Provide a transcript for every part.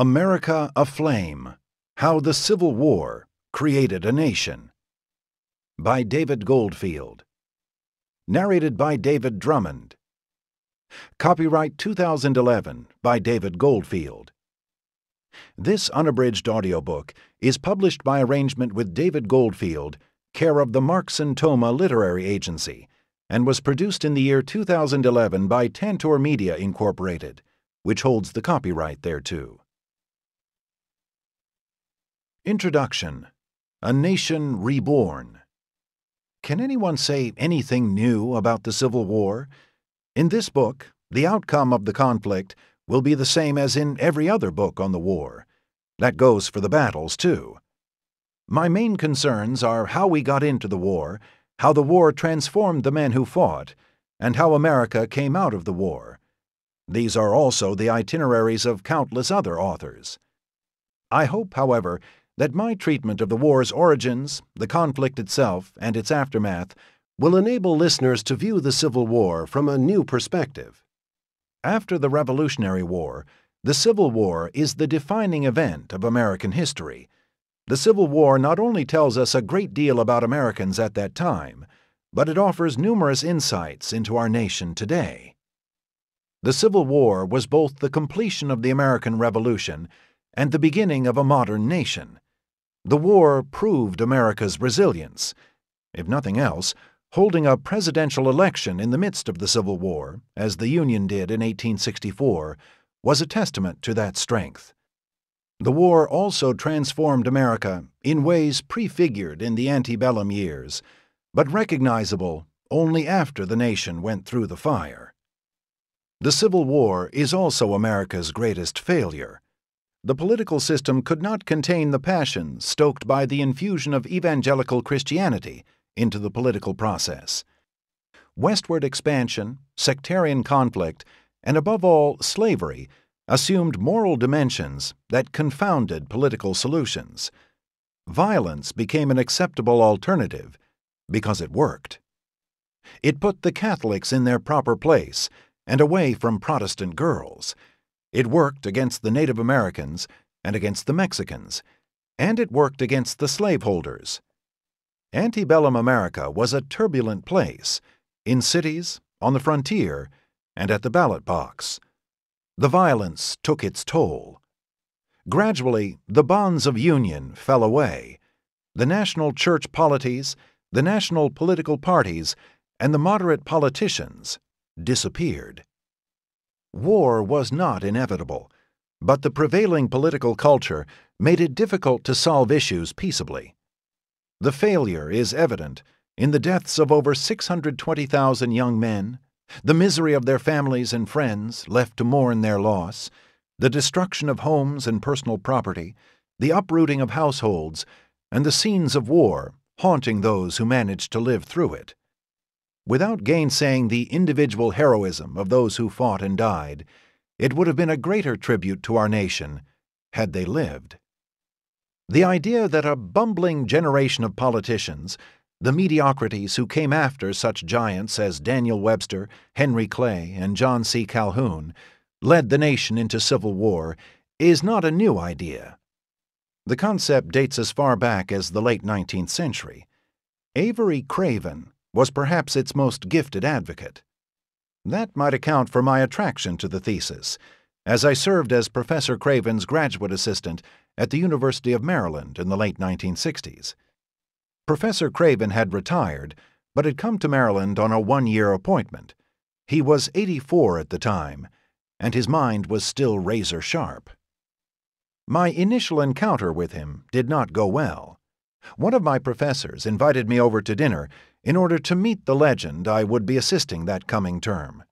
America Aflame How the Civil War Created a Nation. By David Goldfield. Narrated by David Drummond. Copyright 2011 by David Goldfield. This unabridged audiobook is published by arrangement with David Goldfield, care of the Markson Thoma Literary Agency, and was produced in the year 2011 by Tantor Media Incorporated, which holds the copyright thereto. Introduction A Nation Reborn. Can anyone say anything new about the Civil War? In this book, the outcome of the conflict will be the same as in every other book on the war. That goes for the battles, too. My main concerns are how we got into the war, how the war transformed the men who fought, and how America came out of the war. These are also the itineraries of countless other authors. I hope, however, that my treatment of the war's origins, the conflict itself, and its aftermath will enable listeners to view the Civil War from a new perspective. After the Revolutionary War, the Civil War is the defining event of American history. The Civil War not only tells us a great deal about Americans at that time, but it offers numerous insights into our nation today. The Civil War was both the completion of the American Revolution and the beginning of a modern nation. The war proved America's resilience. If nothing else, holding a presidential election in the midst of the Civil War, as the Union did in 1864, was a testament to that strength. The war also transformed America in ways prefigured in the antebellum years, but recognizable only after the nation went through the fire. The Civil War is also America's greatest failure. The political system could not contain the passions stoked by the infusion of evangelical Christianity into the political process. Westward expansion, sectarian conflict, and above all, slavery assumed moral dimensions that confounded political solutions. Violence became an acceptable alternative because it worked. It put the Catholics in their proper place and away from Protestant girls. It worked against the Native Americans and against the Mexicans, and it worked against the slaveholders. Antebellum America was a turbulent place, in cities, on the frontier, and at the ballot box. The violence took its toll. Gradually, the bonds of union fell away. The national church polities, the national political parties, and the moderate politicians disappeared. War was not inevitable, but the prevailing political culture made it difficult to solve issues peaceably. The failure is evident in the deaths of over 620,000 young men, the misery of their families and friends left to mourn their loss, the destruction of homes and personal property, the uprooting of households, and the scenes of war haunting those who managed to live through it. Without gainsaying the individual heroism of those who fought and died, it would have been a greater tribute to our nation had they lived. The idea that a bumbling generation of politicians, the mediocrities who came after such giants as Daniel Webster, Henry Clay, and John C. Calhoun, led the nation into civil war, is not a new idea. The concept dates as far back as the late 19th century. Avery Craven was perhaps its most gifted advocate. That might account for my attraction to the thesis, as I served as Professor Craven's graduate assistant at the University of Maryland in the late 1960s. Professor Craven had retired, but had come to Maryland on a one year appointment. He was 84 at the time, and his mind was still razor sharp. My initial encounter with him did not go well. One of my professors invited me over to dinner in order to meet the legend I would be assisting that coming term.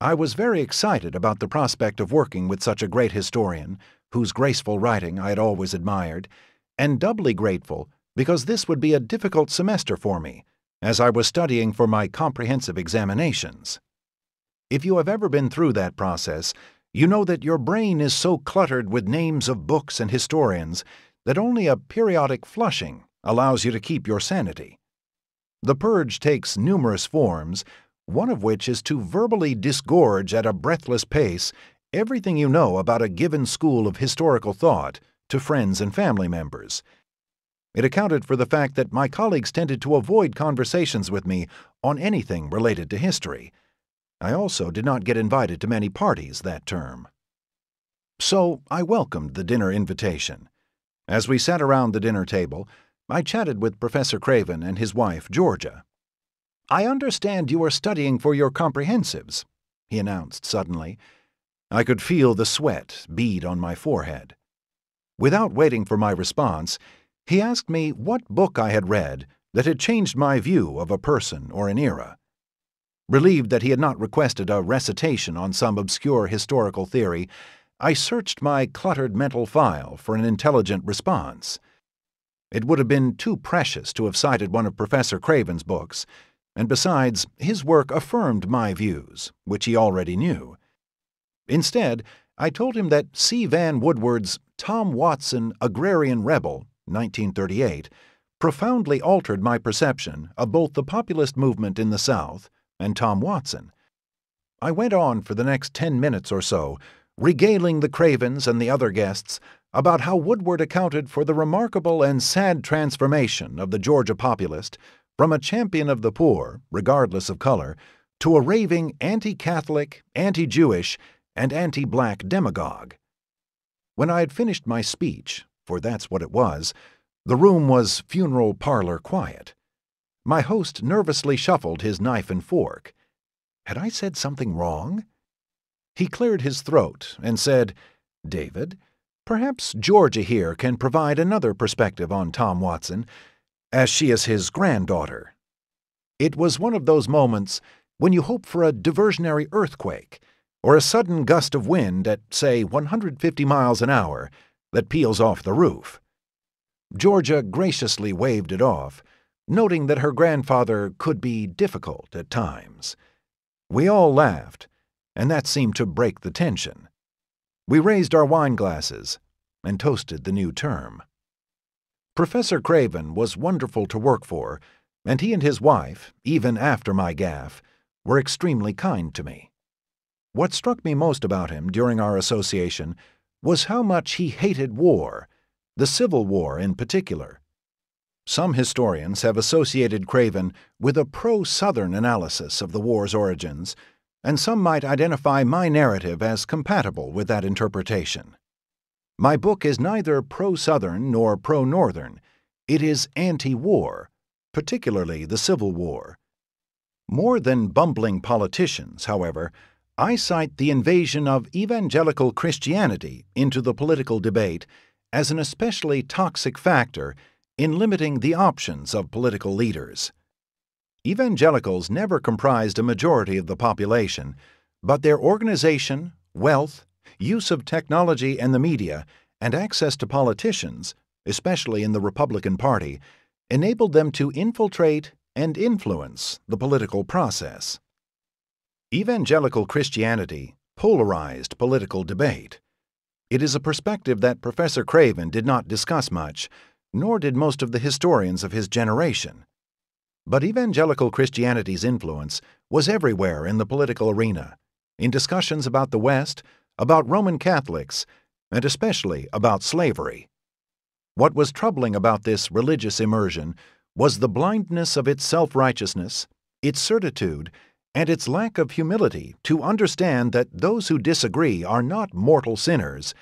I was very excited about the prospect of working with such a great historian, whose graceful writing I had always admired, and doubly grateful because this would be a difficult semester for me, as I was studying for my comprehensive examinations. If you have ever been through that process, you know that your brain is so cluttered with names of books and historians that only a periodic flushing allows you to keep your sanity. The purge takes numerous forms, one of which is to verbally disgorge at a breathless pace everything you know about a given school of historical thought to friends and family members. It accounted for the fact that my colleagues tended to avoid conversations with me on anything related to history. I also did not get invited to many parties that term. So I welcomed the dinner invitation. As we sat around the dinner table, I chatted with Professor Craven and his wife, Georgia. I understand you are studying for your comprehensives, he announced suddenly. I could feel the sweat bead on my forehead. Without waiting for my response, he asked me what book I had read that had changed my view of a person or an era. Relieved that he had not requested a recitation on some obscure historical theory, I searched my cluttered mental file for an intelligent response. It would have been too precious to have cited one of Professor Craven's books, and besides, his work affirmed my views, which he already knew. Instead, I told him that C. Vann Woodward's Tom Watson Agrarian Rebel, 1938, profoundly altered my perception of both the populist movement in the South and Tom Watson. I went on for the next ten minutes or so, regaling the Cravens and the other guests about how Woodward accounted for the remarkable and sad transformation of the Georgia populist from a champion of the poor, regardless of color, to a raving anti Catholic, anti Jewish, and anti black demagogue. When I had finished my speech, for that's what it was, the room was funeral parlor quiet. My host nervously shuffled his knife and fork. Had I said something wrong? He cleared his throat and said, David, perhaps Georgia here can provide another perspective on Tom Watson as she is his granddaughter. It was one of those moments when you hope for a diversionary earthquake or a sudden gust of wind at, say, 150 miles an hour that peels off the roof. Georgia graciously waved it off, noting that her grandfather could be difficult at times. We all laughed, and that seemed to break the tension. We raised our wine glasses and toasted the new term. Professor Craven was wonderful to work for, and he and his wife, even after my gaffe, were extremely kind to me. What struck me most about him during our association was how much he hated war, the Civil War in particular. Some historians have associated Craven with a pro Southern analysis of the war's origins, and some might identify my narrative as compatible with that interpretation. My book is neither pro Southern nor pro Northern. It is anti war, particularly the Civil War. More than bumbling politicians, however, I cite the invasion of evangelical Christianity into the political debate as an especially toxic factor in limiting the options of political leaders. Evangelicals never comprised a majority of the population, but their organization, wealth, use of technology and the media, and access to politicians, especially in the Republican Party, enabled them to infiltrate and influence the political process. Evangelical Christianity polarized political debate. It is a perspective that Professor Craven did not discuss much, nor did most of the historians of his generation. But evangelical Christianity's influence was everywhere in the political arena, in discussions about the West, about Roman Catholics, and especially about slavery. What was troubling about this religious immersion was the blindness of its self righteousness, its certitude, and its lack of humility to understand that those who disagree are not mortal sinners,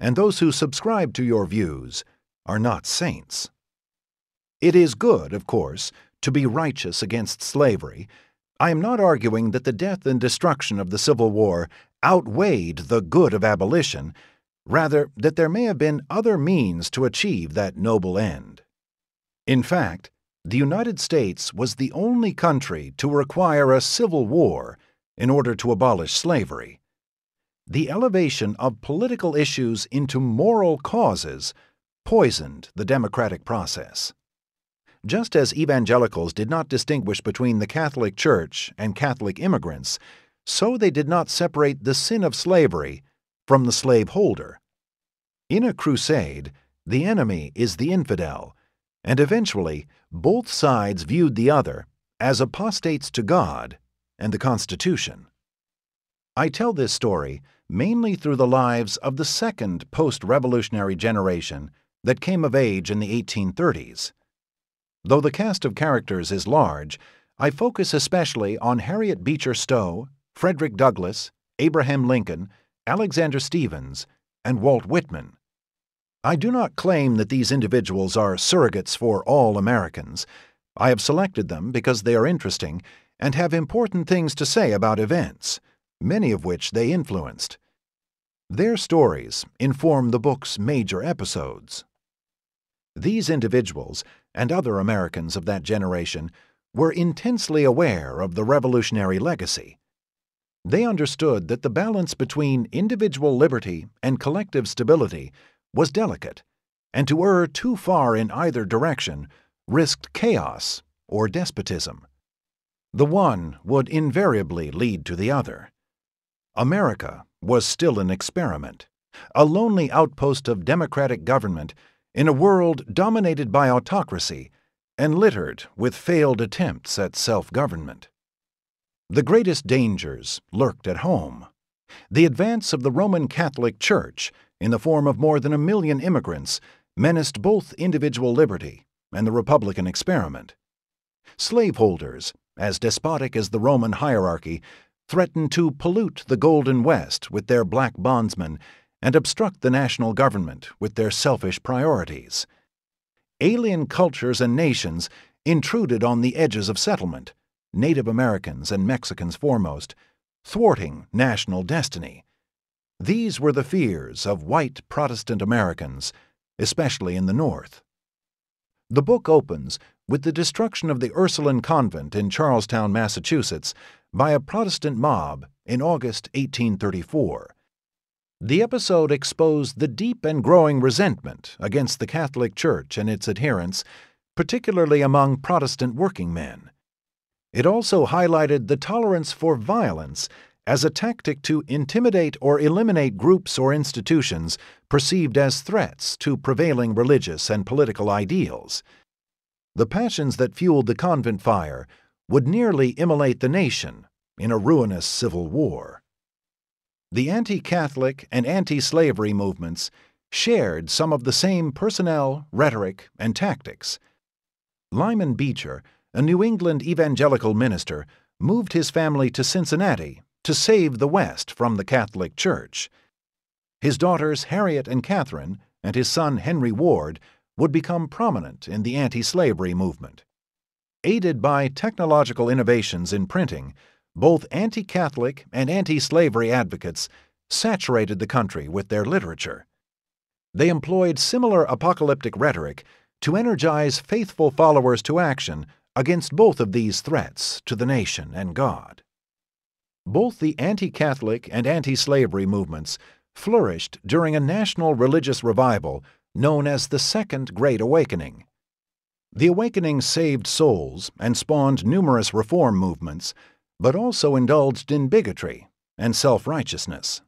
and those who subscribe to your views are not saints. It is good, of course, to be righteous against slavery. I am not arguing that the death and destruction of the Civil War outweighed the good of abolition, rather, that there may have been other means to achieve that noble end. In fact, the United States was the only country to require a civil war in order to abolish slavery. The elevation of political issues into moral causes poisoned the democratic process. Just as evangelicals did not distinguish between the Catholic Church and Catholic immigrants, so they did not separate the sin of slavery from the slaveholder. In a crusade, the enemy is the infidel, and eventually both sides viewed the other as apostates to God and the Constitution. I tell this story mainly through the lives of the second post revolutionary generation that came of age in the 1830s. Though the cast of characters is large, I focus especially on Harriet Beecher Stowe, Frederick Douglass, Abraham Lincoln, Alexander Stephens, and Walt Whitman. I do not claim that these individuals are surrogates for all Americans. I have selected them because they are interesting and have important things to say about events, many of which they influenced. Their stories inform the book's major episodes. These individuals, and other Americans of that generation, were intensely aware of the revolutionary legacy. They understood that the balance between individual liberty and collective stability was delicate, and to err too far in either direction risked chaos or despotism. The one would invariably lead to the other. America was still an experiment, a lonely outpost of democratic government in a world dominated by autocracy and littered with failed attempts at self government. The greatest dangers lurked at home. The advance of the Roman Catholic Church, in the form of more than a million immigrants, menaced both individual liberty and the Republican experiment. Slaveholders, as despotic as the Roman hierarchy, threatened to pollute the Golden West with their black bondsmen and obstruct the national government with their selfish priorities. Alien cultures and nations intruded on the edges of settlement, Native Americans and Mexicans foremost, thwarting national destiny. These were the fears of white Protestant Americans, especially in the North. The book opens with the destruction of the Ursuline convent in Charlestown, Massachusetts, by a Protestant mob in August 1834. The episode exposed the deep and growing resentment against the Catholic Church and its adherents, particularly among Protestant working men. It also highlighted the tolerance for violence as a tactic to intimidate or eliminate groups or institutions perceived as threats to prevailing religious and political ideals. The passions that fueled the convent fire would nearly immolate the nation in a ruinous civil war. The anti Catholic and anti slavery movements shared some of the same personnel, rhetoric, and tactics. Lyman Beecher, a New England evangelical minister, moved his family to Cincinnati to save the West from the Catholic Church. His daughters Harriet and Catherine and his son Henry Ward would become prominent in the anti slavery movement. Aided by technological innovations in printing, both anti Catholic and anti slavery advocates saturated the country with their literature. They employed similar apocalyptic rhetoric to energize faithful followers to action against both of these threats to the nation and God. Both the anti Catholic and anti slavery movements flourished during a national religious revival known as the Second Great Awakening. The awakening saved souls and spawned numerous reform movements but also indulged in bigotry and self righteousness.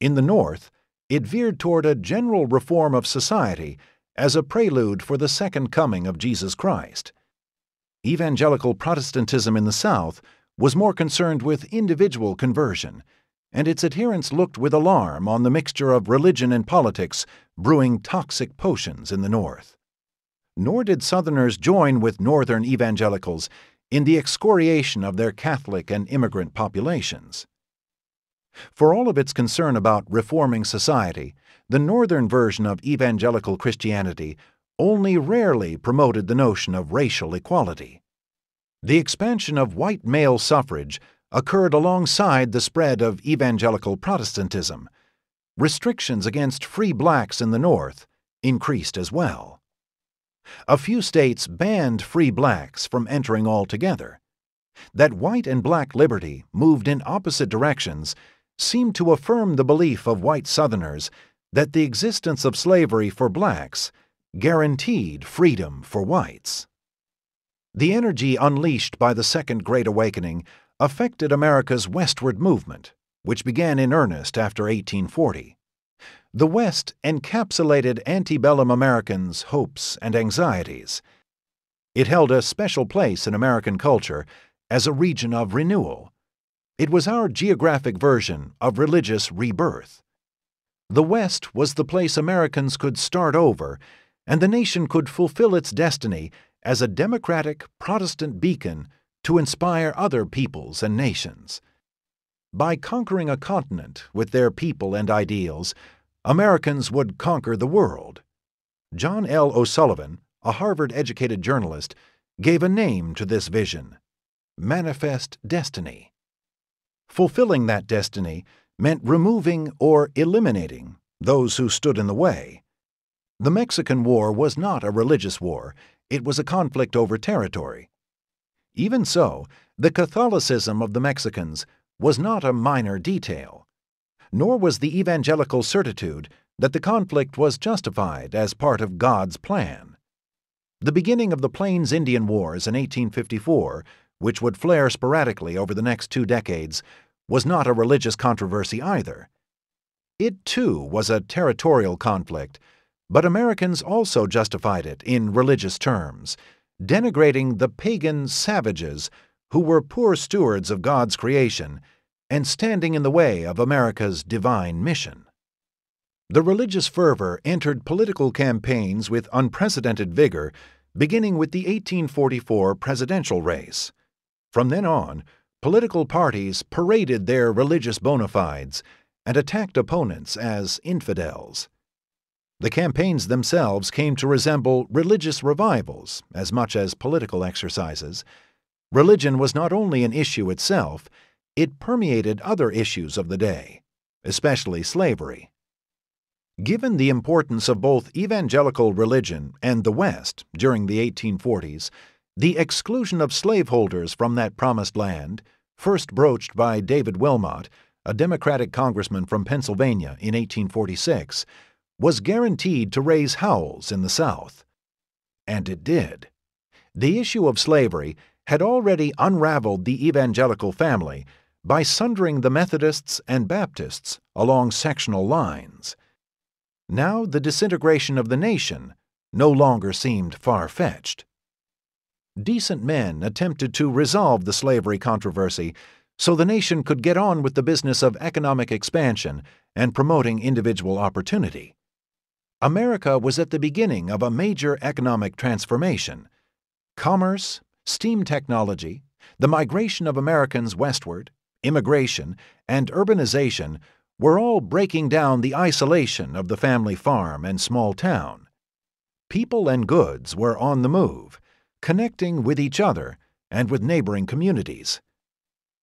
In the North, it veered toward a general reform of society as a prelude for the second coming of Jesus Christ. Evangelical Protestantism in the South was more concerned with individual conversion, and its adherents looked with alarm on the mixture of religion and politics brewing toxic potions in the North. Nor did Southerners join with Northern evangelicals in the excoriation of their Catholic and immigrant populations. For all of its concern about reforming society, the northern version of evangelical Christianity only rarely promoted the notion of racial equality. The expansion of white male suffrage occurred alongside the spread of evangelical Protestantism. Restrictions against free blacks in the North increased as well. A few states banned free blacks from entering altogether. That white and black liberty moved in opposite directions seemed to affirm the belief of white Southerners that the existence of slavery for blacks guaranteed freedom for whites. The energy unleashed by the Second Great Awakening affected America's westward movement, which began in earnest after 1840 the West encapsulated antebellum Americans' hopes and anxieties. It held a special place in American culture as a region of renewal. It was our geographic version of religious rebirth. The West was the place Americans could start over, and the nation could fulfill its destiny as a democratic Protestant beacon to inspire other peoples and nations. By conquering a continent with their people and ideals, Americans would conquer the world. John L. O'Sullivan, a Harvard educated journalist, gave a name to this vision Manifest Destiny. Fulfilling that destiny meant removing or eliminating those who stood in the way. The Mexican War was not a religious war, it was a conflict over territory. Even so, the Catholicism of the Mexicans was not a minor detail, nor was the evangelical certitude that the conflict was justified as part of God's plan. The beginning of the Plains Indian Wars in 1854, which would flare sporadically over the next two decades, was not a religious controversy either. It, too, was a territorial conflict, but Americans also justified it in religious terms, denigrating the pagan savages who were poor stewards of God's creation and standing in the way of America's divine mission. The religious fervor entered political campaigns with unprecedented vigor, beginning with the 1844 presidential race. From then on, political parties paraded their religious bona fides and attacked opponents as infidels. The campaigns themselves came to resemble religious revivals as much as political exercises. Religion was not only an issue itself, it permeated other issues of the day, especially slavery. Given the importance of both evangelical religion and the West during the 1840s, the exclusion of slaveholders from that promised land, first broached by David Wilmot, a Democratic congressman from Pennsylvania in 1846, was guaranteed to raise howls in the South. And it did. The issue of slavery had already unraveled the evangelical family by sundering the Methodists and Baptists along sectional lines. Now the disintegration of the nation no longer seemed far fetched. Decent men attempted to resolve the slavery controversy so the nation could get on with the business of economic expansion and promoting individual opportunity. America was at the beginning of a major economic transformation. Commerce, steam technology, the migration of Americans westward, immigration, and urbanization were all breaking down the isolation of the family farm and small town. People and goods were on the move, connecting with each other and with neighboring communities.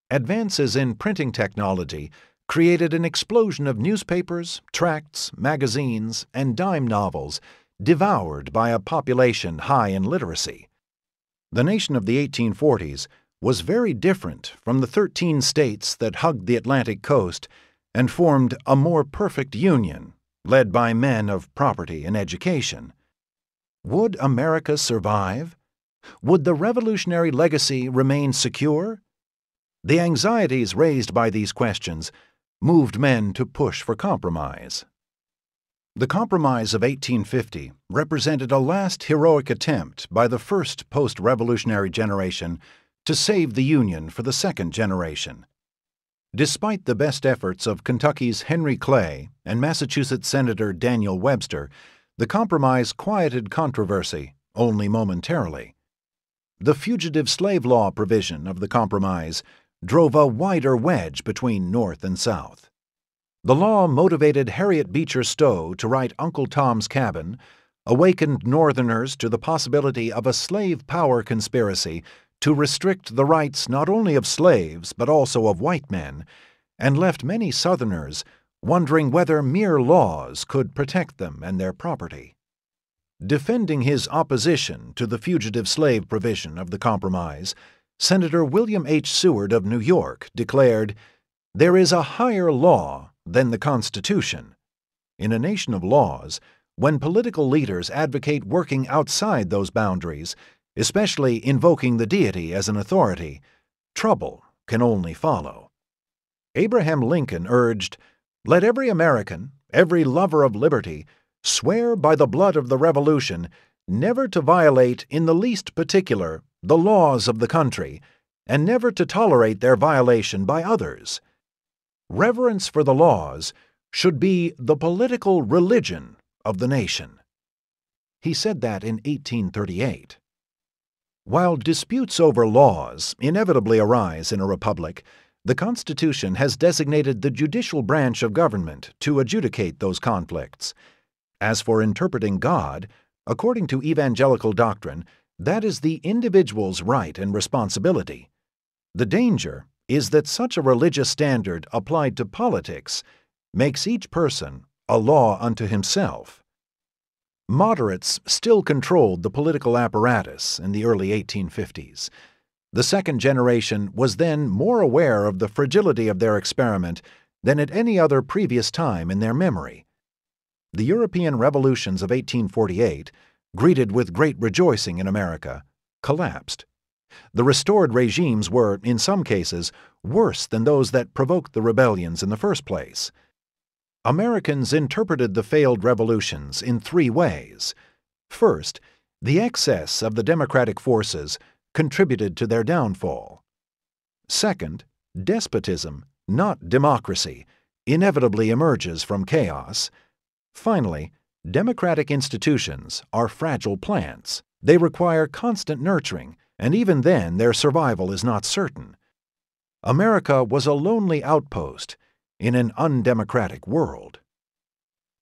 Advances in printing technology created an explosion of newspapers, tracts, magazines, and dime novels devoured by a population high in literacy. The nation of the 1840s was very different from the 13 states that hugged the Atlantic coast and formed a more perfect union, led by men of property and education. Would America survive? Would the revolutionary legacy remain secure? The anxieties raised by these questions moved men to push for compromise. The Compromise of 1850 represented a last heroic attempt by the first post revolutionary generation to save the Union for the second generation. Despite the best efforts of Kentucky's Henry Clay and Massachusetts Senator Daniel Webster, the compromise quieted controversy only momentarily. The fugitive slave law provision of the compromise drove a wider wedge between North and South. The law motivated Harriet Beecher Stowe to write Uncle Tom's Cabin, awakened Northerners to the possibility of a slave power conspiracy to restrict the rights not only of slaves but also of white men, and left many Southerners wondering whether mere laws could protect them and their property. Defending his opposition to the fugitive slave provision of the Compromise, Senator William H. Seward of New York declared, There is a higher law than the Constitution. In a nation of laws, when political leaders advocate working outside those boundaries, especially invoking the deity as an authority, trouble can only follow. Abraham Lincoln urged, Let every American, every lover of liberty, swear by the blood of the Revolution never to violate in the least particular the laws of the country, and never to tolerate their violation by others. Reverence for the laws should be the political religion of the nation. He said that in 1838. While disputes over laws inevitably arise in a republic, the Constitution has designated the judicial branch of government to adjudicate those conflicts. As for interpreting God, according to evangelical doctrine, that is the individual's right and responsibility. The danger is that such a religious standard applied to politics makes each person a law unto himself. Moderates still controlled the political apparatus in the early 1850s. The second generation was then more aware of the fragility of their experiment than at any other previous time in their memory. The European revolutions of 1848, greeted with great rejoicing in America, collapsed. The restored regimes were, in some cases, worse than those that provoked the rebellions in the first place. Americans interpreted the failed revolutions in three ways. First, the excess of the democratic forces contributed to their downfall. Second, despotism, not democracy, inevitably emerges from chaos. Finally, democratic institutions are fragile plants. They require constant nurturing, and even then their survival is not certain. America was a lonely outpost in an undemocratic world.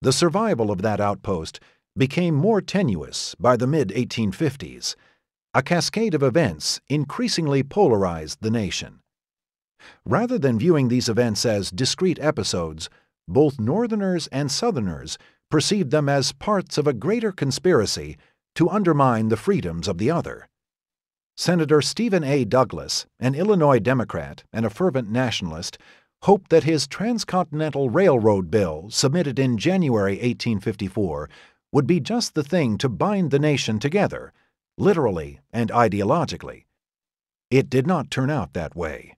The survival of that outpost became more tenuous by the mid 1850s a cascade of events increasingly polarized the nation. Rather than viewing these events as discrete episodes, both Northerners and Southerners perceived them as parts of a greater conspiracy to undermine the freedoms of the other. Senator Stephen A. Douglas, an Illinois Democrat and a fervent nationalist, hoped that his Transcontinental Railroad Bill, submitted in January 1854, would be just the thing to bind the nation together literally and ideologically. It did not turn out that way.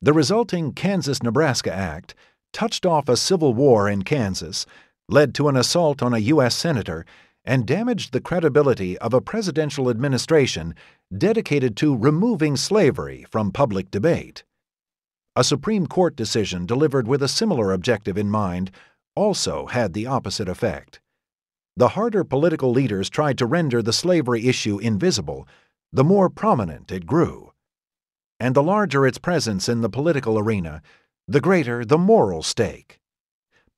The resulting Kansas Nebraska Act touched off a civil war in Kansas, led to an assault on a U.S. Senator, and damaged the credibility of a presidential administration dedicated to removing slavery from public debate. A Supreme Court decision delivered with a similar objective in mind also had the opposite effect the harder political leaders tried to render the slavery issue invisible, the more prominent it grew. And the larger its presence in the political arena, the greater the moral stake.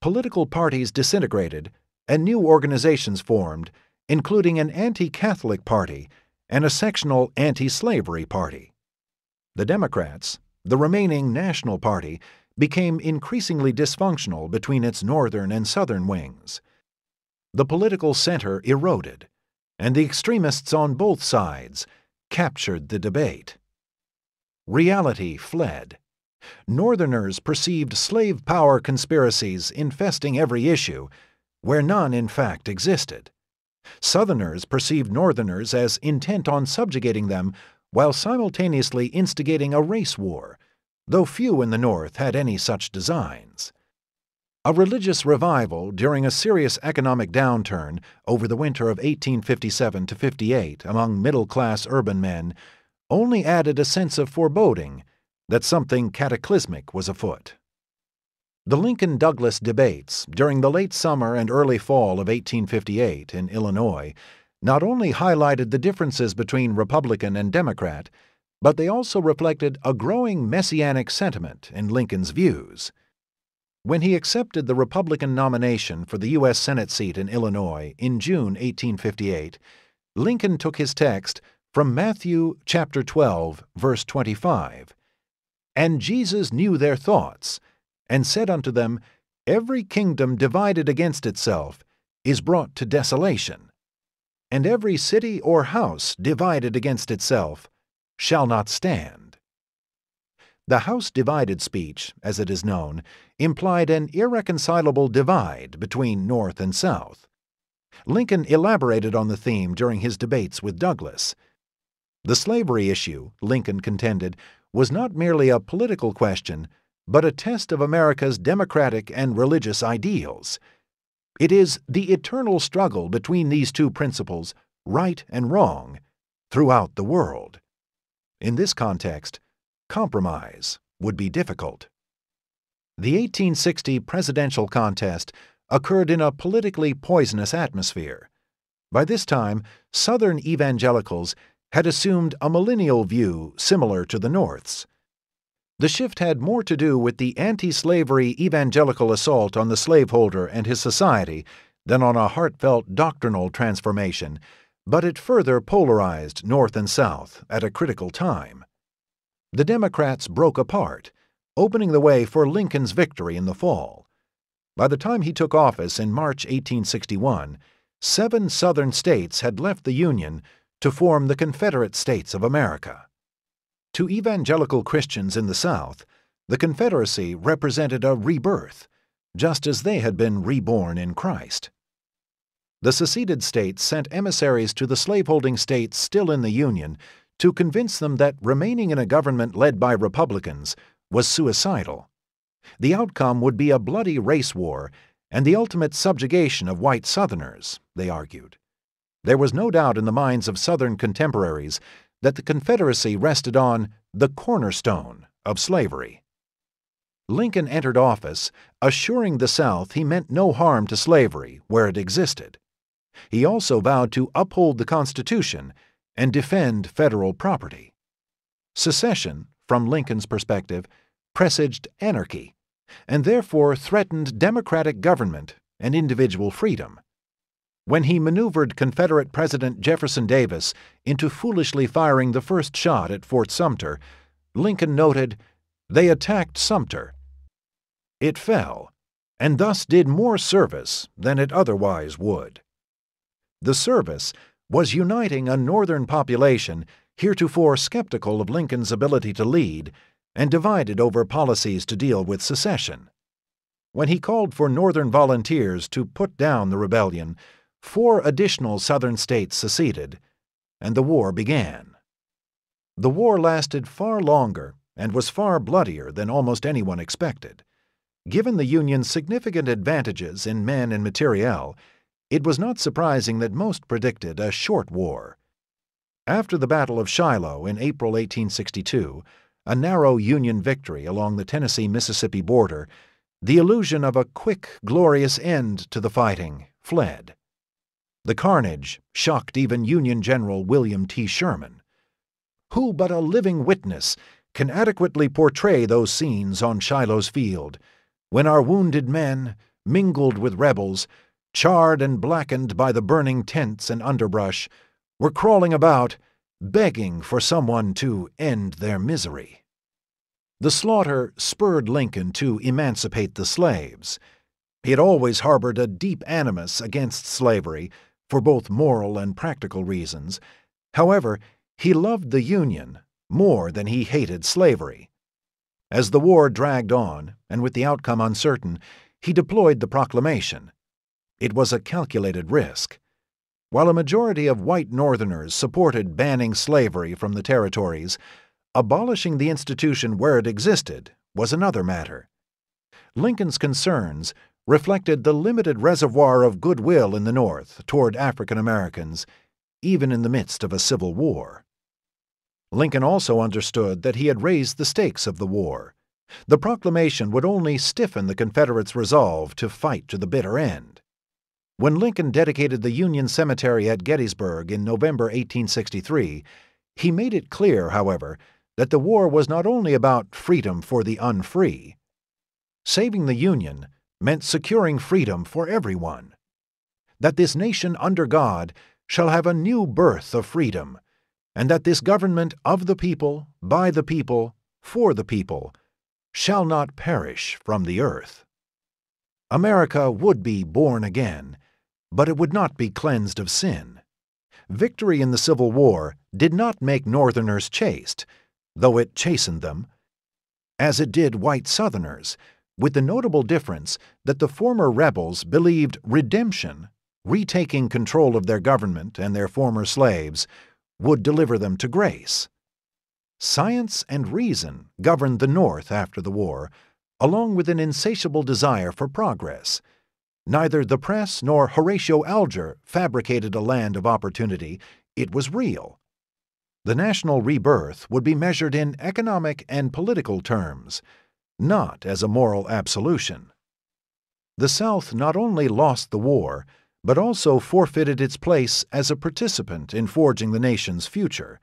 Political parties disintegrated and new organizations formed, including an anti Catholic party and a sectional anti slavery party. The Democrats, the remaining national party, became increasingly dysfunctional between its northern and southern wings the political center eroded, and the extremists on both sides captured the debate. Reality fled. Northerners perceived slave power conspiracies infesting every issue, where none in fact existed. Southerners perceived Northerners as intent on subjugating them while simultaneously instigating a race war, though few in the North had any such designs. A religious revival during a serious economic downturn over the winter of 1857 to 58 among middle class urban men only added a sense of foreboding that something cataclysmic was afoot. The Lincoln Douglas debates during the late summer and early fall of 1858 in Illinois not only highlighted the differences between Republican and Democrat, but they also reflected a growing messianic sentiment in Lincoln's views. When he accepted the Republican nomination for the U.S. Senate seat in Illinois in June 1858, Lincoln took his text from Matthew chapter 12, verse 25. And Jesus knew their thoughts, and said unto them, Every kingdom divided against itself is brought to desolation, and every city or house divided against itself shall not stand. The House Divided speech, as it is known, implied an irreconcilable divide between North and South. Lincoln elaborated on the theme during his debates with Douglas. The slavery issue, Lincoln contended, was not merely a political question, but a test of America's democratic and religious ideals. It is the eternal struggle between these two principles, right and wrong, throughout the world. In this context, compromise would be difficult. The 1860 presidential contest occurred in a politically poisonous atmosphere. By this time, Southern evangelicals had assumed a millennial view similar to the North's. The shift had more to do with the anti slavery evangelical assault on the slaveholder and his society than on a heartfelt doctrinal transformation, but it further polarized North and South at a critical time. The Democrats broke apart, opening the way for Lincoln's victory in the fall. By the time he took office in March 1861, seven Southern states had left the Union to form the Confederate States of America. To evangelical Christians in the South, the Confederacy represented a rebirth, just as they had been reborn in Christ. The seceded states sent emissaries to the slaveholding states still in the Union to convince them that remaining in a government led by Republicans was suicidal. The outcome would be a bloody race war and the ultimate subjugation of white Southerners, they argued. There was no doubt in the minds of Southern contemporaries that the Confederacy rested on the cornerstone of slavery. Lincoln entered office assuring the South he meant no harm to slavery where it existed. He also vowed to uphold the Constitution and defend federal property. Secession, from Lincoln's perspective, presaged anarchy and therefore threatened democratic government and individual freedom. When he maneuvered Confederate President Jefferson Davis into foolishly firing the first shot at Fort Sumter, Lincoln noted, They attacked Sumter. It fell, and thus did more service than it otherwise would. The service was uniting a Northern population heretofore skeptical of Lincoln's ability to lead and divided over policies to deal with secession. When he called for Northern volunteers to put down the rebellion, four additional Southern states seceded, and the war began. The war lasted far longer and was far bloodier than almost anyone expected. Given the Union's significant advantages in men and materiel, it was not surprising that most predicted a short war. After the Battle of Shiloh in April 1862, a narrow Union victory along the Tennessee Mississippi border, the illusion of a quick, glorious end to the fighting fled. The carnage shocked even Union General William T. Sherman. Who but a living witness can adequately portray those scenes on Shiloh's field, when our wounded men, mingled with rebels, charred and blackened by the burning tents and underbrush, were crawling about, begging for someone to end their misery. The slaughter spurred Lincoln to emancipate the slaves. He had always harbored a deep animus against slavery for both moral and practical reasons. However, he loved the Union more than he hated slavery. As the war dragged on, and with the outcome uncertain, he deployed the proclamation, it was a calculated risk. While a majority of white Northerners supported banning slavery from the territories, abolishing the institution where it existed was another matter. Lincoln's concerns reflected the limited reservoir of goodwill in the North toward African Americans, even in the midst of a civil war. Lincoln also understood that he had raised the stakes of the war. The proclamation would only stiffen the Confederates' resolve to fight to the bitter end. When Lincoln dedicated the Union Cemetery at Gettysburg in November 1863, he made it clear, however, that the war was not only about freedom for the unfree. Saving the Union meant securing freedom for everyone. That this nation under God shall have a new birth of freedom, and that this government of the people, by the people, for the people, shall not perish from the earth. America would be born again but it would not be cleansed of sin. Victory in the Civil War did not make Northerners chaste, though it chastened them, as it did white Southerners, with the notable difference that the former rebels believed redemption, retaking control of their government and their former slaves, would deliver them to grace. Science and reason governed the North after the war, along with an insatiable desire for progress. Neither the press nor Horatio Alger fabricated a land of opportunity, it was real. The national rebirth would be measured in economic and political terms, not as a moral absolution. The South not only lost the war, but also forfeited its place as a participant in forging the nation's future.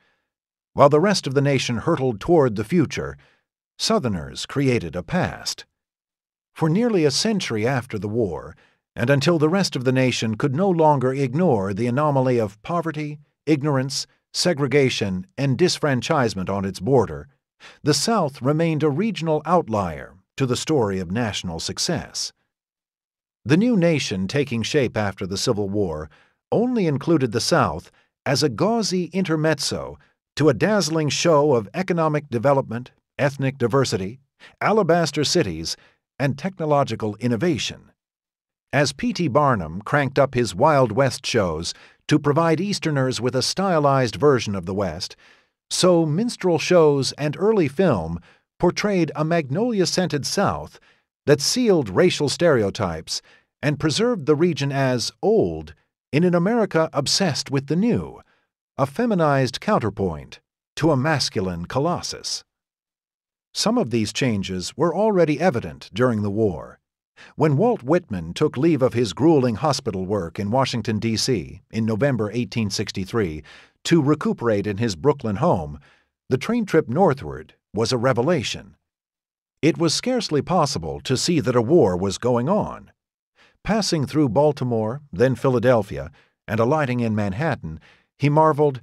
While the rest of the nation hurtled toward the future, Southerners created a past. For nearly a century after the war, and until the rest of the nation could no longer ignore the anomaly of poverty, ignorance, segregation, and disfranchisement on its border, the South remained a regional outlier to the story of national success. The new nation taking shape after the Civil War only included the South as a gauzy intermezzo to a dazzling show of economic development, ethnic diversity, alabaster cities, and technological innovation. As P.T. Barnum cranked up his Wild West shows to provide Easterners with a stylized version of the West, so minstrel shows and early film portrayed a magnolia scented South that sealed racial stereotypes and preserved the region as old in an America obsessed with the new, a feminized counterpoint to a masculine colossus. Some of these changes were already evident during the war. When Walt Whitman took leave of his grueling hospital work in Washington, D.C., in November 1863, to recuperate in his Brooklyn home, the train trip northward was a revelation. It was scarcely possible to see that a war was going on. Passing through Baltimore, then Philadelphia, and alighting in Manhattan, he marveled,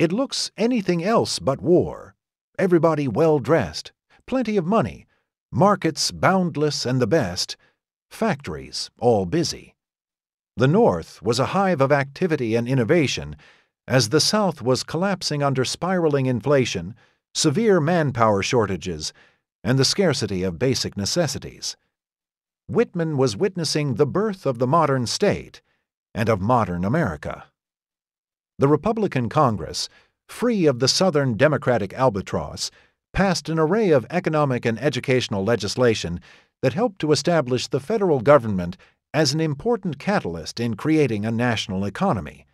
It looks anything else but war. Everybody well dressed, plenty of money, markets boundless and the best, factories all busy. The North was a hive of activity and innovation, as the South was collapsing under spiraling inflation, severe manpower shortages, and the scarcity of basic necessities. Whitman was witnessing the birth of the modern state and of modern America. The Republican Congress, free of the Southern Democratic albatross, passed an array of economic and educational legislation that helped to establish the federal government as an important catalyst in creating a national economy.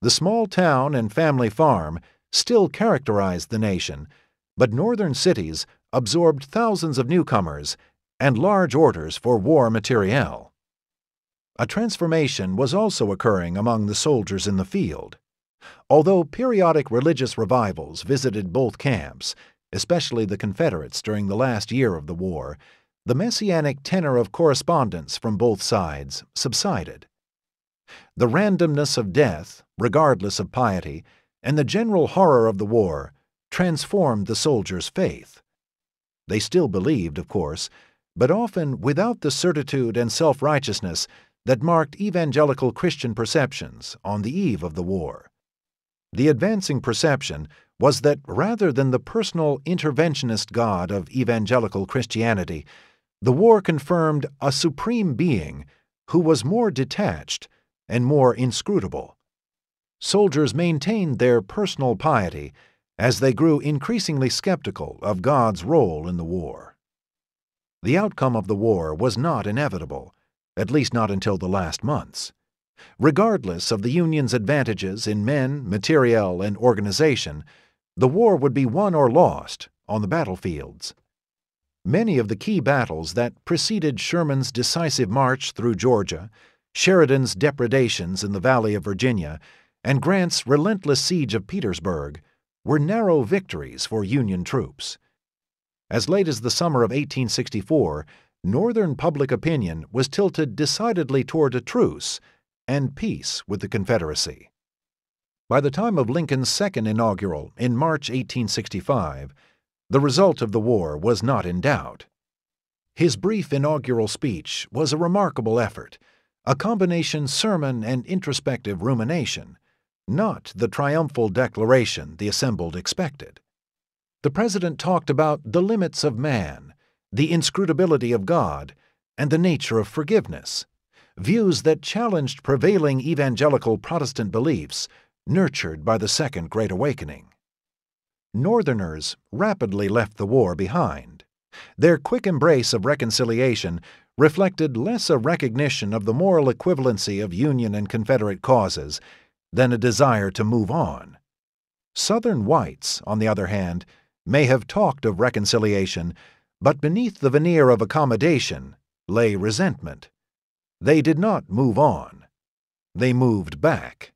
The small town and family farm still characterized the nation, but northern cities absorbed thousands of newcomers and large orders for war materiel. A transformation was also occurring among the soldiers in the field. Although periodic religious revivals visited both camps, especially the Confederates during the last year of the war, the messianic tenor of correspondence from both sides subsided. The randomness of death, regardless of piety, and the general horror of the war transformed the soldiers' faith. They still believed, of course, but often without the certitude and self righteousness that marked evangelical Christian perceptions on the eve of the war. The advancing perception was that rather than the personal interventionist God of evangelical Christianity, the war confirmed a supreme being who was more detached and more inscrutable. Soldiers maintained their personal piety as they grew increasingly skeptical of God's role in the war. The outcome of the war was not inevitable, at least not until the last months. Regardless of the Union's advantages in men, materiel, and organization, the war would be won or lost on the battlefields. Many of the key battles that preceded Sherman's decisive march through Georgia, Sheridan's depredations in the Valley of Virginia, and Grant's relentless siege of Petersburg were narrow victories for Union troops. As late as the summer of 1864, Northern public opinion was tilted decidedly toward a truce and peace with the Confederacy. By the time of Lincoln's second inaugural in March 1865, the result of the war was not in doubt. His brief inaugural speech was a remarkable effort, a combination sermon and introspective rumination, not the triumphal declaration the assembled expected. The president talked about the limits of man, the inscrutability of God, and the nature of forgiveness, views that challenged prevailing evangelical Protestant beliefs nurtured by the Second Great Awakening. Northerners rapidly left the war behind. Their quick embrace of reconciliation reflected less a recognition of the moral equivalency of Union and Confederate causes than a desire to move on. Southern whites, on the other hand, may have talked of reconciliation, but beneath the veneer of accommodation lay resentment. They did not move on. They moved back.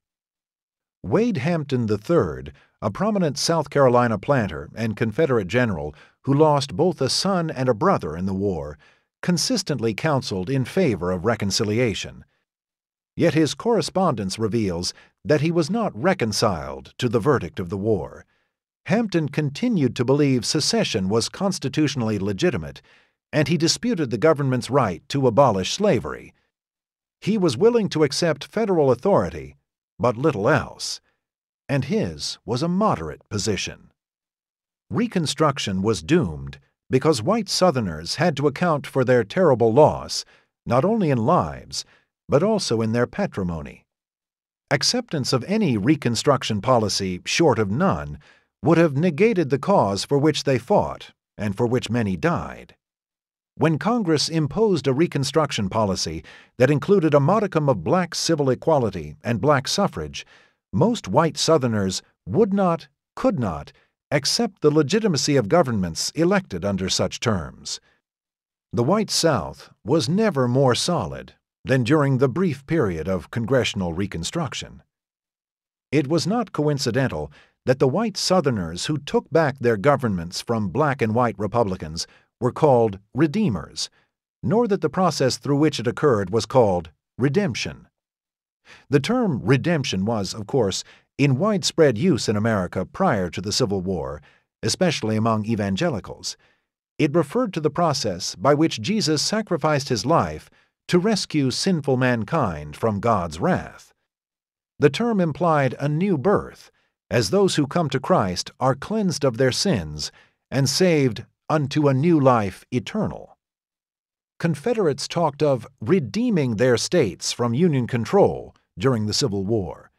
Wade Hampton III, a prominent South Carolina planter and Confederate general who lost both a son and a brother in the war, consistently counseled in favor of reconciliation. Yet his correspondence reveals that he was not reconciled to the verdict of the war. Hampton continued to believe secession was constitutionally legitimate, and he disputed the government's right to abolish slavery. He was willing to accept federal authority, but little else, and his was a moderate position. Reconstruction was doomed because white Southerners had to account for their terrible loss, not only in lives, but also in their patrimony. Acceptance of any Reconstruction policy short of none would have negated the cause for which they fought and for which many died. When Congress imposed a Reconstruction policy that included a modicum of black civil equality and black suffrage, most white Southerners would not, could not, accept the legitimacy of governments elected under such terms. The white South was never more solid than during the brief period of congressional Reconstruction. It was not coincidental that the white Southerners who took back their governments from black and white Republicans were called Redeemers, nor that the process through which it occurred was called redemption. The term redemption was, of course, in widespread use in America prior to the Civil War, especially among evangelicals. It referred to the process by which Jesus sacrificed his life to rescue sinful mankind from God's wrath. The term implied a new birth, as those who come to Christ are cleansed of their sins and saved unto a new life eternal. Confederates talked of redeeming their states from Union control during the Civil War.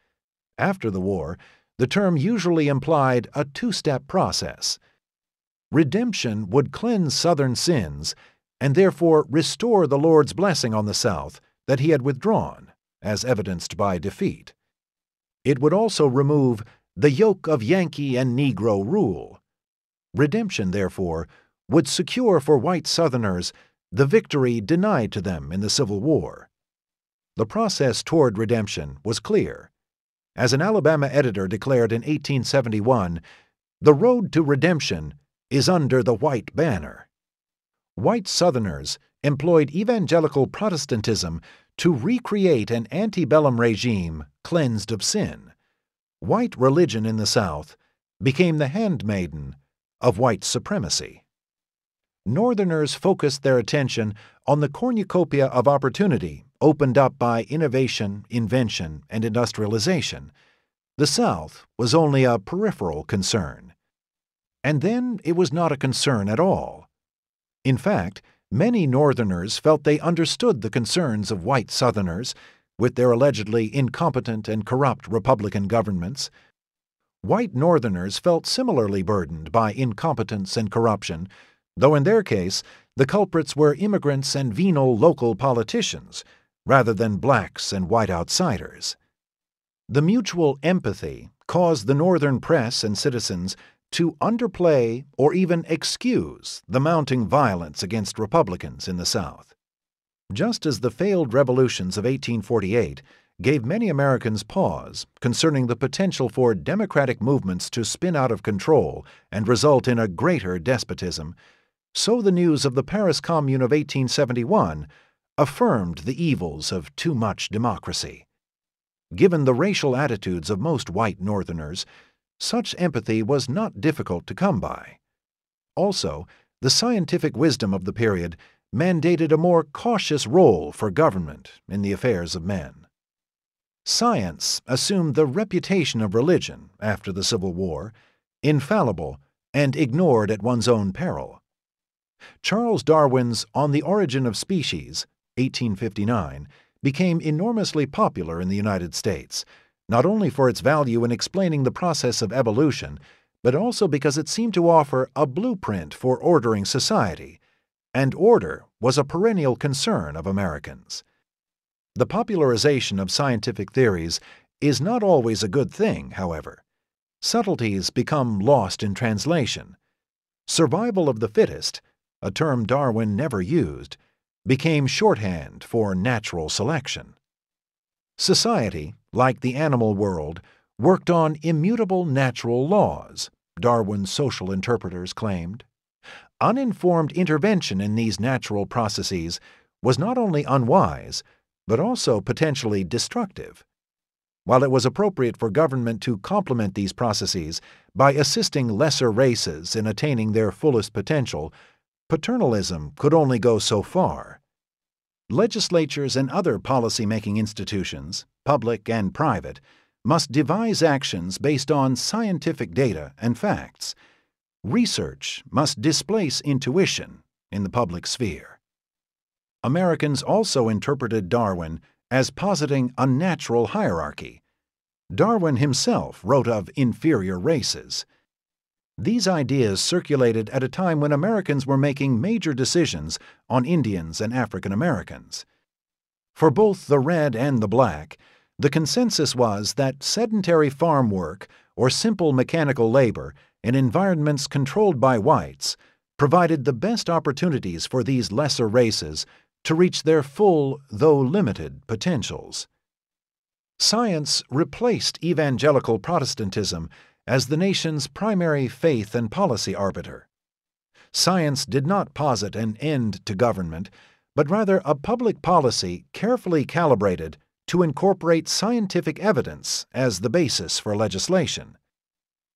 After the war, the term usually implied a two step process. Redemption would cleanse Southern sins and therefore restore the Lord's blessing on the South that he had withdrawn, as evidenced by defeat. It would also remove the yoke of Yankee and Negro rule. Redemption, therefore, would secure for white Southerners the victory denied to them in the Civil War. The process toward redemption was clear. As an Alabama editor declared in 1871, the road to redemption is under the white banner white Southerners employed evangelical Protestantism to recreate an antebellum regime cleansed of sin. White religion in the South became the handmaiden of white supremacy. Northerners focused their attention on the cornucopia of opportunity opened up by innovation, invention, and industrialization. The South was only a peripheral concern. And then it was not a concern at all. In fact, many Northerners felt they understood the concerns of white Southerners, with their allegedly incompetent and corrupt Republican governments. White Northerners felt similarly burdened by incompetence and corruption, though in their case the culprits were immigrants and venal local politicians, rather than blacks and white outsiders. The mutual empathy caused the Northern press and citizens to underplay or even excuse the mounting violence against Republicans in the South. Just as the failed revolutions of 1848 gave many Americans pause concerning the potential for democratic movements to spin out of control and result in a greater despotism, so the news of the Paris Commune of 1871 affirmed the evils of too much democracy. Given the racial attitudes of most white Northerners, such empathy was not difficult to come by. Also, the scientific wisdom of the period mandated a more cautious role for government in the affairs of men. Science assumed the reputation of religion after the Civil War, infallible and ignored at one's own peril. Charles Darwin's On the Origin of Species, 1859, became enormously popular in the United States, not only for its value in explaining the process of evolution, but also because it seemed to offer a blueprint for ordering society, and order was a perennial concern of Americans. The popularization of scientific theories is not always a good thing, however. subtleties become lost in translation. Survival of the fittest, a term Darwin never used, became shorthand for natural selection. Society, like the animal world, worked on immutable natural laws, Darwin's social interpreters claimed. Uninformed intervention in these natural processes was not only unwise, but also potentially destructive. While it was appropriate for government to complement these processes by assisting lesser races in attaining their fullest potential, paternalism could only go so far. Legislatures and other policy-making institutions, public and private, must devise actions based on scientific data and facts. Research must displace intuition in the public sphere. Americans also interpreted Darwin as positing a natural hierarchy. Darwin himself wrote of inferior races. These ideas circulated at a time when Americans were making major decisions on Indians and African Americans. For both the red and the black, the consensus was that sedentary farm work or simple mechanical labor in environments controlled by whites provided the best opportunities for these lesser races to reach their full, though limited, potentials. Science replaced evangelical Protestantism as the nation's primary faith and policy arbiter. Science did not posit an end to government, but rather a public policy carefully calibrated to incorporate scientific evidence as the basis for legislation.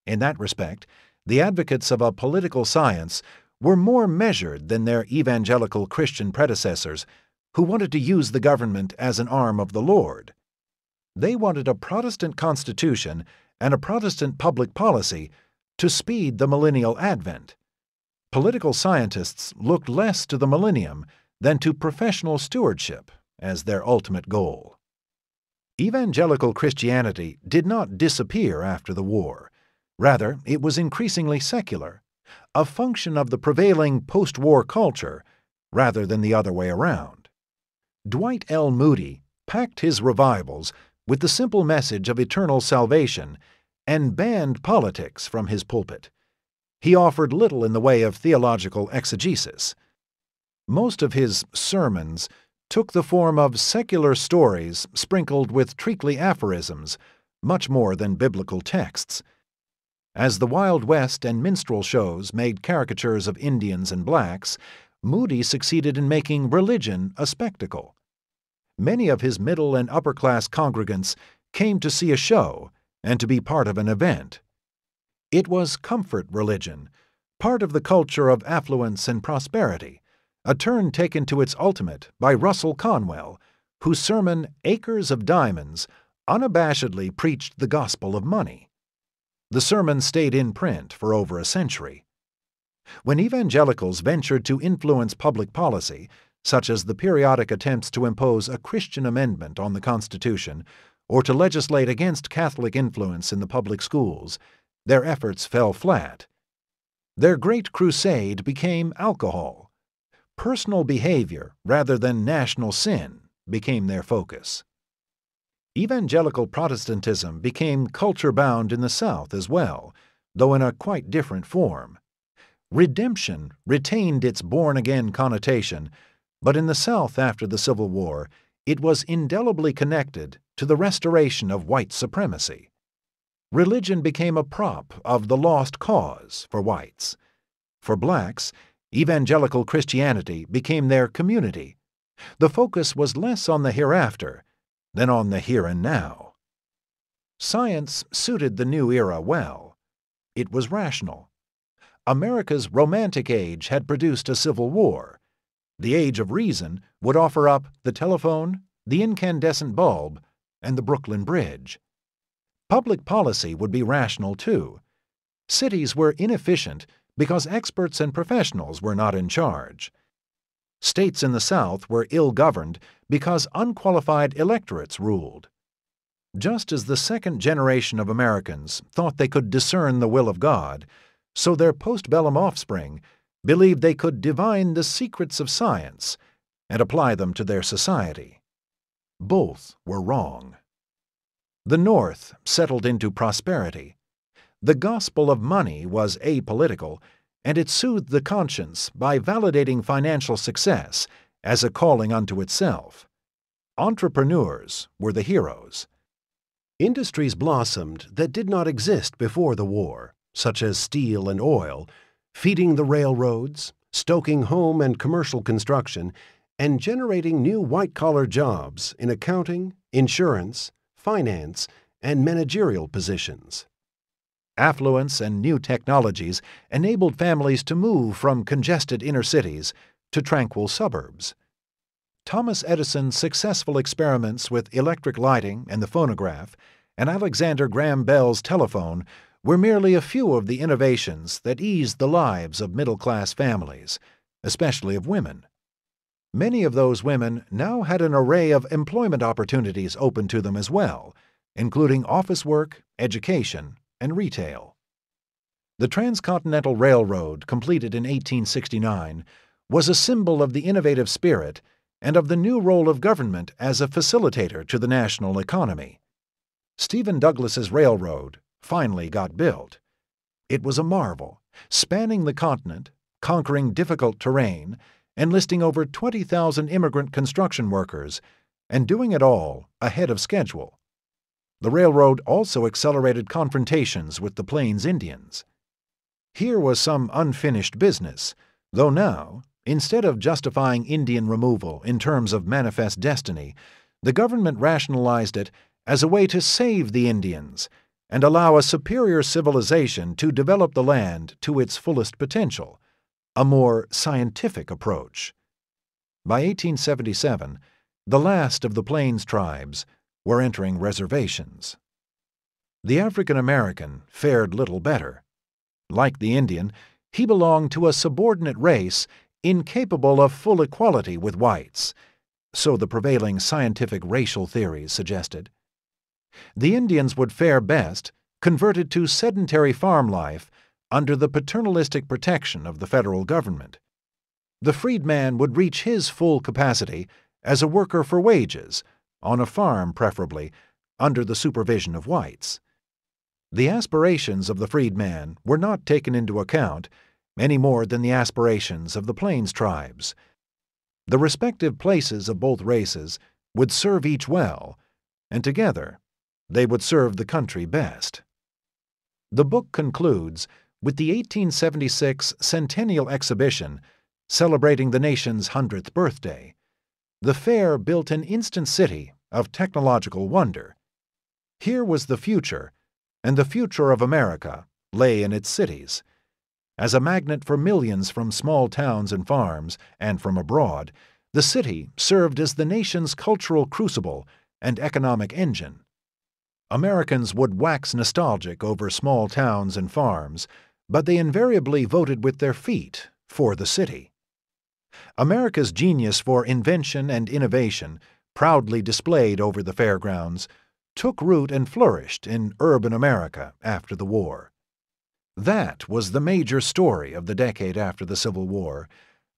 In that respect, the advocates of a political science were more measured than their evangelical Christian predecessors, who wanted to use the government as an arm of the Lord. They wanted a Protestant constitution and a Protestant public policy to speed the millennial advent. Political scientists looked less to the millennium than to professional stewardship as their ultimate goal. Evangelical Christianity did not disappear after the war. Rather, it was increasingly secular a function of the prevailing post-war culture rather than the other way around. Dwight L. Moody packed his revivals with the simple message of eternal salvation and banned politics from his pulpit. He offered little in the way of theological exegesis. Most of his sermons took the form of secular stories sprinkled with treacly aphorisms, much more than biblical texts. As the Wild West and minstrel shows made caricatures of Indians and blacks, Moody succeeded in making religion a spectacle. Many of his middle and upper class congregants came to see a show and to be part of an event. It was comfort religion, part of the culture of affluence and prosperity, a turn taken to its ultimate by Russell Conwell, whose sermon Acres of Diamonds unabashedly preached the gospel of money. The sermon stayed in print for over a century. When evangelicals ventured to influence public policy, such as the periodic attempts to impose a Christian amendment on the Constitution or to legislate against Catholic influence in the public schools, their efforts fell flat. Their great crusade became alcohol. Personal behavior, rather than national sin, became their focus. Evangelical Protestantism became culture bound in the South as well, though in a quite different form. Redemption retained its born again connotation, but in the South after the Civil War, it was indelibly connected to the restoration of white supremacy. Religion became a prop of the lost cause for whites. For blacks, evangelical Christianity became their community. The focus was less on the hereafter than on the here and now. Science suited the new era well. It was rational. America's Romantic Age had produced a civil war. The Age of Reason would offer up the telephone, the incandescent bulb, and the Brooklyn Bridge. Public policy would be rational too. Cities were inefficient because experts and professionals were not in charge. States in the South were ill governed because unqualified electorates ruled. Just as the second generation of Americans thought they could discern the will of God, so their postbellum offspring believed they could divine the secrets of science and apply them to their society. Both were wrong. The North settled into prosperity. The gospel of money was apolitical, and it soothed the conscience by validating financial success as a calling unto itself. Entrepreneurs were the heroes. Industries blossomed that did not exist before the war, such as steel and oil, feeding the railroads, stoking home and commercial construction, and generating new white collar jobs in accounting, insurance, finance, and managerial positions. Affluence and new technologies enabled families to move from congested inner cities to tranquil suburbs. Thomas Edison's successful experiments with electric lighting and the phonograph, and Alexander Graham Bell's telephone were merely a few of the innovations that eased the lives of middle class families, especially of women. Many of those women now had an array of employment opportunities open to them as well, including office work, education, and retail. The Transcontinental Railroad, completed in 1869, was a symbol of the innovative spirit and of the new role of government as a facilitator to the national economy. Stephen Douglas's railroad finally got built. It was a marvel, spanning the continent, conquering difficult terrain, enlisting over 20,000 immigrant construction workers, and doing it all ahead of schedule. The railroad also accelerated confrontations with the Plains Indians. Here was some unfinished business, though now, instead of justifying Indian removal in terms of manifest destiny, the government rationalized it as a way to save the Indians and allow a superior civilization to develop the land to its fullest potential, a more scientific approach. By 1877, the last of the Plains tribes were entering reservations. The African American fared little better. Like the Indian, he belonged to a subordinate race incapable of full equality with whites, so the prevailing scientific racial theories suggested. The Indians would fare best converted to sedentary farm life under the paternalistic protection of the federal government. The freedman would reach his full capacity as a worker for wages on a farm preferably, under the supervision of whites. The aspirations of the freedman were not taken into account any more than the aspirations of the Plains tribes. The respective places of both races would serve each well, and together they would serve the country best. The book concludes with the 1876 Centennial Exhibition celebrating the nation's 100th birthday. The fair built an instant city of technological wonder. Here was the future, and the future of America lay in its cities. As a magnet for millions from small towns and farms, and from abroad, the city served as the nation's cultural crucible and economic engine. Americans would wax nostalgic over small towns and farms, but they invariably voted with their feet for the city. America's genius for invention and innovation, proudly displayed over the fairgrounds, took root and flourished in urban America after the war. That was the major story of the decade after the Civil War,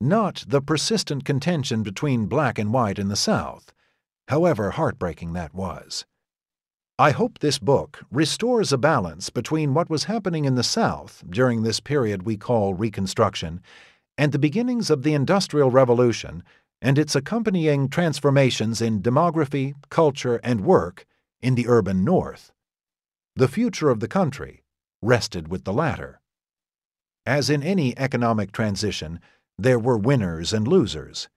not the persistent contention between black and white in the South, however heartbreaking that was. I hope this book restores a balance between what was happening in the South during this period we call Reconstruction and the beginnings of the Industrial Revolution and its accompanying transformations in demography, culture, and work in the urban North. The future of the country rested with the latter. As in any economic transition, there were winners and losers.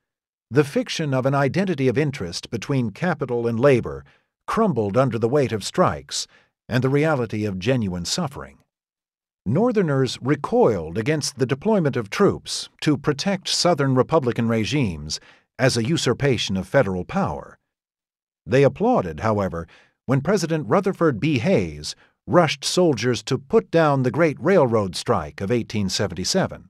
The fiction of an identity of interest between capital and labor crumbled under the weight of strikes and the reality of genuine suffering. Northerners recoiled against the deployment of troops to protect Southern Republican regimes as a usurpation of federal power. They applauded, however, when President Rutherford B. Hayes rushed soldiers to put down the great railroad strike of 1877.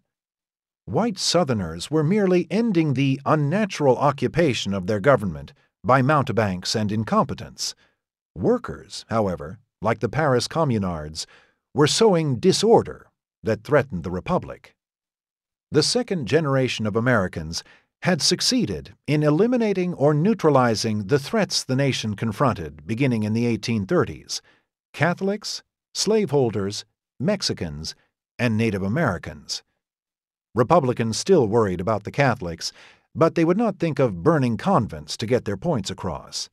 White Southerners were merely ending the unnatural occupation of their government by mountebanks and incompetents. Workers, however, like the Paris Communards, were sowing disorder that threatened the Republic. The second generation of Americans had succeeded in eliminating or neutralizing the threats the nation confronted beginning in the 1830s Catholics, slaveholders, Mexicans, and Native Americans. Republicans still worried about the Catholics, but they would not think of burning convents to get their points across.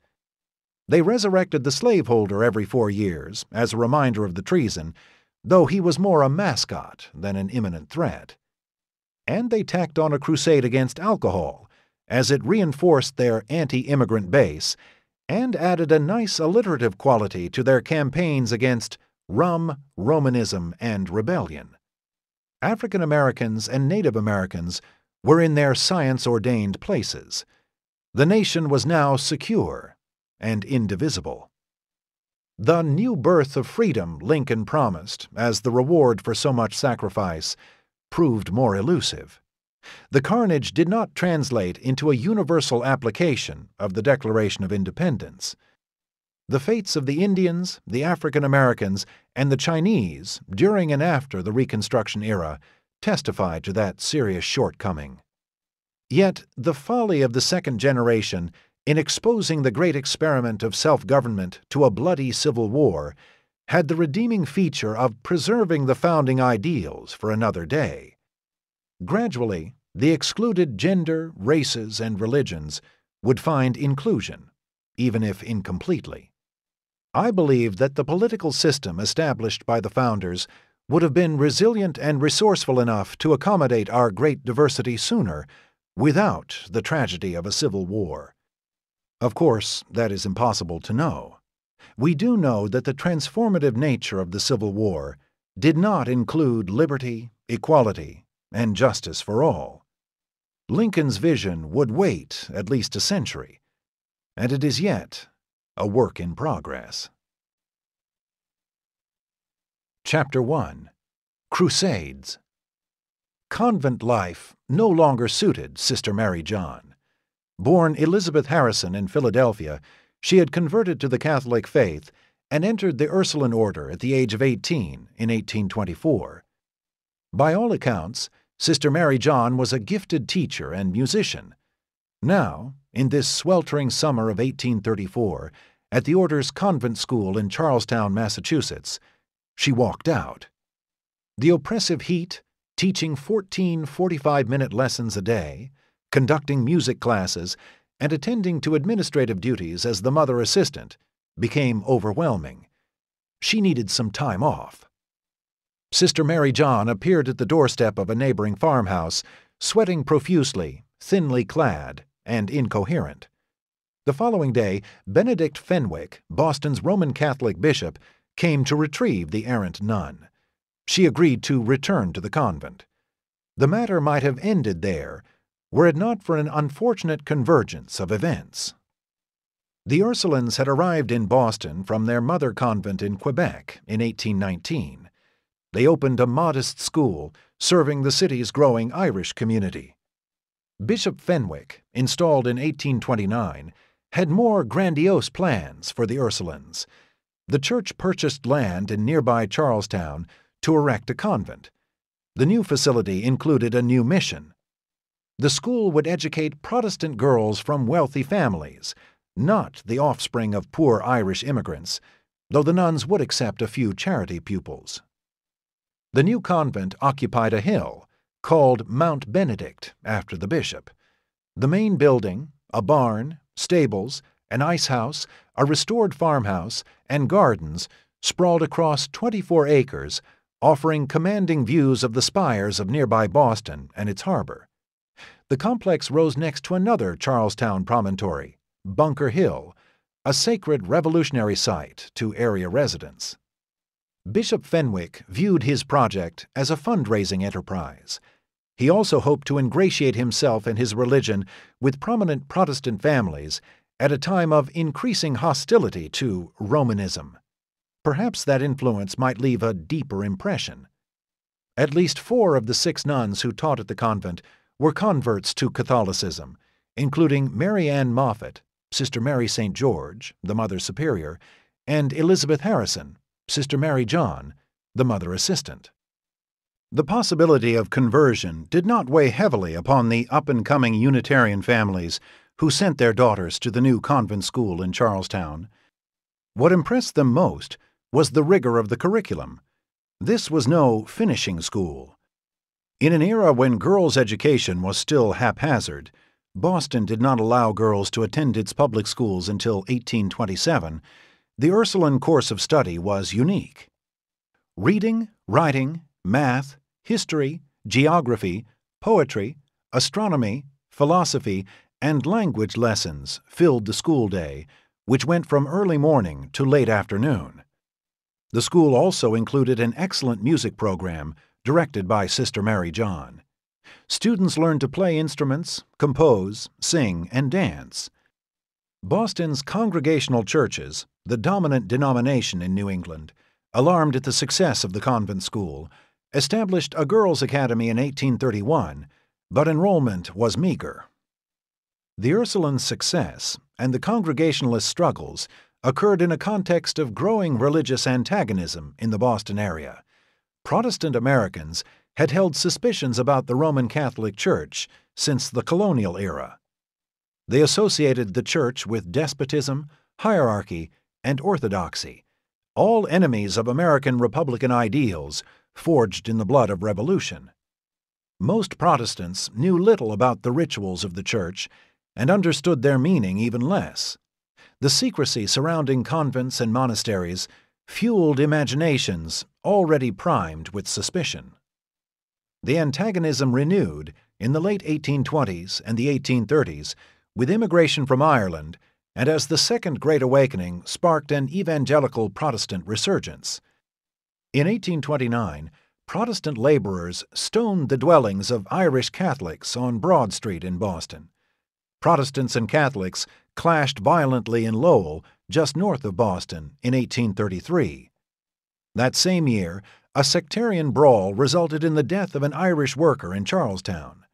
They resurrected the slaveholder every four years as a reminder of the treason, though he was more a mascot than an imminent threat. And they tacked on a crusade against alcohol, as it reinforced their anti immigrant base and added a nice alliterative quality to their campaigns against rum, Romanism, and rebellion. African Americans and Native Americans were in their science ordained places. The nation was now secure and indivisible. The new birth of freedom Lincoln promised as the reward for so much sacrifice proved more elusive. The carnage did not translate into a universal application of the Declaration of Independence. The fates of the Indians, the African Americans, and the Chinese during and after the Reconstruction era testify to that serious shortcoming. Yet the folly of the second generation in exposing the great experiment of self government to a bloody civil war had the redeeming feature of preserving the founding ideals for another day. Gradually, the excluded gender, races, and religions would find inclusion, even if incompletely. I believe that the political system established by the founders would have been resilient and resourceful enough to accommodate our great diversity sooner without the tragedy of a civil war. Of course, that is impossible to know. We do know that the transformative nature of the Civil War did not include liberty, equality, and justice for all. Lincoln's vision would wait at least a century, and it is yet a work in progress. Chapter 1 Crusades Convent life no longer suited Sister Mary John. Born Elizabeth Harrison in Philadelphia, she had converted to the Catholic faith and entered the Ursuline order at the age of 18 in 1824. By all accounts, Sister Mary John was a gifted teacher and musician. Now, in this sweltering summer of 1834, at the order's convent school in Charlestown, Massachusetts, she walked out. The oppressive heat, teaching 14 45 minute lessons a day, conducting music classes, and attending to administrative duties as the mother assistant became overwhelming. She needed some time off. Sister Mary John appeared at the doorstep of a neighboring farmhouse, sweating profusely, thinly clad, and incoherent. The following day, Benedict Fenwick, Boston's Roman Catholic bishop, came to retrieve the errant nun. She agreed to return to the convent. The matter might have ended there, were it not for an unfortunate convergence of events. The Ursulines had arrived in Boston from their mother convent in Quebec in 1819 they opened a modest school serving the city's growing Irish community. Bishop Fenwick, installed in 1829, had more grandiose plans for the Ursulines. The church purchased land in nearby Charlestown to erect a convent. The new facility included a new mission. The school would educate Protestant girls from wealthy families, not the offspring of poor Irish immigrants, though the nuns would accept a few charity pupils. The new convent occupied a hill, called Mount Benedict after the bishop. The main building, a barn, stables, an ice house, a restored farmhouse, and gardens sprawled across 24 acres, offering commanding views of the spires of nearby Boston and its harbor. The complex rose next to another Charlestown promontory, Bunker Hill, a sacred revolutionary site to area residents. Bishop Fenwick viewed his project as a fundraising enterprise. He also hoped to ingratiate himself and his religion with prominent Protestant families at a time of increasing hostility to Romanism. Perhaps that influence might leave a deeper impression. At least four of the six nuns who taught at the convent were converts to Catholicism, including Mary Ann Moffat, Sister Mary St. George, the Mother Superior, and Elizabeth Harrison, Sister Mary John, the mother assistant. The possibility of conversion did not weigh heavily upon the up and coming Unitarian families who sent their daughters to the new convent school in Charlestown. What impressed them most was the rigor of the curriculum. This was no finishing school. In an era when girls' education was still haphazard, Boston did not allow girls to attend its public schools until 1827. The Ursuline course of study was unique. Reading, writing, math, history, geography, poetry, astronomy, philosophy, and language lessons filled the school day, which went from early morning to late afternoon. The school also included an excellent music program directed by Sister Mary John. Students learned to play instruments, compose, sing, and dance. Boston's congregational churches, the dominant denomination in New England, alarmed at the success of the convent school, established a girls' academy in 1831, but enrollment was meager. The Ursuline success and the Congregationalist struggles occurred in a context of growing religious antagonism in the Boston area. Protestant Americans had held suspicions about the Roman Catholic Church since the colonial era. They associated the Church with despotism, hierarchy, and orthodoxy, all enemies of American Republican ideals forged in the blood of revolution. Most Protestants knew little about the rituals of the Church and understood their meaning even less. The secrecy surrounding convents and monasteries fueled imaginations already primed with suspicion. The antagonism renewed in the late 1820s and the 1830s with immigration from Ireland and as the Second Great Awakening sparked an evangelical Protestant resurgence. In 1829, Protestant laborers stoned the dwellings of Irish Catholics on Broad Street in Boston. Protestants and Catholics clashed violently in Lowell, just north of Boston, in 1833. That same year, a sectarian brawl resulted in the death of an Irish worker in Charlestown.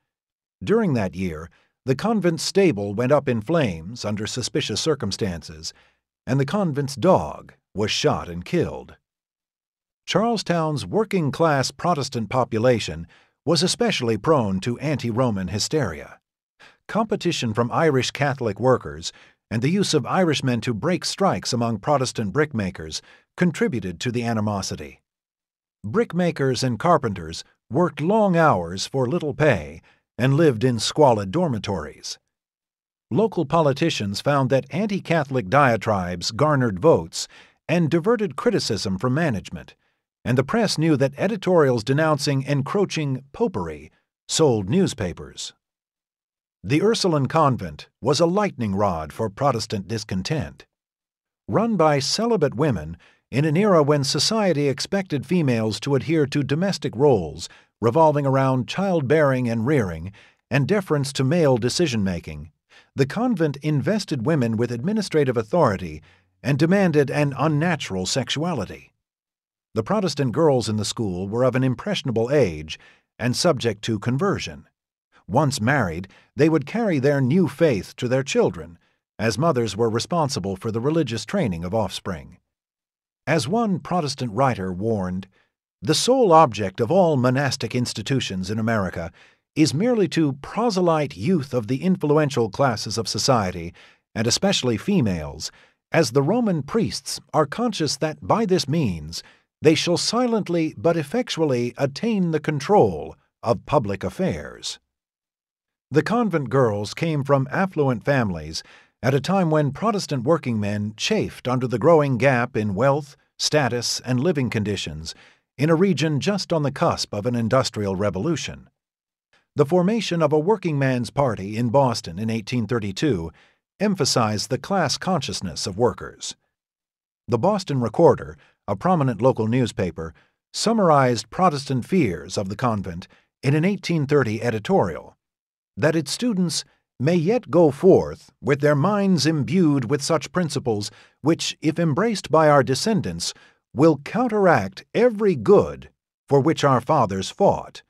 During that year, the convent's stable went up in flames under suspicious circumstances, and the convent's dog was shot and killed. Charlestown's working class Protestant population was especially prone to anti Roman hysteria competition from Irish Catholic workers, and the use of Irishmen to break strikes among Protestant brickmakers contributed to the animosity. Brickmakers and carpenters worked long hours for little pay and lived in squalid dormitories. Local politicians found that anti Catholic diatribes garnered votes and diverted criticism from management, and the press knew that editorials denouncing encroaching popery sold newspapers. The Ursuline convent was a lightning rod for Protestant discontent. Run by celibate women in an era when society expected females to adhere to domestic roles revolving around childbearing and rearing and deference to male decision making, the convent invested women with administrative authority and demanded an unnatural sexuality. The Protestant girls in the school were of an impressionable age and subject to conversion. Once married, they would carry their new faith to their children, as mothers were responsible for the religious training of offspring. As one Protestant writer warned, the sole object of all monastic institutions in America is merely to proselyte youth of the influential classes of society, and especially females, as the Roman priests are conscious that by this means they shall silently but effectually attain the control of public affairs. The convent girls came from affluent families at a time when Protestant working men chafed under the growing gap in wealth, status, and living conditions in a region just on the cusp of an industrial revolution. The formation of a working man's party in Boston in 1832 emphasized the class consciousness of workers. The Boston Recorder, a prominent local newspaper, summarized Protestant fears of the convent in an 1830 editorial that its students may yet go forth with their minds imbued with such principles which, if embraced by our descendants, will counteract every good for which our fathers fought.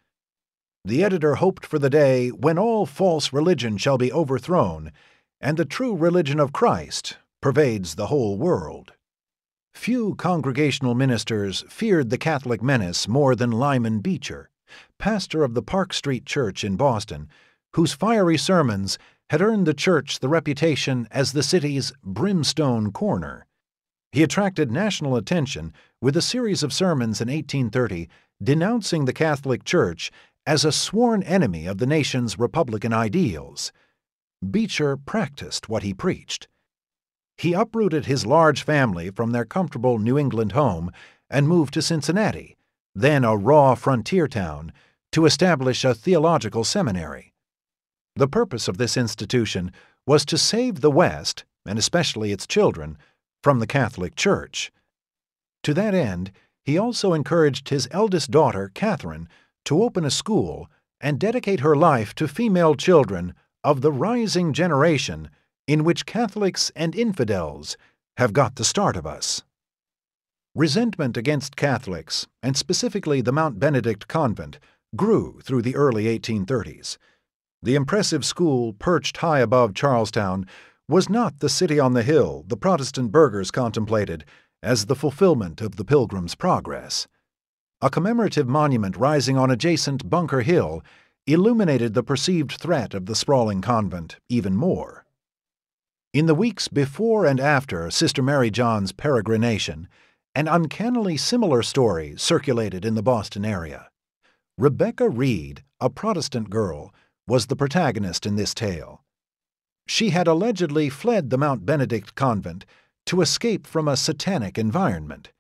The editor hoped for the day when all false religion shall be overthrown, and the true religion of Christ pervades the whole world. Few congregational ministers feared the Catholic menace more than Lyman Beecher, pastor of the Park Street Church in Boston, whose fiery sermons had earned the church the reputation as the city's brimstone corner. He attracted national attention with a series of sermons in 1830 denouncing the Catholic Church as a sworn enemy of the nation's Republican ideals. Beecher practiced what he preached. He uprooted his large family from their comfortable New England home and moved to Cincinnati, then a raw frontier town, to establish a theological seminary. The purpose of this institution was to save the West, and especially its children, from the Catholic Church. To that end, he also encouraged his eldest daughter, Catherine, to open a school and dedicate her life to female children of the rising generation in which Catholics and infidels have got the start of us. Resentment against Catholics, and specifically the Mount Benedict convent, grew through the early 1830s. The impressive school, perched high above Charlestown, was not the city on the hill the Protestant burghers contemplated as the fulfillment of the Pilgrim's Progress. A commemorative monument rising on adjacent Bunker Hill illuminated the perceived threat of the sprawling convent even more. In the weeks before and after Sister Mary John's peregrination, an uncannily similar story circulated in the Boston area. Rebecca Reed, a Protestant girl, was the protagonist in this tale. She had allegedly fled the Mount Benedict convent to escape from a satanic environment.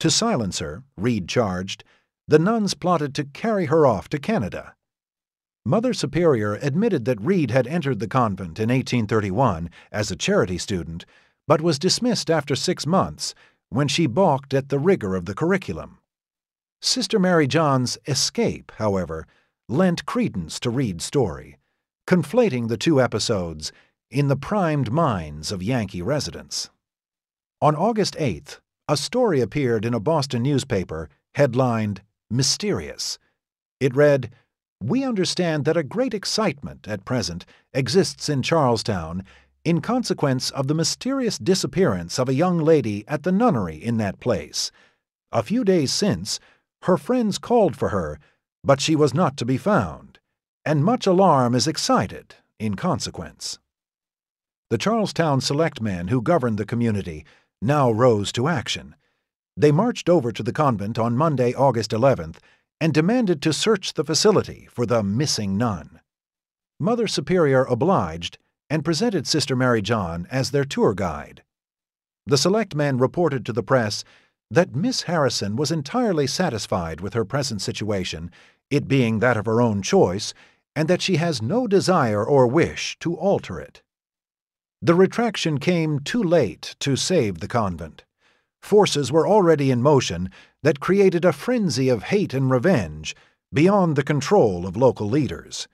To silence her, Reed charged, the nuns plotted to carry her off to Canada. Mother Superior admitted that Reed had entered the convent in 1831 as a charity student, but was dismissed after six months when she balked at the rigor of the curriculum. Sister Mary John's escape, however, lent credence to Reed's story, conflating the two episodes in the primed minds of Yankee residents. On August 8th, a story appeared in a Boston newspaper headlined Mysterious. It read, we understand that a great excitement at present exists in Charlestown in consequence of the mysterious disappearance of a young lady at the nunnery in that place. A few days since, her friends called for her, but she was not to be found, and much alarm is excited in consequence. The Charlestown selectmen who governed the community now rose to action. They marched over to the convent on Monday, August 11th, and demanded to search the facility for the missing nun. Mother Superior obliged and presented Sister Mary John as their tour guide. The selectmen reported to the press that Miss Harrison was entirely satisfied with her present situation, it being that of her own choice, and that she has no desire or wish to alter it. The retraction came too late to save the convent. Forces were already in motion that created a frenzy of hate and revenge beyond the control of local leaders.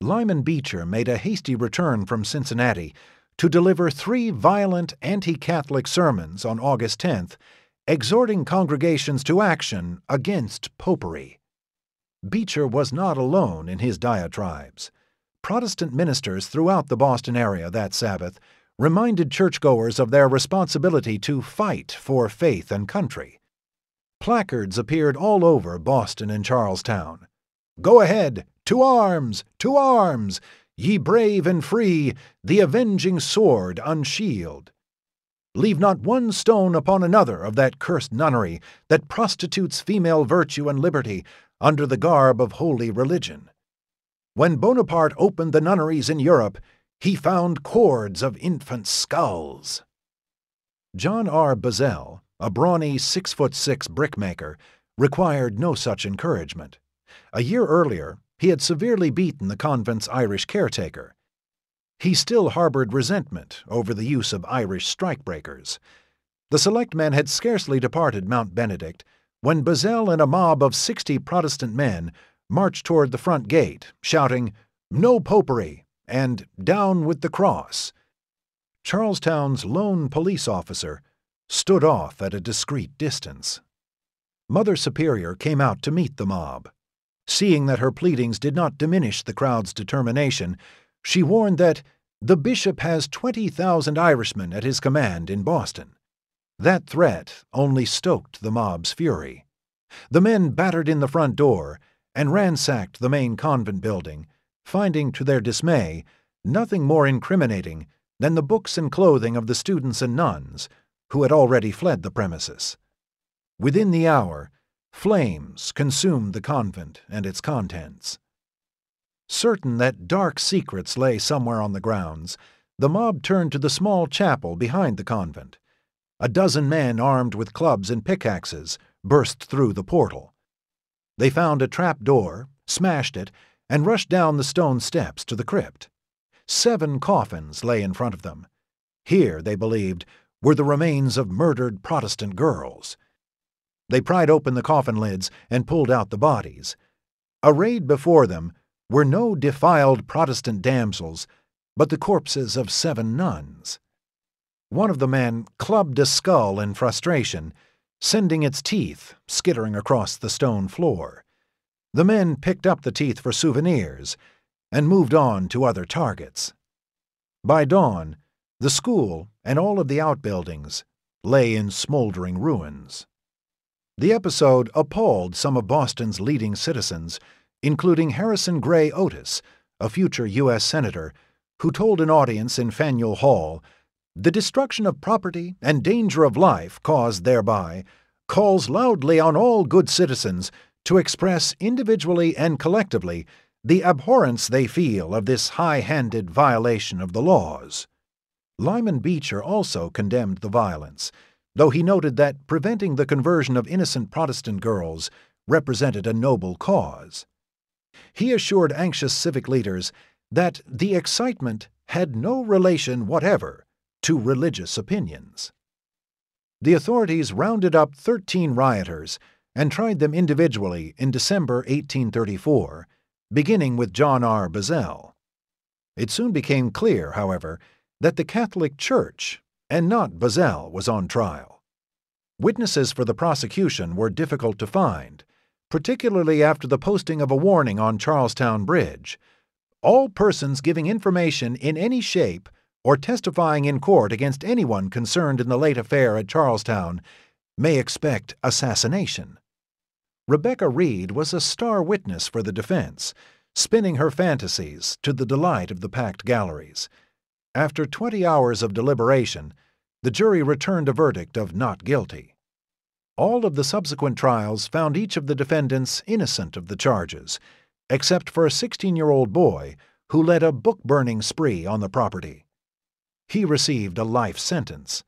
Lyman Beecher made a hasty return from Cincinnati to deliver three violent anti Catholic sermons on August 10th, exhorting congregations to action against popery. Beecher was not alone in his diatribes. Protestant ministers throughout the Boston area that Sabbath reminded churchgoers of their responsibility to fight for faith and country. Placards appeared all over Boston and Charlestown. Go ahead! To arms! To arms! Ye brave and free, the avenging sword unshield. Leave not one stone upon another of that cursed nunnery that prostitutes female virtue and liberty under the garb of holy religion. When Bonaparte opened the nunneries in Europe, he found cords of infant skulls. John R. Buzzell, a brawny six foot six brickmaker, required no such encouragement. A year earlier, he had severely beaten the convent's Irish caretaker. He still harbored resentment over the use of Irish strikebreakers. The selectmen had scarcely departed Mount Benedict when Buzzell and a mob of sixty Protestant men marched toward the front gate, shouting, No Popery! and Down with the Cross! Charlestown's lone police officer stood off at a discreet distance. Mother Superior came out to meet the mob. Seeing that her pleadings did not diminish the crowd's determination, she warned that the bishop has 20,000 Irishmen at his command in Boston. That threat only stoked the mob's fury. The men battered in the front door and ransacked the main convent building, finding to their dismay nothing more incriminating than the books and clothing of the students and nuns, who had already fled the premises. Within the hour, flames consumed the convent and its contents. Certain that dark secrets lay somewhere on the grounds, the mob turned to the small chapel behind the convent. A dozen men armed with clubs and pickaxes burst through the portal. They found a trap door, smashed it, and rushed down the stone steps to the crypt. Seven coffins lay in front of them. Here, they believed, were the remains of murdered Protestant girls. They pried open the coffin lids and pulled out the bodies. Arrayed before them were no defiled Protestant damsels, but the corpses of seven nuns. One of the men clubbed a skull in frustration, sending its teeth skittering across the stone floor. The men picked up the teeth for souvenirs and moved on to other targets. By dawn, the school and all of the outbuildings lay in smoldering ruins. The episode appalled some of Boston's leading citizens, including Harrison Gray Otis, a future U.S. Senator who told an audience in Faneuil Hall, The destruction of property and danger of life caused thereby calls loudly on all good citizens to express individually and collectively the abhorrence they feel of this high handed violation of the laws. Lyman Beecher also condemned the violence, though he noted that preventing the conversion of innocent Protestant girls represented a noble cause. He assured anxious civic leaders that the excitement had no relation whatever to religious opinions. The authorities rounded up 13 rioters and tried them individually in December 1834, beginning with John R. Buzzell. It soon became clear, however, that the Catholic Church and not Buzzell was on trial. Witnesses for the prosecution were difficult to find, particularly after the posting of a warning on Charlestown Bridge all persons giving information in any shape or testifying in court against anyone concerned in the late affair at Charlestown may expect assassination. Rebecca Reed was a star witness for the defense, spinning her fantasies to the delight of the packed galleries. After 20 hours of deliberation, the jury returned a verdict of not guilty. All of the subsequent trials found each of the defendants innocent of the charges, except for a 16 year old boy who led a book burning spree on the property. He received a life sentence.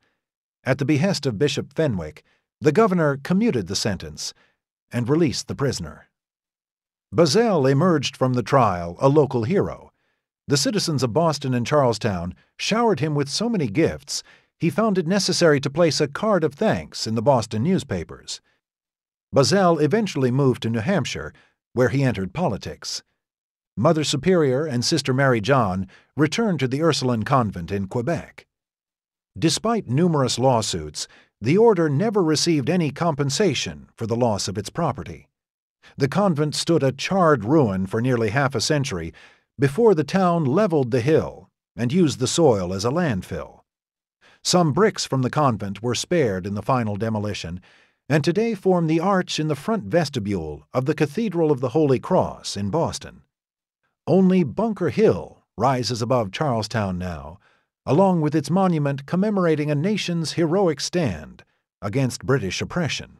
At the behest of Bishop Fenwick, the governor commuted the sentence and released the prisoner. Buzzell emerged from the trial a local hero. The citizens of Boston and Charlestown showered him with so many gifts he found it necessary to place a card of thanks in the Boston newspapers. Buzzell eventually moved to New Hampshire, where he entered politics. Mother Superior and Sister Mary John returned to the Ursuline convent in Quebec. Despite numerous lawsuits, the order never received any compensation for the loss of its property. The convent stood a charred ruin for nearly half a century before the town leveled the hill and used the soil as a landfill. Some bricks from the convent were spared in the final demolition, and today form the arch in the front vestibule of the Cathedral of the Holy Cross in Boston. Only Bunker Hill rises above Charlestown now, along with its monument commemorating a nation's heroic stand against British oppression.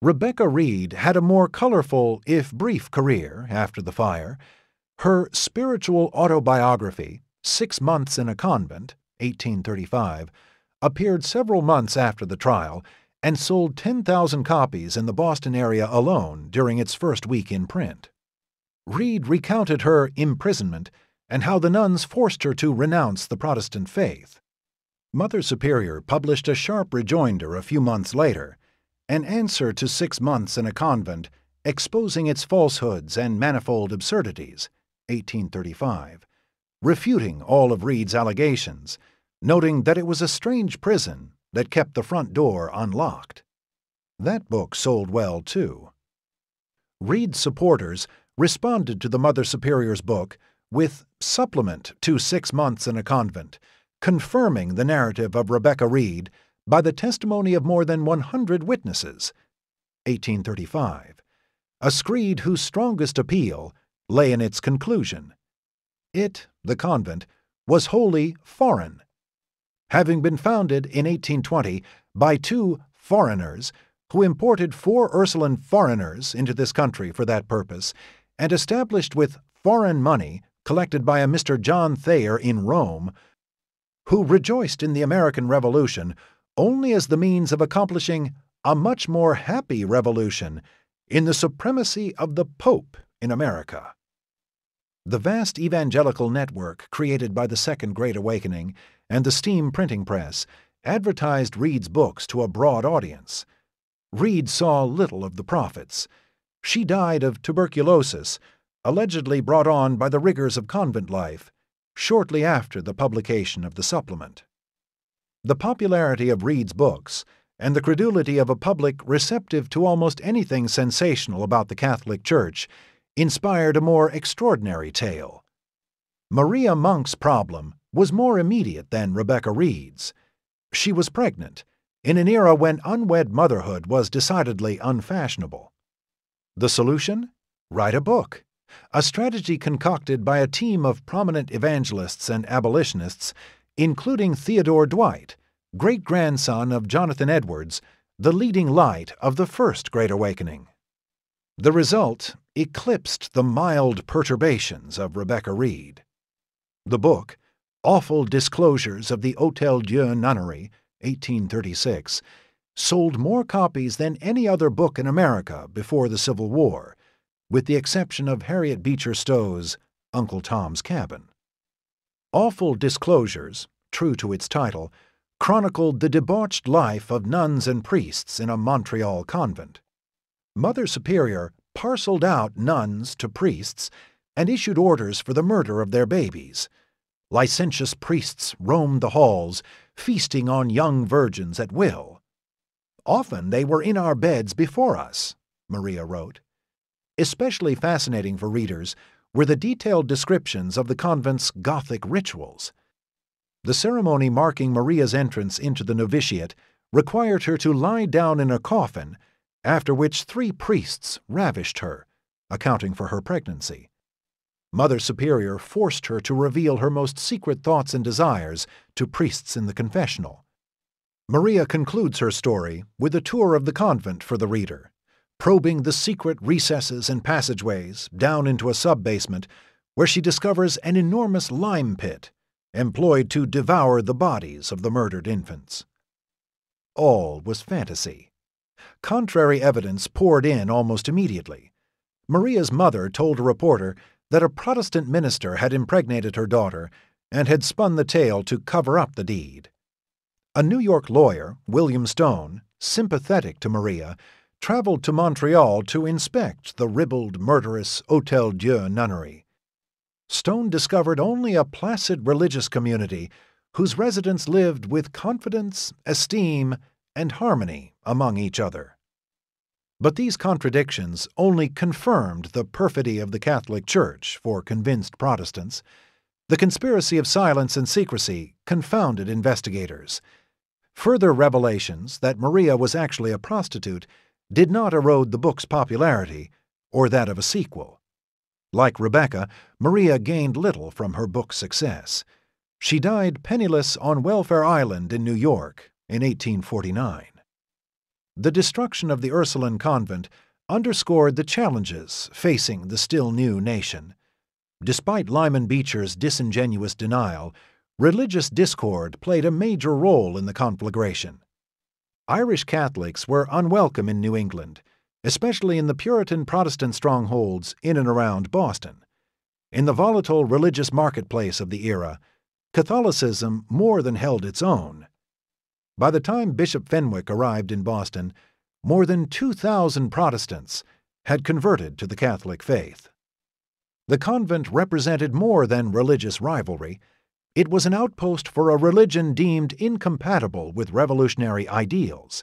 Rebecca Reed had a more colorful, if brief, career after the fire. Her spiritual autobiography, Six Months in a Convent, 1835, appeared several months after the trial and sold 10,000 copies in the Boston area alone during its first week in print. Reed recounted her imprisonment and how the nuns forced her to renounce the Protestant faith. Mother Superior published a sharp rejoinder a few months later, an answer to Six Months in a Convent, exposing its falsehoods and manifold absurdities, 1835, refuting all of Reed's allegations, noting that it was a strange prison that kept the front door unlocked. That book sold well, too. Reed's supporters responded to the Mother Superior's book with supplement to Six Months in a Convent, confirming the narrative of Rebecca Reed by the testimony of more than 100 witnesses. 1835. A screed whose strongest appeal lay in its conclusion. It, the convent, was wholly foreign having been founded in 1820 by two foreigners who imported four Ursuline foreigners into this country for that purpose and established with foreign money collected by a Mr. John Thayer in Rome, who rejoiced in the American Revolution only as the means of accomplishing a much more happy revolution in the supremacy of the Pope in America. The vast evangelical network created by the Second Great Awakening and the steam printing press advertised Reed's books to a broad audience. Reed saw little of the profits. She died of tuberculosis, allegedly brought on by the rigors of convent life, shortly after the publication of the supplement. The popularity of Reed's books and the credulity of a public receptive to almost anything sensational about the Catholic Church inspired a more extraordinary tale. Maria Monk's problem was more immediate than Rebecca Reed's. She was pregnant, in an era when unwed motherhood was decidedly unfashionable. The solution? Write a book. A strategy concocted by a team of prominent evangelists and abolitionists, including Theodore Dwight, great grandson of Jonathan Edwards, the leading light of the First Great Awakening. The result eclipsed the mild perturbations of Rebecca Reed. The book, Awful Disclosures of the Hotel Dieu Nunnery, 1836, sold more copies than any other book in America before the Civil War, with the exception of Harriet Beecher Stowe's Uncle Tom's Cabin. Awful Disclosures, true to its title, chronicled the debauched life of nuns and priests in a Montreal convent. Mother Superior parceled out nuns to priests and issued orders for the murder of their babies. Licentious priests roamed the halls, feasting on young virgins at will. Often they were in our beds before us, Maria wrote. Especially fascinating for readers were the detailed descriptions of the convent's Gothic rituals. The ceremony marking Maria's entrance into the novitiate required her to lie down in a coffin after which three priests ravished her, accounting for her pregnancy. Mother Superior forced her to reveal her most secret thoughts and desires to priests in the confessional. Maria concludes her story with a tour of the convent for the reader, probing the secret recesses and passageways down into a sub-basement where she discovers an enormous lime pit employed to devour the bodies of the murdered infants. All was fantasy. Contrary evidence poured in almost immediately. Maria's mother told a reporter that a Protestant minister had impregnated her daughter and had spun the tale to cover up the deed. A New York lawyer, William Stone, sympathetic to Maria, traveled to Montreal to inspect the ribald, murderous Hotel Dieu nunnery. Stone discovered only a placid religious community whose residents lived with confidence, esteem, and harmony among each other. But these contradictions only confirmed the perfidy of the Catholic Church for convinced Protestants. The conspiracy of silence and secrecy confounded investigators. Further revelations that Maria was actually a prostitute did not erode the book's popularity or that of a sequel. Like Rebecca, Maria gained little from her book's success. She died penniless on Welfare Island in New York in 1849. The destruction of the Ursuline convent underscored the challenges facing the still new nation. Despite Lyman Beecher's disingenuous denial, religious discord played a major role in the conflagration. Irish Catholics were unwelcome in New England, especially in the Puritan Protestant strongholds in and around Boston. In the volatile religious marketplace of the era, Catholicism more than held its own. By the time Bishop Fenwick arrived in Boston, more than 2,000 Protestants had converted to the Catholic faith. The convent represented more than religious rivalry. It was an outpost for a religion deemed incompatible with revolutionary ideals.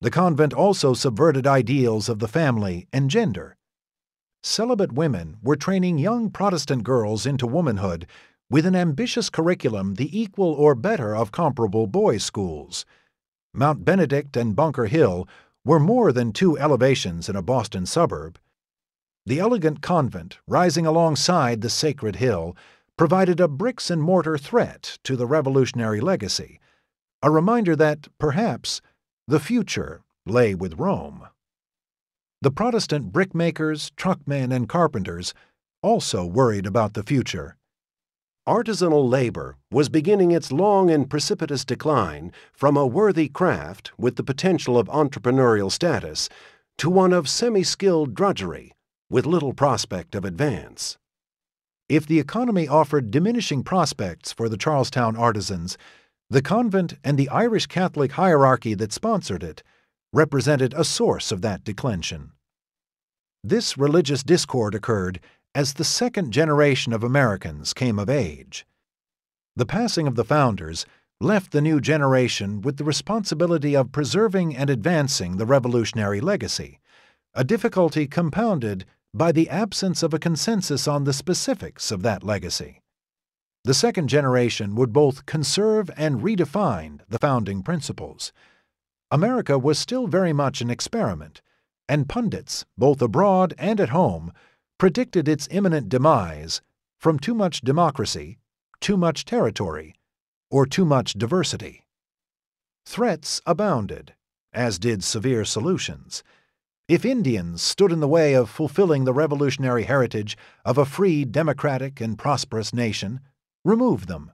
The convent also subverted ideals of the family and gender. Celibate women were training young Protestant girls into womanhood with an ambitious curriculum the equal or better of comparable boys' schools. Mount Benedict and Bunker Hill were more than two elevations in a Boston suburb. The elegant convent, rising alongside the sacred hill, provided a bricks and mortar threat to the revolutionary legacy, a reminder that, perhaps, the future lay with Rome. The Protestant brickmakers, truckmen, and carpenters also worried about the future. Artisanal labor was beginning its long and precipitous decline from a worthy craft with the potential of entrepreneurial status to one of semi skilled drudgery with little prospect of advance. If the economy offered diminishing prospects for the Charlestown artisans, the convent and the Irish Catholic hierarchy that sponsored it represented a source of that declension. This religious discord occurred as the second generation of Americans came of age. The passing of the founders left the new generation with the responsibility of preserving and advancing the revolutionary legacy, a difficulty compounded by the absence of a consensus on the specifics of that legacy. The second generation would both conserve and redefine the founding principles. America was still very much an experiment, and pundits, both abroad and at home, predicted its imminent demise from too much democracy, too much territory, or too much diversity. Threats abounded, as did severe solutions. If Indians stood in the way of fulfilling the revolutionary heritage of a free, democratic, and prosperous nation, remove them.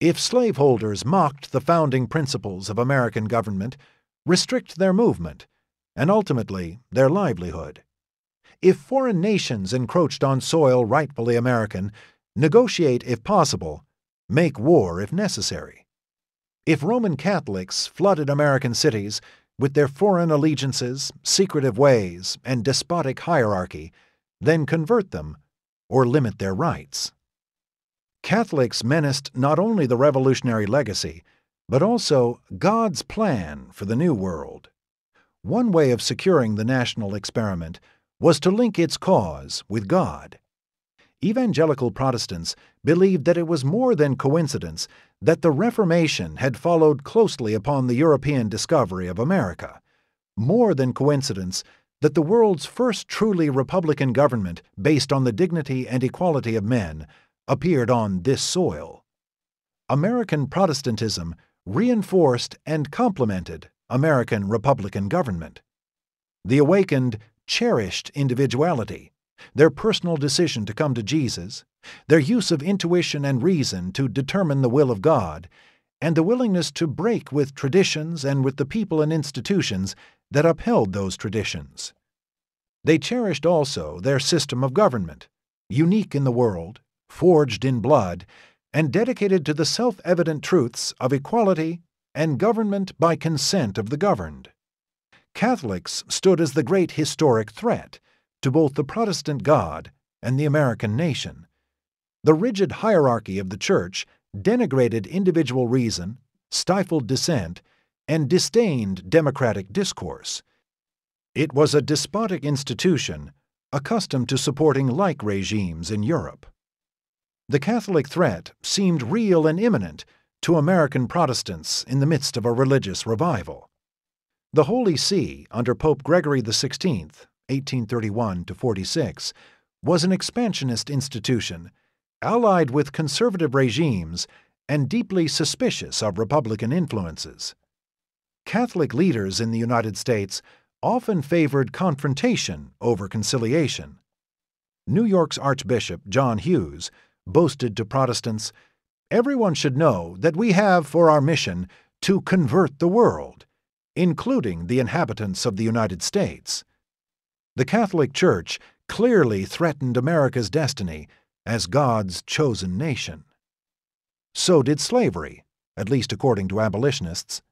If slaveholders mocked the founding principles of American government, restrict their movement, and ultimately their livelihood. If foreign nations encroached on soil rightfully American, negotiate if possible, make war if necessary. If Roman Catholics flooded American cities with their foreign allegiances, secretive ways, and despotic hierarchy, then convert them or limit their rights. Catholics menaced not only the revolutionary legacy, but also God's plan for the New World. One way of securing the national experiment was to link its cause with God. Evangelical Protestants believed that it was more than coincidence that the Reformation had followed closely upon the European discovery of America, more than coincidence that the world's first truly republican government based on the dignity and equality of men appeared on this soil. American Protestantism reinforced and complemented American Republican government. The awakened cherished individuality, their personal decision to come to Jesus, their use of intuition and reason to determine the will of God, and the willingness to break with traditions and with the people and institutions that upheld those traditions. They cherished also their system of government, unique in the world, forged in blood, and dedicated to the self evident truths of equality and government by consent of the governed. Catholics stood as the great historic threat to both the Protestant God and the American nation. The rigid hierarchy of the Church denigrated individual reason, stifled dissent, and disdained democratic discourse. It was a despotic institution accustomed to supporting like regimes in Europe. The Catholic threat seemed real and imminent to American Protestants in the midst of a religious revival. The Holy See, under Pope Gregory XVI, 1831 46, was an expansionist institution, allied with conservative regimes and deeply suspicious of Republican influences. Catholic leaders in the United States often favored confrontation over conciliation. New York's Archbishop John Hughes boasted to Protestants Everyone should know that we have for our mission to convert the world including the inhabitants of the United States. The Catholic Church clearly threatened America's destiny as God's chosen nation. So did slavery, at least according to abolitionists.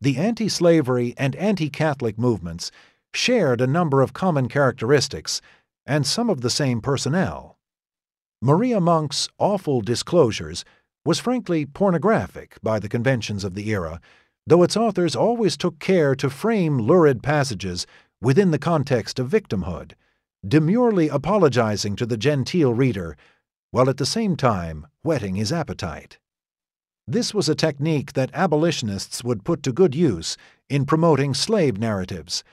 The anti slavery and anti Catholic movements shared a number of common characteristics and some of the same personnel. Maria Monk's awful disclosures was frankly pornographic by the conventions of the era though its authors always took care to frame lurid passages within the context of victimhood, demurely apologizing to the genteel reader, while at the same time whetting his appetite. This was a technique that abolitionists would put to good use in promoting slave narratives,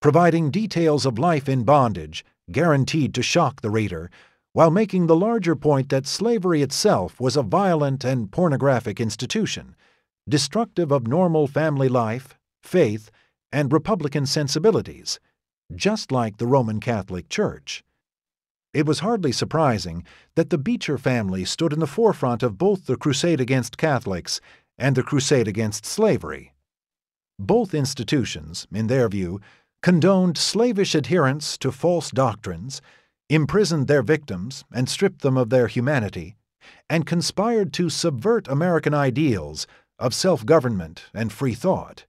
providing details of life in bondage guaranteed to shock the reader, while making the larger point that slavery itself was a violent and pornographic institution destructive of normal family life, faith, and Republican sensibilities, just like the Roman Catholic Church. It was hardly surprising that the Beecher family stood in the forefront of both the crusade against Catholics and the crusade against slavery. Both institutions, in their view, condoned slavish adherence to false doctrines, imprisoned their victims and stripped them of their humanity, and conspired to subvert American ideals of self government and free thought.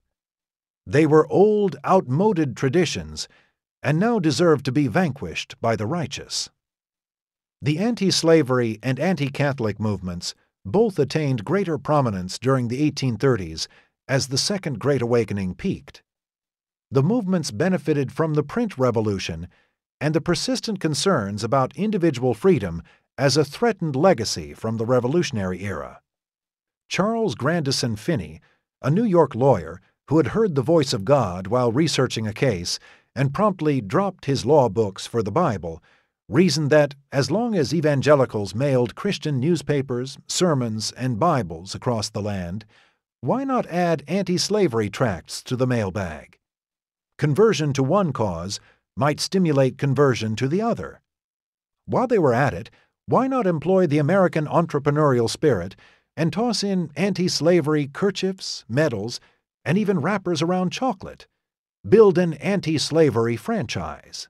They were old, outmoded traditions and now deserve to be vanquished by the righteous. The anti slavery and anti Catholic movements both attained greater prominence during the 1830s as the Second Great Awakening peaked. The movements benefited from the print revolution and the persistent concerns about individual freedom as a threatened legacy from the Revolutionary era. Charles Grandison Finney, a New York lawyer who had heard the voice of God while researching a case and promptly dropped his law books for the Bible, reasoned that as long as evangelicals mailed Christian newspapers, sermons, and Bibles across the land, why not add anti slavery tracts to the mailbag? Conversion to one cause might stimulate conversion to the other. While they were at it, why not employ the American entrepreneurial spirit and toss in anti slavery kerchiefs, medals, and even wrappers around chocolate? Build an anti slavery franchise.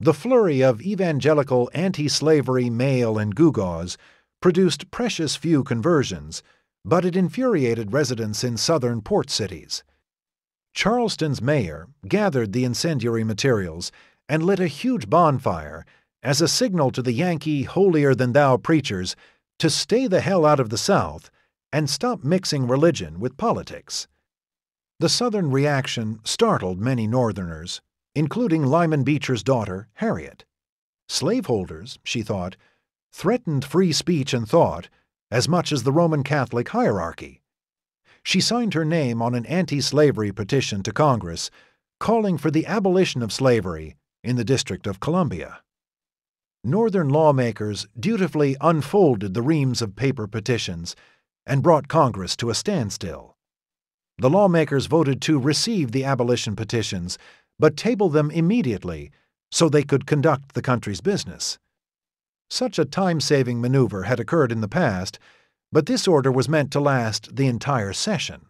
The flurry of evangelical anti slavery mail and gewgaws produced precious few conversions, but it infuriated residents in southern port cities. Charleston's mayor gathered the incendiary materials and lit a huge bonfire as a signal to the Yankee holier than thou preachers to stay the hell out of the South and stop mixing religion with politics. The Southern reaction startled many Northerners, including Lyman Beecher's daughter, Harriet. Slaveholders, she thought, threatened free speech and thought as much as the Roman Catholic hierarchy. She signed her name on an anti slavery petition to Congress calling for the abolition of slavery in the District of Columbia. Northern lawmakers dutifully unfolded the reams of paper petitions and brought Congress to a standstill. The lawmakers voted to receive the abolition petitions, but table them immediately so they could conduct the country's business. Such a time saving maneuver had occurred in the past, but this order was meant to last the entire session.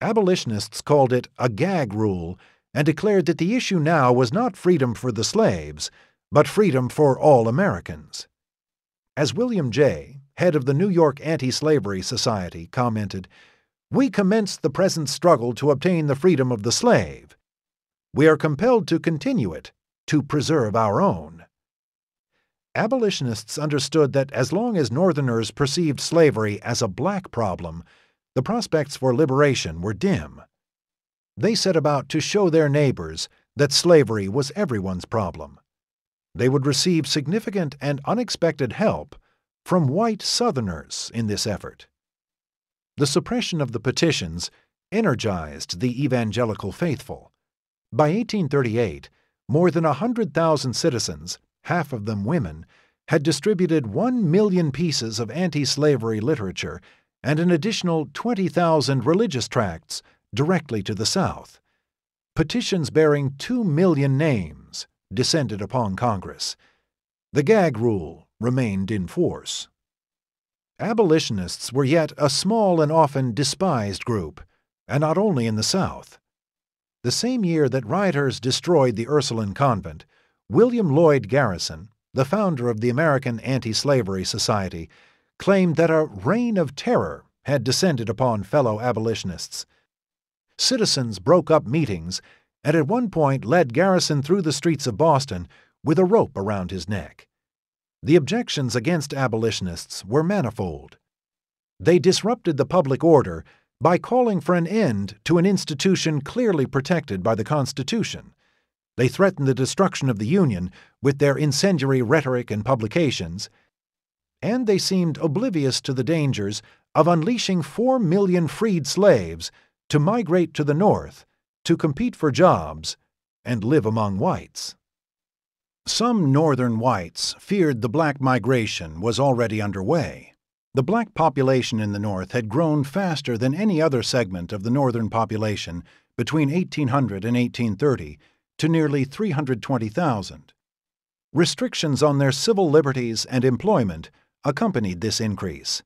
Abolitionists called it a gag rule and declared that the issue now was not freedom for the slaves, but freedom for all Americans. As William Jay, head of the New York Anti Slavery Society, commented, We commenced the present struggle to obtain the freedom of the slave. We are compelled to continue it, to preserve our own. Abolitionists understood that as long as Northerners perceived slavery as a black problem, the prospects for liberation were dim. They set about to show their neighbors that slavery was everyone's problem they would receive significant and unexpected help from white Southerners in this effort. The suppression of the petitions energized the evangelical faithful. By 1838, more than a 100,000 citizens, half of them women, had distributed 1 million pieces of anti slavery literature and an additional 20,000 religious tracts directly to the South. Petitions bearing 2 million names descended upon Congress. The gag rule remained in force. Abolitionists were yet a small and often despised group, and not only in the South. The same year that rioters destroyed the Ursuline convent, William Lloyd Garrison, the founder of the American Anti Slavery Society, claimed that a reign of terror had descended upon fellow abolitionists. Citizens broke up meetings and at one point led Garrison through the streets of Boston with a rope around his neck. The objections against abolitionists were manifold. They disrupted the public order by calling for an end to an institution clearly protected by the Constitution. They threatened the destruction of the Union with their incendiary rhetoric and publications, and they seemed oblivious to the dangers of unleashing four million freed slaves to migrate to the North to compete for jobs and live among whites. Some northern whites feared the black migration was already underway. The black population in the North had grown faster than any other segment of the Northern population between 1800 and 1830 to nearly 320,000. Restrictions on their civil liberties and employment accompanied this increase.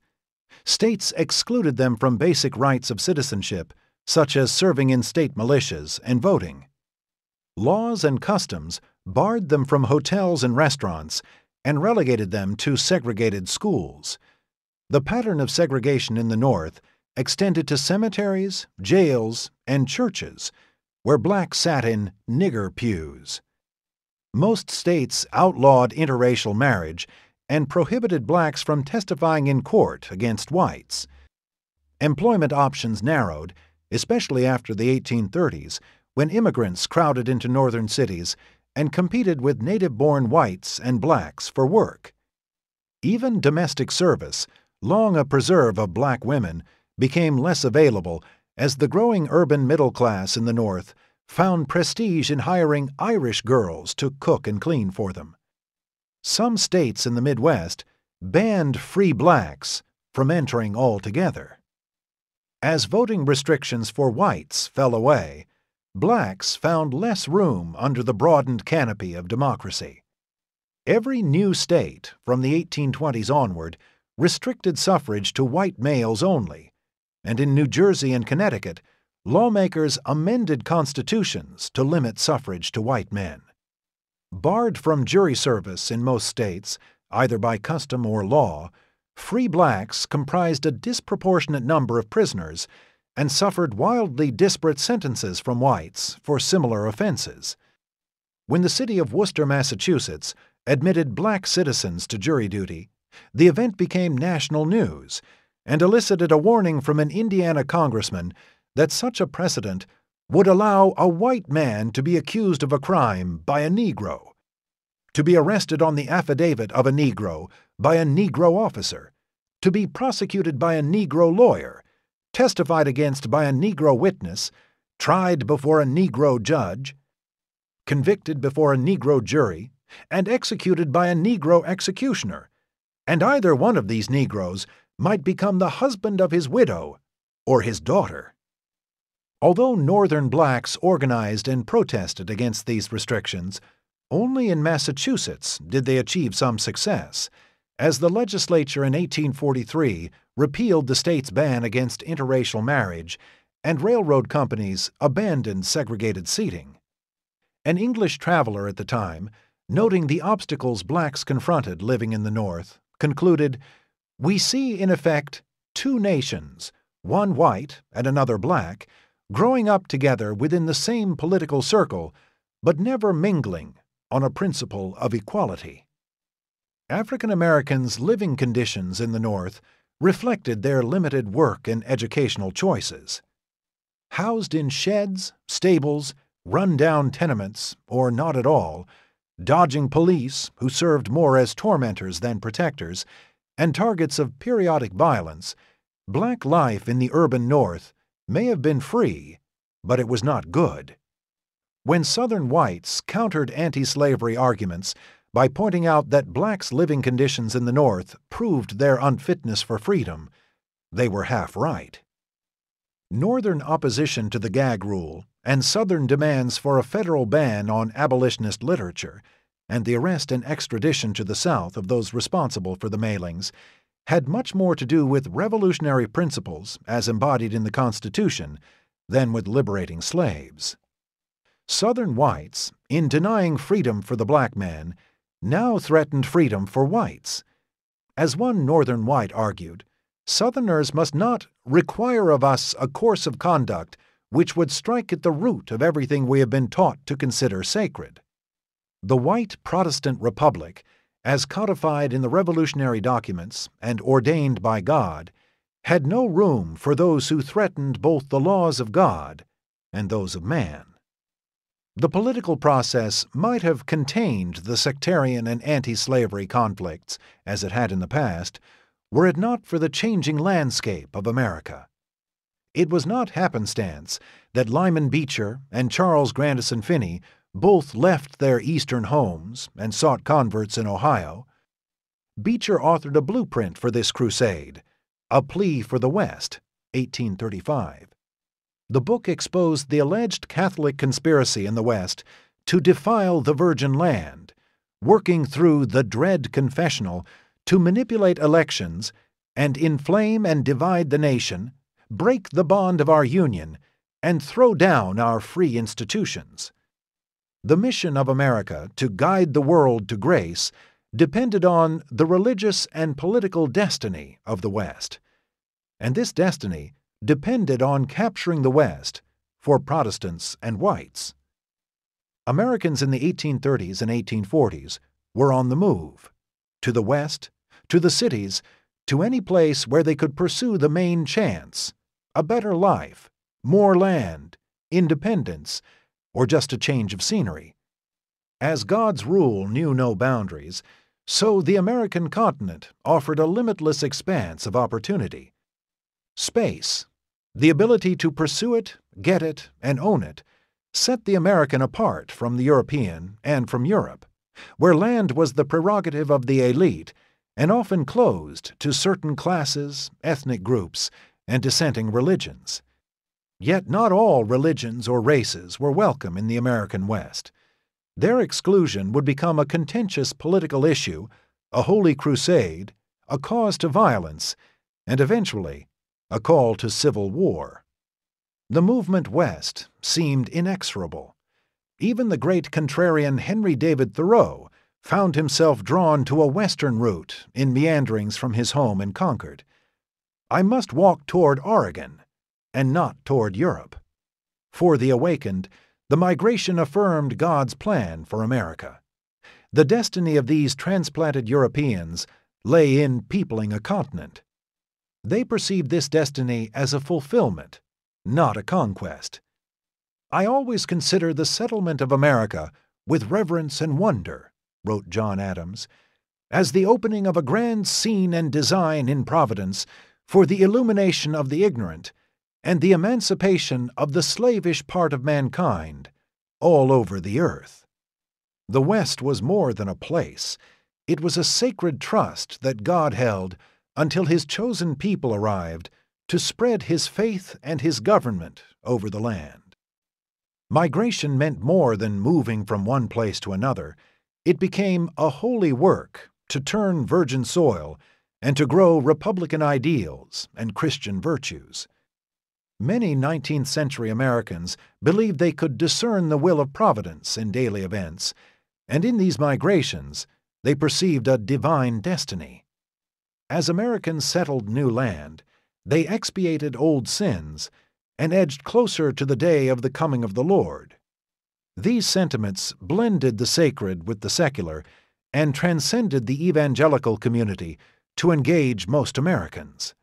States excluded them from basic rights of citizenship, such as serving in state militias and voting. Laws and customs barred them from hotels and restaurants and relegated them to segregated schools. The pattern of segregation in the North extended to cemeteries, jails, and churches, where blacks sat in nigger pews. Most states outlawed interracial marriage and prohibited blacks from testifying in court against whites. Employment options narrowed, especially after the 1830s, when immigrants crowded into northern cities and competed with native born whites and blacks for work. Even domestic service, long a preserve of black women, became less available as the growing urban middle class in the North found prestige in hiring Irish girls to cook and clean for them. Some states in the Midwest banned free blacks from entering altogether. As voting restrictions for whites fell away, blacks found less room under the broadened canopy of democracy. Every new state, from the 1820s onward, restricted suffrage to white males only, and in New Jersey and Connecticut, lawmakers amended constitutions to limit suffrage to white men. Barred from jury service in most states, either by custom or law, free blacks comprised a disproportionate number of prisoners and suffered wildly disparate sentences from whites for similar offenses. When the city of Worcester, Massachusetts, admitted black citizens to jury duty, the event became national news and elicited a warning from an Indiana congressman that such a precedent would allow a white man to be accused of a crime by a Negro, to be arrested on the affidavit of a Negro by a Negro officer, to be prosecuted by a Negro lawyer, testified against by a Negro witness, tried before a Negro judge, convicted before a Negro jury, and executed by a Negro executioner and either one of these Negroes might become the husband of his widow or his daughter. Although Northern blacks organized and protested against these restrictions, only in Massachusetts did they achieve some success, as the legislature in 1843 repealed the state's ban against interracial marriage and railroad companies abandoned segregated seating. An English traveler at the time, noting the obstacles blacks confronted living in the North, concluded, We see in effect two nations, one white and another black, growing up together within the same political circle, but never mingling on a principle of equality. African Americans' living conditions in the North reflected their limited work and educational choices. Housed in sheds, stables, run-down tenements, or not at all, dodging police who served more as tormentors than protectors, and targets of periodic violence, black life in the urban North may have been free, but it was not good. When Southern whites countered anti slavery arguments by pointing out that blacks' living conditions in the North proved their unfitness for freedom, they were half right. Northern opposition to the gag rule and Southern demands for a federal ban on abolitionist literature and the arrest and extradition to the South of those responsible for the mailings had much more to do with revolutionary principles as embodied in the Constitution than with liberating slaves. Southern whites, in denying freedom for the black man, now threatened freedom for whites. As one Northern white argued, Southerners must not require of us a course of conduct which would strike at the root of everything we have been taught to consider sacred. The white Protestant Republic, as codified in the revolutionary documents and ordained by God, had no room for those who threatened both the laws of God and those of man. The political process might have contained the sectarian and anti slavery conflicts, as it had in the past, were it not for the changing landscape of America. It was not happenstance that Lyman Beecher and Charles Grandison Finney both left their eastern homes and sought converts in Ohio. Beecher authored a blueprint for this crusade, A Plea for the West, 1835. The book exposed the alleged Catholic conspiracy in the West to defile the virgin land, working through the dread confessional to manipulate elections and inflame and divide the nation, break the bond of our union, and throw down our free institutions. The mission of America to guide the world to grace depended on the religious and political destiny of the West. And this destiny depended on capturing the West for Protestants and whites. Americans in the 1830s and 1840s were on the move to the West, to the cities, to any place where they could pursue the main chance a better life, more land, independence, or just a change of scenery. As God's rule knew no boundaries, so the American continent offered a limitless expanse of opportunity. Space, the ability to pursue it, get it, and own it, set the American apart from the European and from Europe, where land was the prerogative of the elite and often closed to certain classes, ethnic groups, and dissenting religions. Yet not all religions or races were welcome in the American West. Their exclusion would become a contentious political issue, a holy crusade, a cause to violence, and eventually a call to civil war. The movement west seemed inexorable. Even the great contrarian Henry David Thoreau found himself drawn to a western route in meanderings from his home in Concord. I must walk toward Oregon, and not toward Europe. For the awakened, the migration affirmed God's plan for America. The destiny of these transplanted Europeans lay in peopling a continent. They perceived this destiny as a fulfillment, not a conquest. I always consider the settlement of America with reverence and wonder, wrote John Adams, as the opening of a grand scene and design in Providence for the illumination of the ignorant and the emancipation of the slavish part of mankind all over the earth. The West was more than a place, it was a sacred trust that God held until His chosen people arrived to spread His faith and His government over the land. Migration meant more than moving from one place to another. It became a holy work to turn virgin soil and to grow Republican ideals and Christian virtues. Many 19th century Americans believed they could discern the will of Providence in daily events, and in these migrations they perceived a divine destiny. As Americans settled new land, they expiated old sins and edged closer to the day of the coming of the Lord. These sentiments blended the sacred with the secular and transcended the evangelical community to engage most Americans.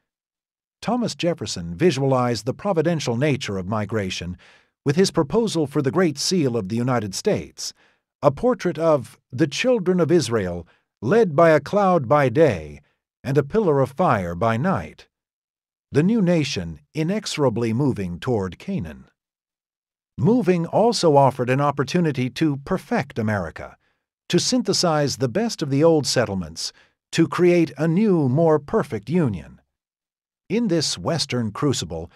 Thomas Jefferson visualized the providential nature of migration with his proposal for the Great Seal of the United States, a portrait of the children of Israel led by a cloud by day and a pillar of fire by night, the new nation inexorably moving toward Canaan. Moving also offered an opportunity to perfect America, to synthesize the best of the old settlements, to create a new, more perfect union. In this Western crucible,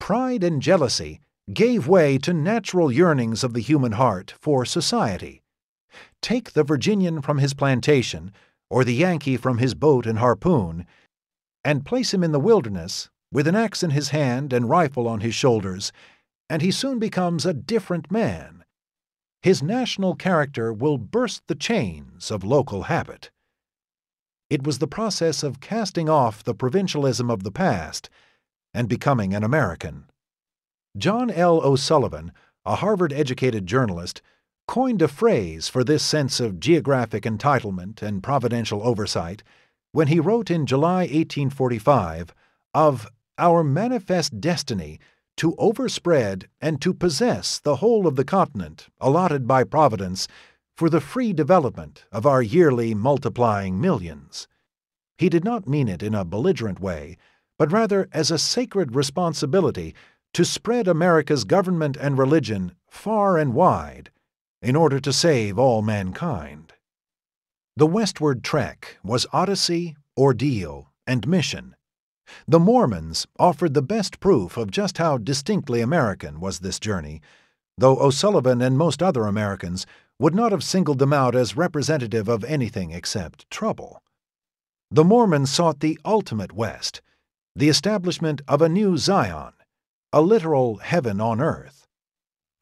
pride and jealousy gave way to natural yearnings of the human heart for society. Take the Virginian from his plantation, or the Yankee from his boat and harpoon, and place him in the wilderness with an axe in his hand and rifle on his shoulders, and he soon becomes a different man. His national character will burst the chains of local habit. It was the process of casting off the provincialism of the past and becoming an American. John L. O'Sullivan, a Harvard educated journalist, coined a phrase for this sense of geographic entitlement and providential oversight when he wrote in July 1845 of our manifest destiny to overspread and to possess the whole of the continent allotted by Providence for the free development of our yearly multiplying millions. He did not mean it in a belligerent way, but rather as a sacred responsibility to spread America's government and religion far and wide in order to save all mankind. The westward trek was odyssey, ordeal, and mission. The Mormons offered the best proof of just how distinctly American was this journey, though O'Sullivan and most other Americans would not have singled them out as representative of anything except trouble. The Mormons sought the ultimate West, the establishment of a new Zion, a literal heaven on earth.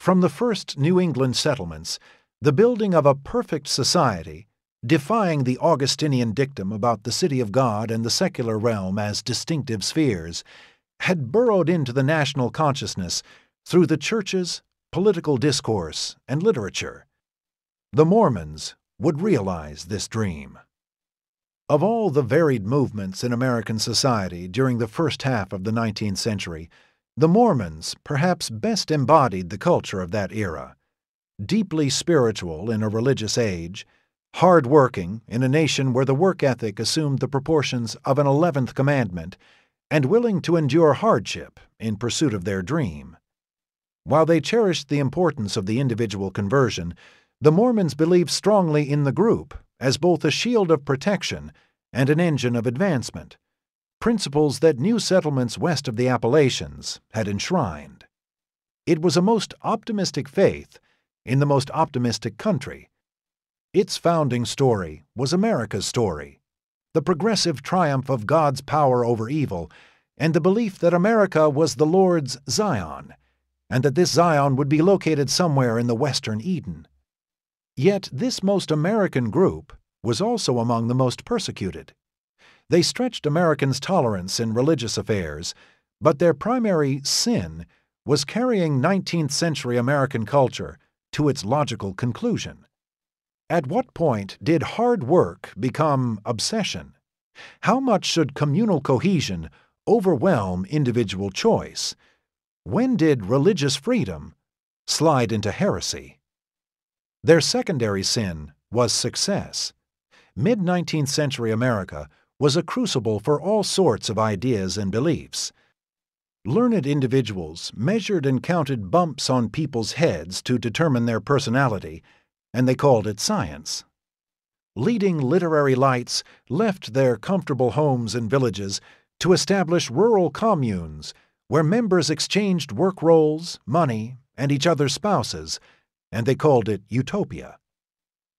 From the first New England settlements, the building of a perfect society, defying the Augustinian dictum about the city of God and the secular realm as distinctive spheres, had burrowed into the national consciousness through the churches, political discourse, and literature. The Mormons would realize this dream. Of all the varied movements in American society during the first half of the 19th century, the Mormons perhaps best embodied the culture of that era. Deeply spiritual in a religious age, hard working in a nation where the work ethic assumed the proportions of an eleventh commandment, and willing to endure hardship in pursuit of their dream. While they cherished the importance of the individual conversion, the Mormons believed strongly in the group as both a shield of protection and an engine of advancement, principles that new settlements west of the Appalachians had enshrined. It was a most optimistic faith in the most optimistic country. Its founding story was America's story, the progressive triumph of God's power over evil, and the belief that America was the Lord's Zion, and that this Zion would be located somewhere in the western Eden. Yet this most American group was also among the most persecuted. They stretched Americans' tolerance in religious affairs, but their primary sin was carrying 19th century American culture to its logical conclusion. At what point did hard work become obsession? How much should communal cohesion overwhelm individual choice? When did religious freedom slide into heresy? Their secondary sin was success. Mid 19th century America was a crucible for all sorts of ideas and beliefs. Learned individuals measured and counted bumps on people's heads to determine their personality, and they called it science. Leading literary lights left their comfortable homes and villages to establish rural communes where members exchanged work roles, money, and each other's spouses and they called it utopia.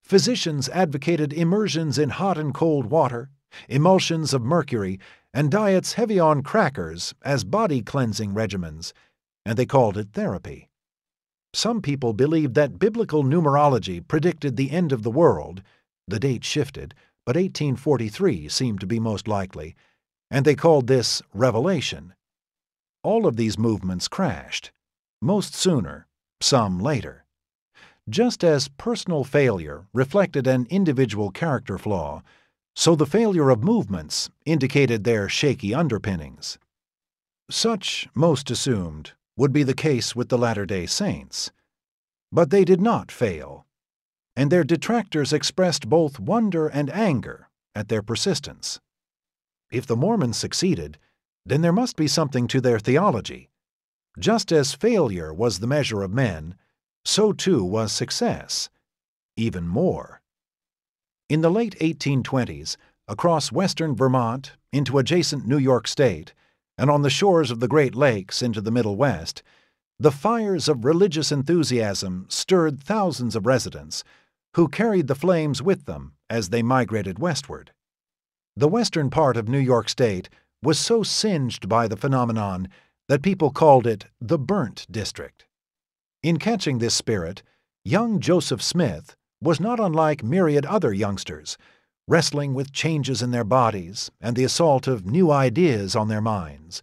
Physicians advocated immersions in hot and cold water, emulsions of mercury, and diets heavy on crackers as body cleansing regimens, and they called it therapy. Some people believed that biblical numerology predicted the end of the world. The date shifted, but 1843 seemed to be most likely, and they called this revelation. All of these movements crashed, most sooner, some later. Just as personal failure reflected an individual character flaw, so the failure of movements indicated their shaky underpinnings. Such, most assumed, would be the case with the Latter day Saints. But they did not fail, and their detractors expressed both wonder and anger at their persistence. If the Mormons succeeded, then there must be something to their theology. Just as failure was the measure of men, so too was success, even more. In the late 1820s, across western Vermont into adjacent New York State, and on the shores of the Great Lakes into the Middle West, the fires of religious enthusiasm stirred thousands of residents who carried the flames with them as they migrated westward. The western part of New York State was so singed by the phenomenon that people called it the Burnt District. In catching this spirit, young Joseph Smith was not unlike myriad other youngsters, wrestling with changes in their bodies and the assault of new ideas on their minds,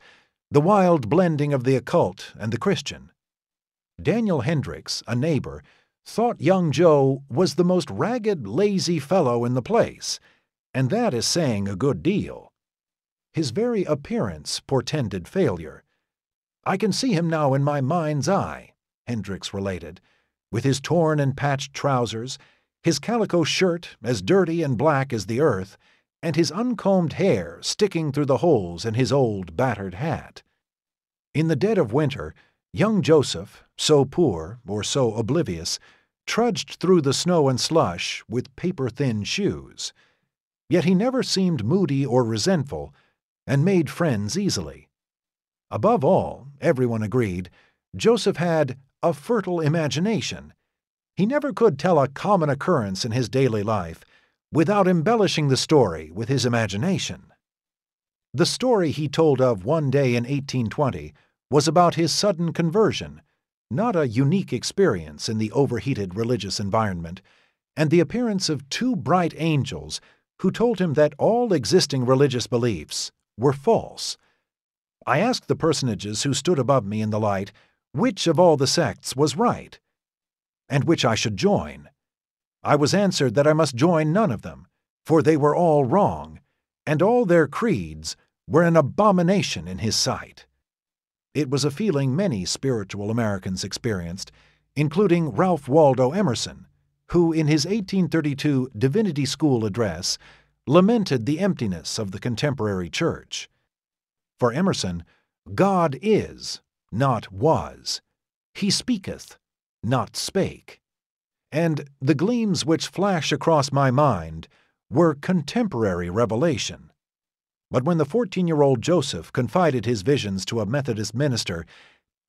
the wild blending of the occult and the Christian. Daniel Hendrix, a neighbor, thought young Joe was the most ragged, lazy fellow in the place, and that is saying a good deal. His very appearance portended failure. I can see him now in my mind's eye, Hendrix related, with his torn and patched trousers, his calico shirt as dirty and black as the earth, and his uncombed hair sticking through the holes in his old battered hat. In the dead of winter, young Joseph, so poor or so oblivious, trudged through the snow and slush with paper thin shoes. Yet he never seemed moody or resentful, and made friends easily. Above all, everyone agreed, Joseph had a fertile imagination. He never could tell a common occurrence in his daily life without embellishing the story with his imagination. The story he told of one day in 1820 was about his sudden conversion, not a unique experience in the overheated religious environment, and the appearance of two bright angels who told him that all existing religious beliefs were false. I asked the personages who stood above me in the light which of all the sects was right, and which I should join. I was answered that I must join none of them, for they were all wrong, and all their creeds were an abomination in his sight. It was a feeling many spiritual Americans experienced, including Ralph Waldo Emerson, who in his 1832 Divinity School address lamented the emptiness of the contemporary church. For Emerson, God is, not was. He speaketh, not spake. And the gleams which flash across my mind were contemporary revelation. But when the 14 year old Joseph confided his visions to a Methodist minister,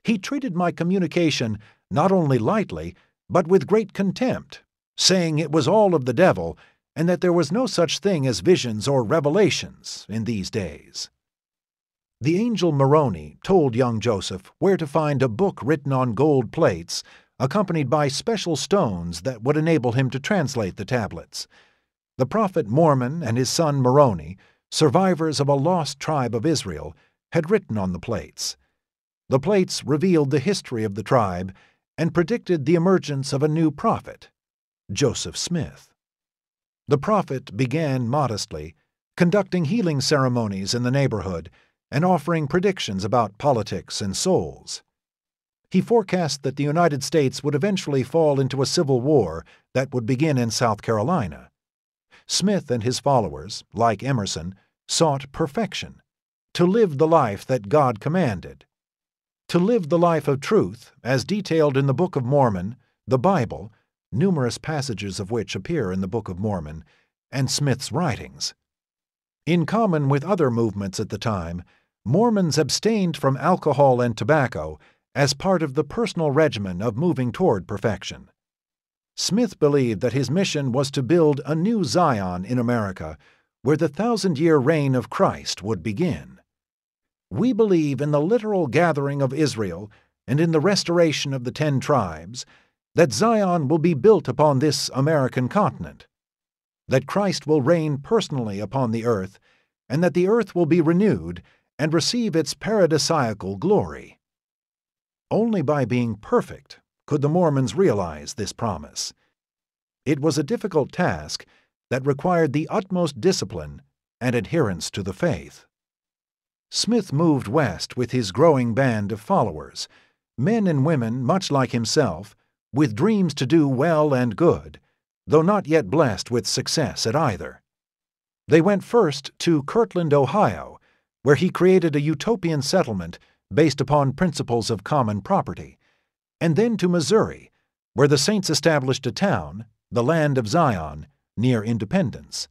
he treated my communication not only lightly, but with great contempt, saying it was all of the devil and that there was no such thing as visions or revelations in these days. The angel Moroni told young Joseph where to find a book written on gold plates, accompanied by special stones that would enable him to translate the tablets. The prophet Mormon and his son Moroni, survivors of a lost tribe of Israel, had written on the plates. The plates revealed the history of the tribe and predicted the emergence of a new prophet, Joseph Smith. The prophet began modestly, conducting healing ceremonies in the neighborhood and offering predictions about politics and souls. He forecast that the United States would eventually fall into a civil war that would begin in South Carolina. Smith and his followers, like Emerson, sought perfection, to live the life that God commanded, to live the life of truth as detailed in the Book of Mormon, the Bible, numerous passages of which appear in the Book of Mormon, and Smith's writings. In common with other movements at the time, Mormons abstained from alcohol and tobacco as part of the personal regimen of moving toward perfection. Smith believed that his mission was to build a new Zion in America where the thousand year reign of Christ would begin. We believe in the literal gathering of Israel and in the restoration of the ten tribes, that Zion will be built upon this American continent, that Christ will reign personally upon the earth, and that the earth will be renewed and receive its paradisiacal glory. Only by being perfect could the Mormons realize this promise. It was a difficult task that required the utmost discipline and adherence to the faith. Smith moved west with his growing band of followers, men and women much like himself, with dreams to do well and good, though not yet blessed with success at either. They went first to Kirtland, Ohio, where he created a utopian settlement based upon principles of common property, and then to Missouri, where the Saints established a town, the land of Zion, near Independence.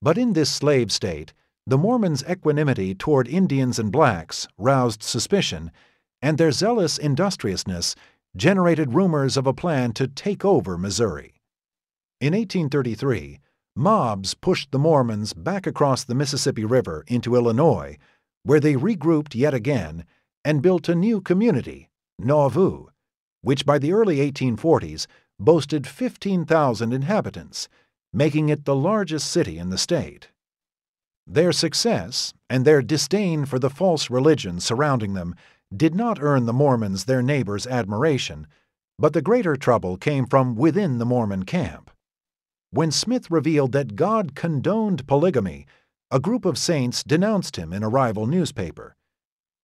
But in this slave state, the Mormons' equanimity toward Indians and blacks roused suspicion, and their zealous industriousness generated rumors of a plan to take over Missouri. In 1833, mobs pushed the Mormons back across the Mississippi River into Illinois, where they regrouped yet again and built a new community, Nauvoo, which by the early 1840s boasted 15,000 inhabitants, making it the largest city in the state. Their success and their disdain for the false religion surrounding them did not earn the Mormons their neighbors' admiration, but the greater trouble came from within the Mormon camp. When Smith revealed that God condoned polygamy, a group of saints denounced him in a rival newspaper.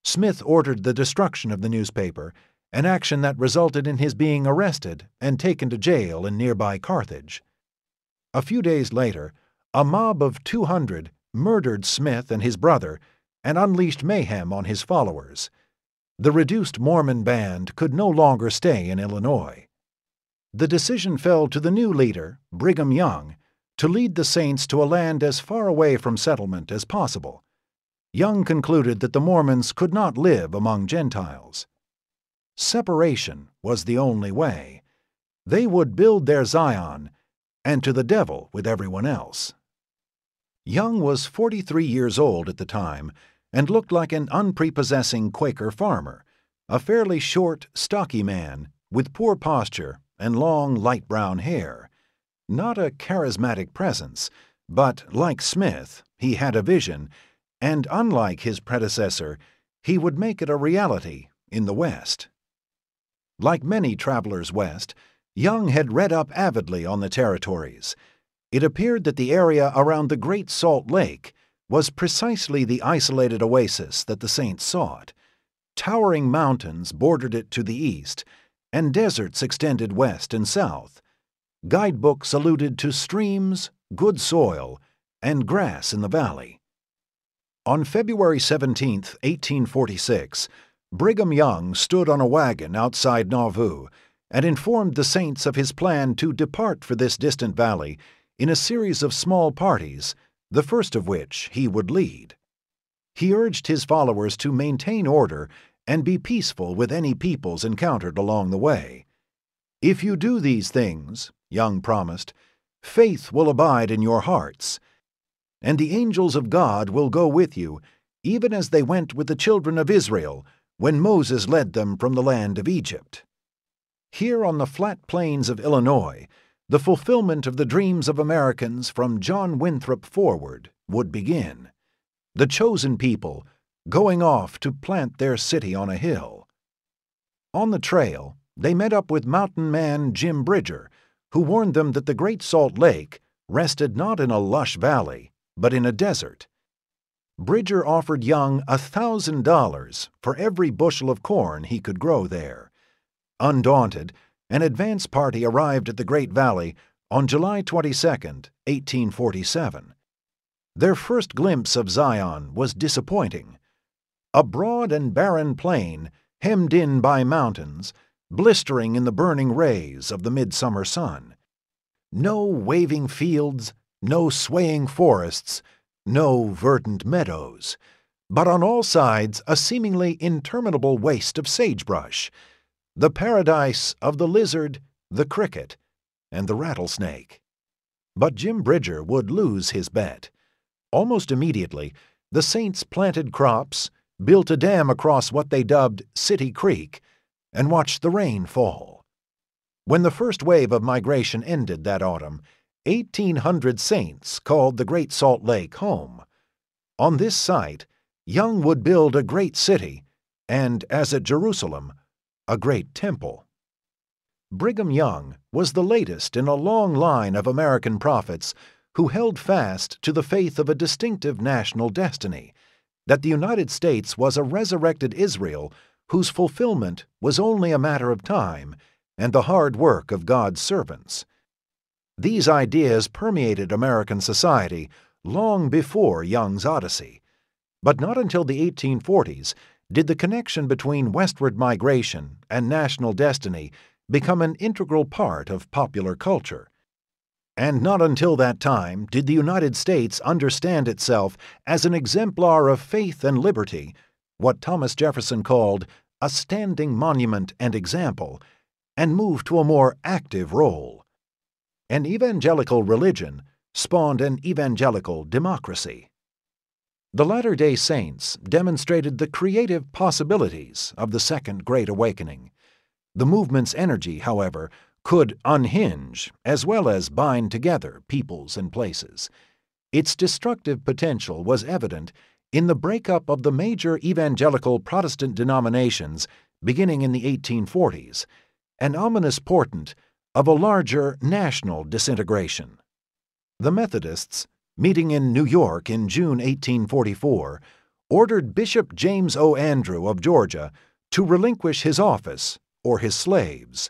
Smith ordered the destruction of the newspaper, an action that resulted in his being arrested and taken to jail in nearby Carthage. A few days later, a mob of 200 murdered Smith and his brother and unleashed mayhem on his followers. The reduced Mormon band could no longer stay in Illinois. The decision fell to the new leader, Brigham Young, to lead the Saints to a land as far away from settlement as possible. Young concluded that the Mormons could not live among Gentiles. Separation was the only way. They would build their Zion, and to the devil with everyone else. Young was 43 years old at the time and looked like an unprepossessing Quaker farmer, a fairly short, stocky man with poor posture and long, light brown hair. Not a charismatic presence, but like Smith, he had a vision, and unlike his predecessor, he would make it a reality in the West. Like many travelers west, Young had read up avidly on the territories. It appeared that the area around the Great Salt Lake was precisely the isolated oasis that the saints sought. Towering mountains bordered it to the east, and deserts extended west and south. Guidebooks alluded to streams, good soil, and grass in the valley. On February 17, 1846, Brigham Young stood on a wagon outside Nauvoo and informed the saints of his plan to depart for this distant valley in a series of small parties, the first of which he would lead. He urged his followers to maintain order and be peaceful with any peoples encountered along the way. If you do these things, Young promised, faith will abide in your hearts, and the angels of God will go with you, even as they went with the children of Israel when Moses led them from the land of Egypt. Here on the flat plains of Illinois, the fulfillment of the dreams of Americans from John Winthrop forward would begin. The chosen people going off to plant their city on a hill. On the trail, they met up with mountain man Jim Bridger, who warned them that the Great Salt Lake rested not in a lush valley, but in a desert. Bridger offered Young a thousand dollars for every bushel of corn he could grow there. Undaunted, an advance party arrived at the Great Valley on July 22, 1847. Their first glimpse of Zion was disappointing. A broad and barren plain, hemmed in by mountains, blistering in the burning rays of the midsummer sun. No waving fields, no swaying forests, no verdant meadows, but on all sides a seemingly interminable waste of sagebrush the paradise of the lizard, the cricket, and the rattlesnake. But Jim Bridger would lose his bet. Almost immediately, the Saints planted crops, built a dam across what they dubbed City Creek, and watched the rain fall. When the first wave of migration ended that autumn, 1,800 Saints called the Great Salt Lake home. On this site, Young would build a great city, and, as at Jerusalem, a great temple. Brigham Young was the latest in a long line of American prophets who held fast to the faith of a distinctive national destiny that the United States was a resurrected Israel whose fulfillment was only a matter of time and the hard work of God's servants. These ideas permeated American society long before Young's Odyssey, but not until the 1840s did the connection between westward migration and national destiny become an integral part of popular culture. And not until that time did the United States understand itself as an exemplar of faith and liberty, what Thomas Jefferson called a standing monument and example, and move to a more active role. An evangelical religion spawned an evangelical democracy. The Latter day Saints demonstrated the creative possibilities of the Second Great Awakening. The movement's energy, however, could unhinge as well as bind together peoples and places. Its destructive potential was evident in the breakup of the major evangelical Protestant denominations beginning in the 1840s, an ominous portent of a larger national disintegration. The Methodists meeting in New York in June 1844, ordered Bishop James O. Andrew of Georgia to relinquish his office or his slaves.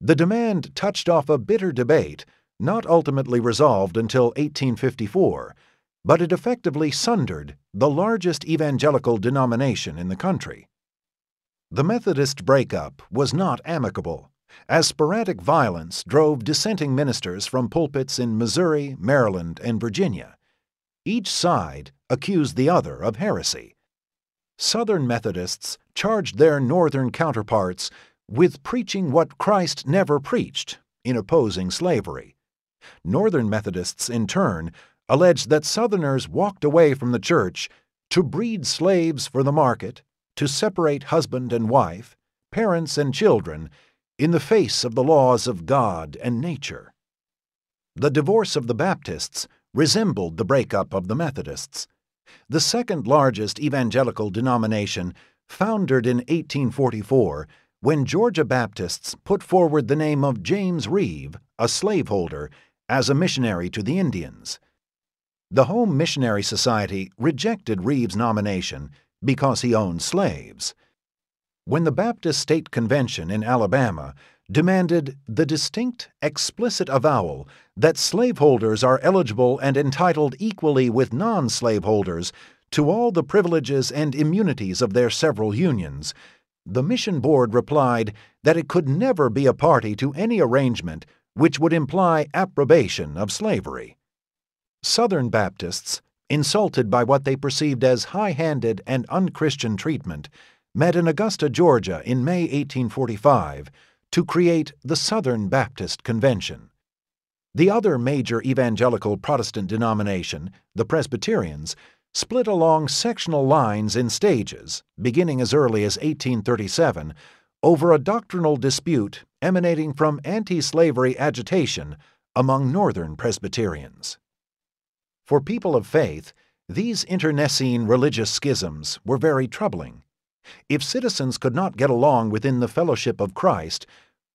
The demand touched off a bitter debate, not ultimately resolved until 1854, but it effectively sundered the largest evangelical denomination in the country. The Methodist breakup was not amicable, as sporadic violence drove dissenting ministers from pulpits in Missouri, Maryland, and Virginia. Each side accused the other of heresy. Southern Methodists charged their northern counterparts with preaching what Christ never preached in opposing slavery. Northern Methodists, in turn, alleged that Southerners walked away from the church to breed slaves for the market, to separate husband and wife, parents and children, in the face of the laws of God and nature. The divorce of the Baptists resembled the breakup of the Methodists. The second largest evangelical denomination, founded in 1844, when Georgia Baptists put forward the name of James Reeve, a slaveholder, as a missionary to the Indians. The Home Missionary Society rejected Reeve's nomination because he owned slaves. When the Baptist State Convention in Alabama demanded the distinct, explicit avowal that slaveholders are eligible and entitled equally with non slaveholders to all the privileges and immunities of their several unions, the Mission Board replied that it could never be a party to any arrangement which would imply approbation of slavery. Southern Baptists, insulted by what they perceived as high handed and unchristian treatment, met in Augusta, Georgia in May 1845 to create the Southern Baptist Convention. The other major evangelical Protestant denomination, the Presbyterians, split along sectional lines in stages, beginning as early as 1837, over a doctrinal dispute emanating from anti slavery agitation among Northern Presbyterians. For people of faith, these internecine religious schisms were very troubling. If citizens could not get along within the fellowship of Christ,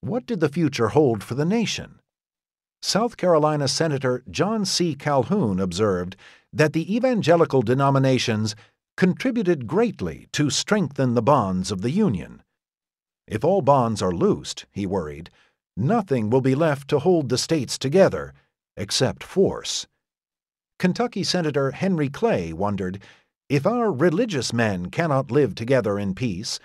what did the future hold for the nation? South Carolina Senator John C. Calhoun observed that the evangelical denominations contributed greatly to strengthen the bonds of the Union. If all bonds are loosed, he worried, nothing will be left to hold the states together except force. Kentucky Senator Henry Clay wondered if our religious men cannot live together in peace,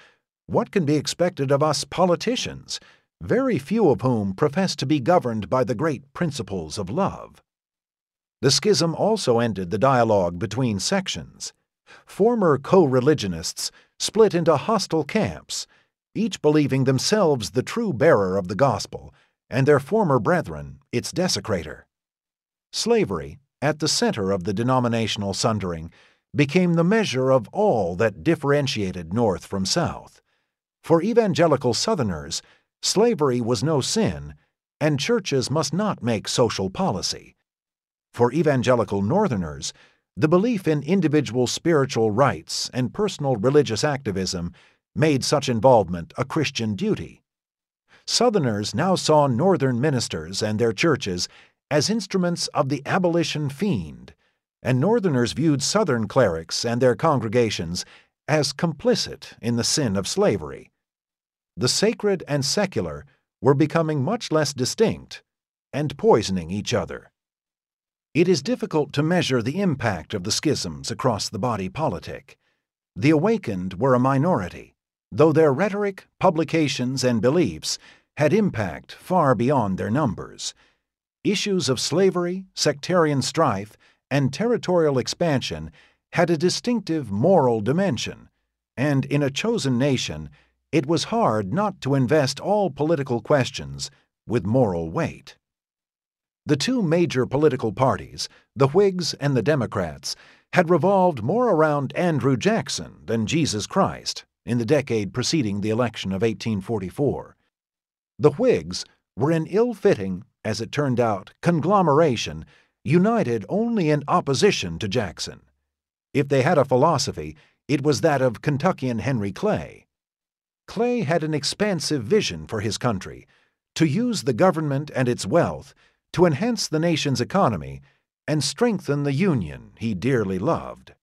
what can be expected of us politicians, very few of whom profess to be governed by the great principles of love? The schism also ended the dialogue between sections. Former co religionists split into hostile camps, each believing themselves the true bearer of the gospel, and their former brethren its desecrator. Slavery, at the center of the denominational sundering, became the measure of all that differentiated North from South. For evangelical Southerners, slavery was no sin, and churches must not make social policy. For evangelical Northerners, the belief in individual spiritual rights and personal religious activism made such involvement a Christian duty. Southerners now saw Northern ministers and their churches as instruments of the abolition fiend, and Northerners viewed Southern clerics and their congregations as complicit in the sin of slavery. The sacred and secular were becoming much less distinct and poisoning each other. It is difficult to measure the impact of the schisms across the body politic. The awakened were a minority, though their rhetoric, publications, and beliefs had impact far beyond their numbers. Issues of slavery, sectarian strife, and territorial expansion had a distinctive moral dimension, and in a chosen nation, it was hard not to invest all political questions with moral weight. The two major political parties, the Whigs and the Democrats, had revolved more around Andrew Jackson than Jesus Christ in the decade preceding the election of 1844. The Whigs were an ill fitting, as it turned out, conglomeration united only in opposition to Jackson. If they had a philosophy, it was that of Kentuckian Henry Clay. Clay had an expansive vision for his country to use the government and its wealth to enhance the nation's economy and strengthen the Union he dearly loved.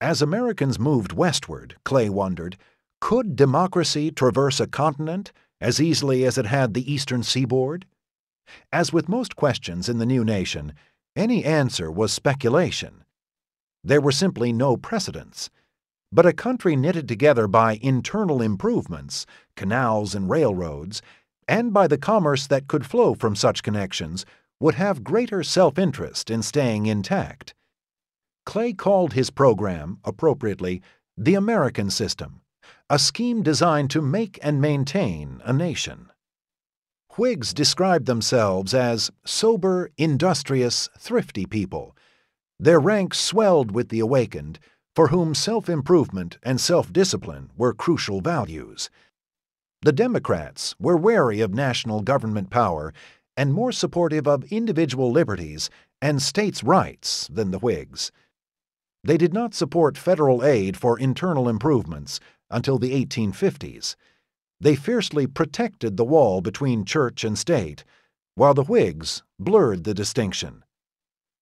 As Americans moved westward, Clay wondered, could democracy traverse a continent as easily as it had the eastern seaboard? As with most questions in the new nation, any answer was speculation. There were simply no precedents. But a country knitted together by internal improvements, canals and railroads, and by the commerce that could flow from such connections, would have greater self interest in staying intact. Clay called his program, appropriately, the American System, a scheme designed to make and maintain a nation. Whigs described themselves as sober, industrious, thrifty people. Their ranks swelled with the awakened, for whom self improvement and self discipline were crucial values. The Democrats were wary of national government power and more supportive of individual liberties and states' rights than the Whigs. They did not support federal aid for internal improvements until the 1850s. They fiercely protected the wall between church and state, while the Whigs blurred the distinction.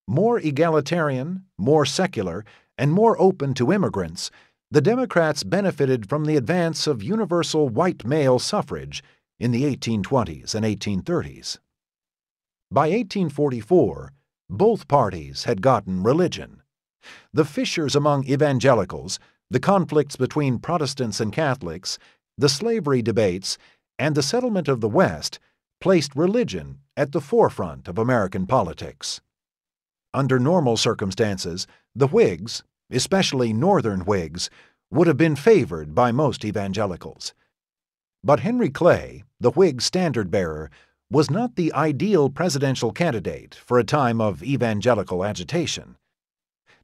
More egalitarian, more secular, and more open to immigrants, the Democrats benefited from the advance of universal white male suffrage in the 1820s and 1830s. By 1844, both parties had gotten religion. The fissures among evangelicals, the conflicts between Protestants and Catholics, the slavery debates, and the settlement of the West placed religion at the forefront of American politics. Under normal circumstances, the Whigs, especially Northern Whigs, would have been favored by most evangelicals. But Henry Clay, the Whig standard bearer, was not the ideal presidential candidate for a time of evangelical agitation.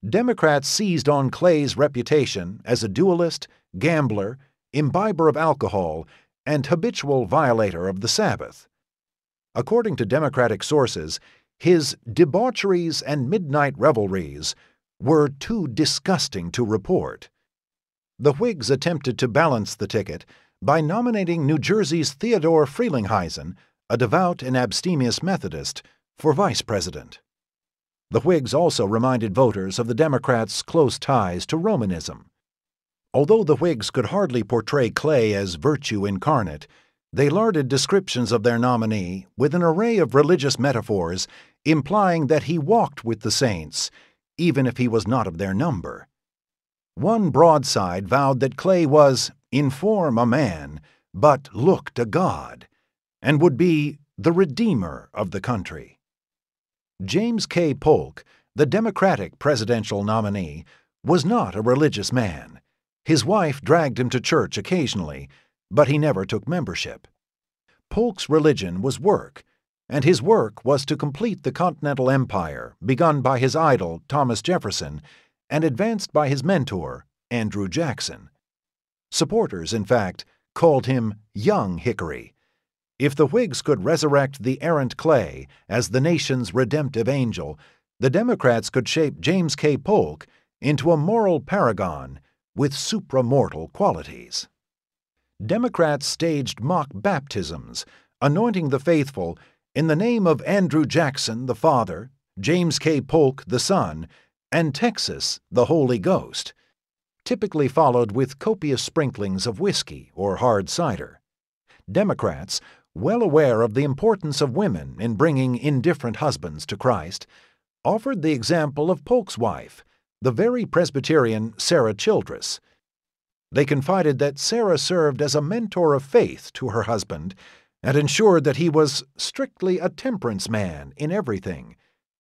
Democrats seized on Clay's reputation as a duelist, gambler, imbiber of alcohol, and habitual violator of the Sabbath. According to Democratic sources, his debaucheries and midnight revelries were too disgusting to report. The Whigs attempted to balance the ticket by nominating New Jersey's Theodore Frelinghuysen, a devout and abstemious Methodist, for vice president. The Whigs also reminded voters of the Democrats' close ties to Romanism. Although the Whigs could hardly portray Clay as virtue incarnate, they larded descriptions of their nominee with an array of religious metaphors implying that he walked with the saints, even if he was not of their number. One broadside vowed that Clay was, in form, a man, but looked a god, and would be the redeemer of the country. James K. Polk, the Democratic presidential nominee, was not a religious man. His wife dragged him to church occasionally, but he never took membership. Polk's religion was work, and his work was to complete the Continental Empire begun by his idol, Thomas Jefferson, and advanced by his mentor, Andrew Jackson. Supporters, in fact, called him Young Hickory, if the Whigs could resurrect the errant Clay as the nation's redemptive angel, the Democrats could shape James K. Polk into a moral paragon with supramortal qualities. Democrats staged mock baptisms, anointing the faithful in the name of Andrew Jackson, the Father, James K. Polk, the Son, and Texas, the Holy Ghost, typically followed with copious sprinklings of whiskey or hard cider. Democrats well aware of the importance of women in bringing indifferent husbands to Christ, offered the example of Polk's wife, the very Presbyterian Sarah Childress. They confided that Sarah served as a mentor of faith to her husband and ensured that he was strictly a temperance man in everything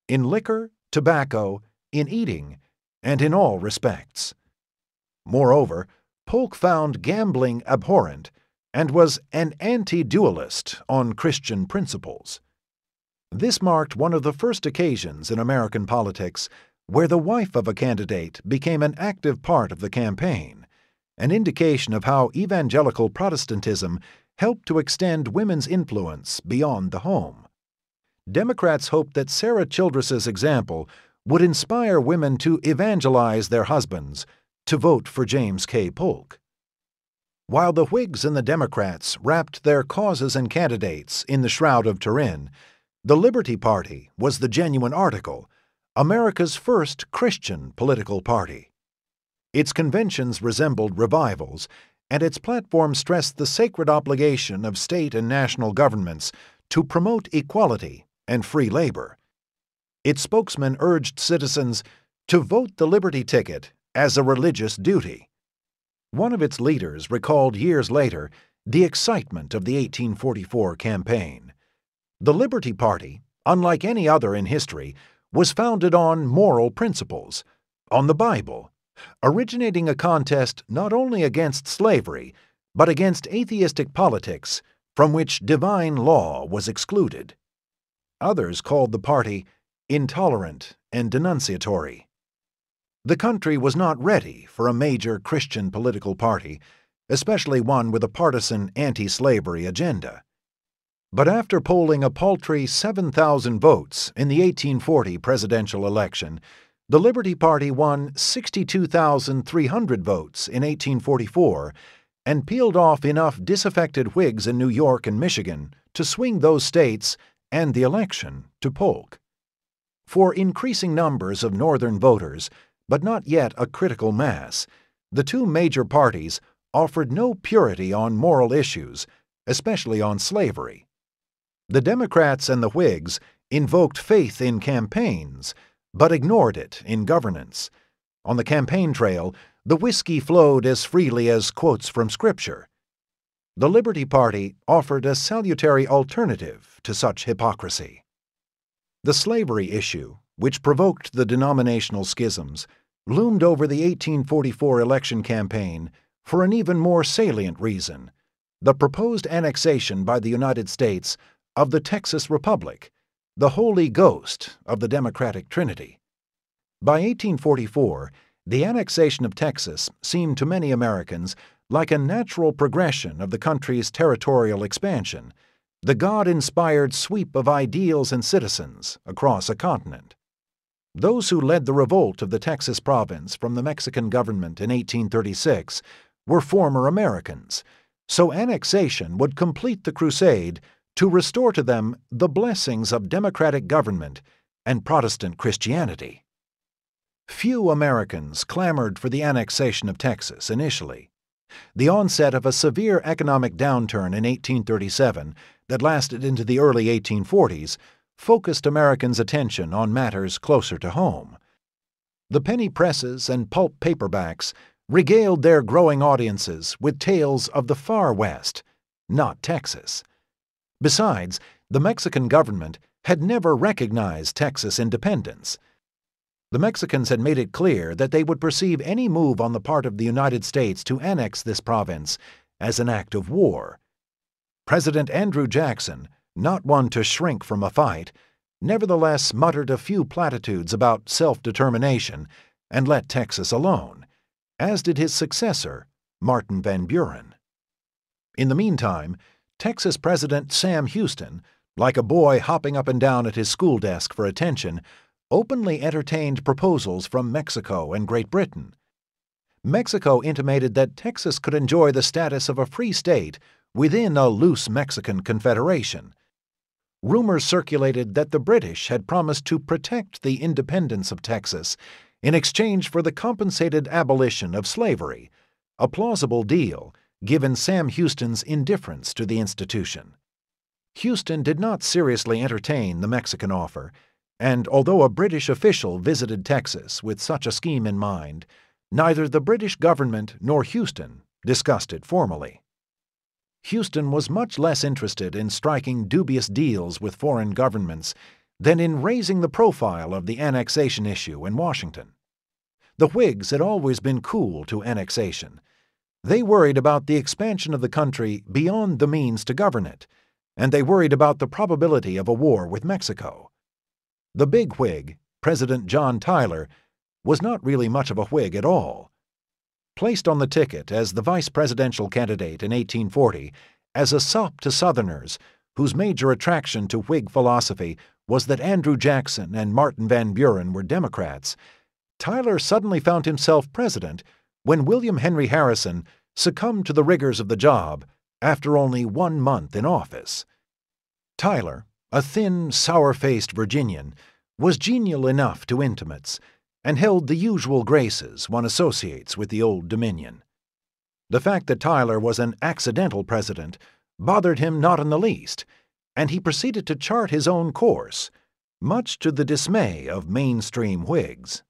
in liquor, tobacco, in eating, and in all respects. Moreover, Polk found gambling abhorrent and was an anti duelist on Christian principles. This marked one of the first occasions in American politics where the wife of a candidate became an active part of the campaign, an indication of how evangelical Protestantism helped to extend women's influence beyond the home. Democrats hoped that Sarah Childress's example would inspire women to evangelize their husbands to vote for James K. Polk. While the Whigs and the Democrats wrapped their causes and candidates in the Shroud of Turin, the Liberty Party was the genuine article, America's first Christian political party. Its conventions resembled revivals, and its platform stressed the sacred obligation of state and national governments to promote equality and free labor. Its spokesman urged citizens to vote the Liberty ticket as a religious duty one of its leaders recalled years later the excitement of the 1844 campaign. The Liberty Party, unlike any other in history, was founded on moral principles, on the Bible, originating a contest not only against slavery, but against atheistic politics from which divine law was excluded. Others called the party intolerant and denunciatory. The country was not ready for a major Christian political party, especially one with a partisan anti slavery agenda. But after polling a paltry 7,000 votes in the 1840 presidential election, the Liberty Party won 62,300 votes in 1844 and peeled off enough disaffected Whigs in New York and Michigan to swing those states and the election to Polk. For increasing numbers of Northern voters, but not yet a critical mass, the two major parties offered no purity on moral issues, especially on slavery. The Democrats and the Whigs invoked faith in campaigns, but ignored it in governance. On the campaign trail, the whiskey flowed as freely as quotes from Scripture. The Liberty Party offered a salutary alternative to such hypocrisy. The slavery issue, which provoked the denominational schisms, loomed over the 1844 election campaign for an even more salient reason the proposed annexation by the United States of the Texas Republic, the holy ghost of the Democratic Trinity. By 1844, the annexation of Texas seemed to many Americans like a natural progression of the country's territorial expansion, the God inspired sweep of ideals and citizens across a continent. Those who led the revolt of the Texas province from the Mexican government in 1836 were former Americans, so annexation would complete the crusade to restore to them the blessings of democratic government and Protestant Christianity. Few Americans clamored for the annexation of Texas initially. The onset of a severe economic downturn in 1837 that lasted into the early 1840s focused Americans' attention on matters closer to home. The penny presses and pulp paperbacks regaled their growing audiences with tales of the far West, not Texas. Besides, the Mexican government had never recognized Texas independence. The Mexicans had made it clear that they would perceive any move on the part of the United States to annex this province as an act of war. President Andrew Jackson, not one to shrink from a fight, nevertheless muttered a few platitudes about self determination and let Texas alone, as did his successor, Martin Van Buren. In the meantime, Texas President Sam Houston, like a boy hopping up and down at his school desk for attention, openly entertained proposals from Mexico and Great Britain. Mexico intimated that Texas could enjoy the status of a free state within a loose Mexican confederation. Rumors circulated that the British had promised to protect the independence of Texas in exchange for the compensated abolition of slavery, a plausible deal given Sam Houston's indifference to the institution. Houston did not seriously entertain the Mexican offer, and although a British official visited Texas with such a scheme in mind, neither the British government nor Houston discussed it formally. Houston was much less interested in striking dubious deals with foreign governments than in raising the profile of the annexation issue in Washington. The Whigs had always been cool to annexation, they worried about the expansion of the country beyond the means to govern it, and they worried about the probability of a war with Mexico. The big Whig, President John Tyler, was not really much of a Whig at all. Placed on the ticket as the vice presidential candidate in 1840, as a sop to Southerners whose major attraction to Whig philosophy was that Andrew Jackson and Martin Van Buren were Democrats, Tyler suddenly found himself president when William Henry Harrison succumbed to the rigors of the job after only one month in office. Tyler, a thin, sour faced Virginian, was genial enough to intimates and held the usual graces one associates with the Old Dominion. The fact that Tyler was an accidental president bothered him not in the least, and he proceeded to chart his own course, much to the dismay of mainstream Whigs.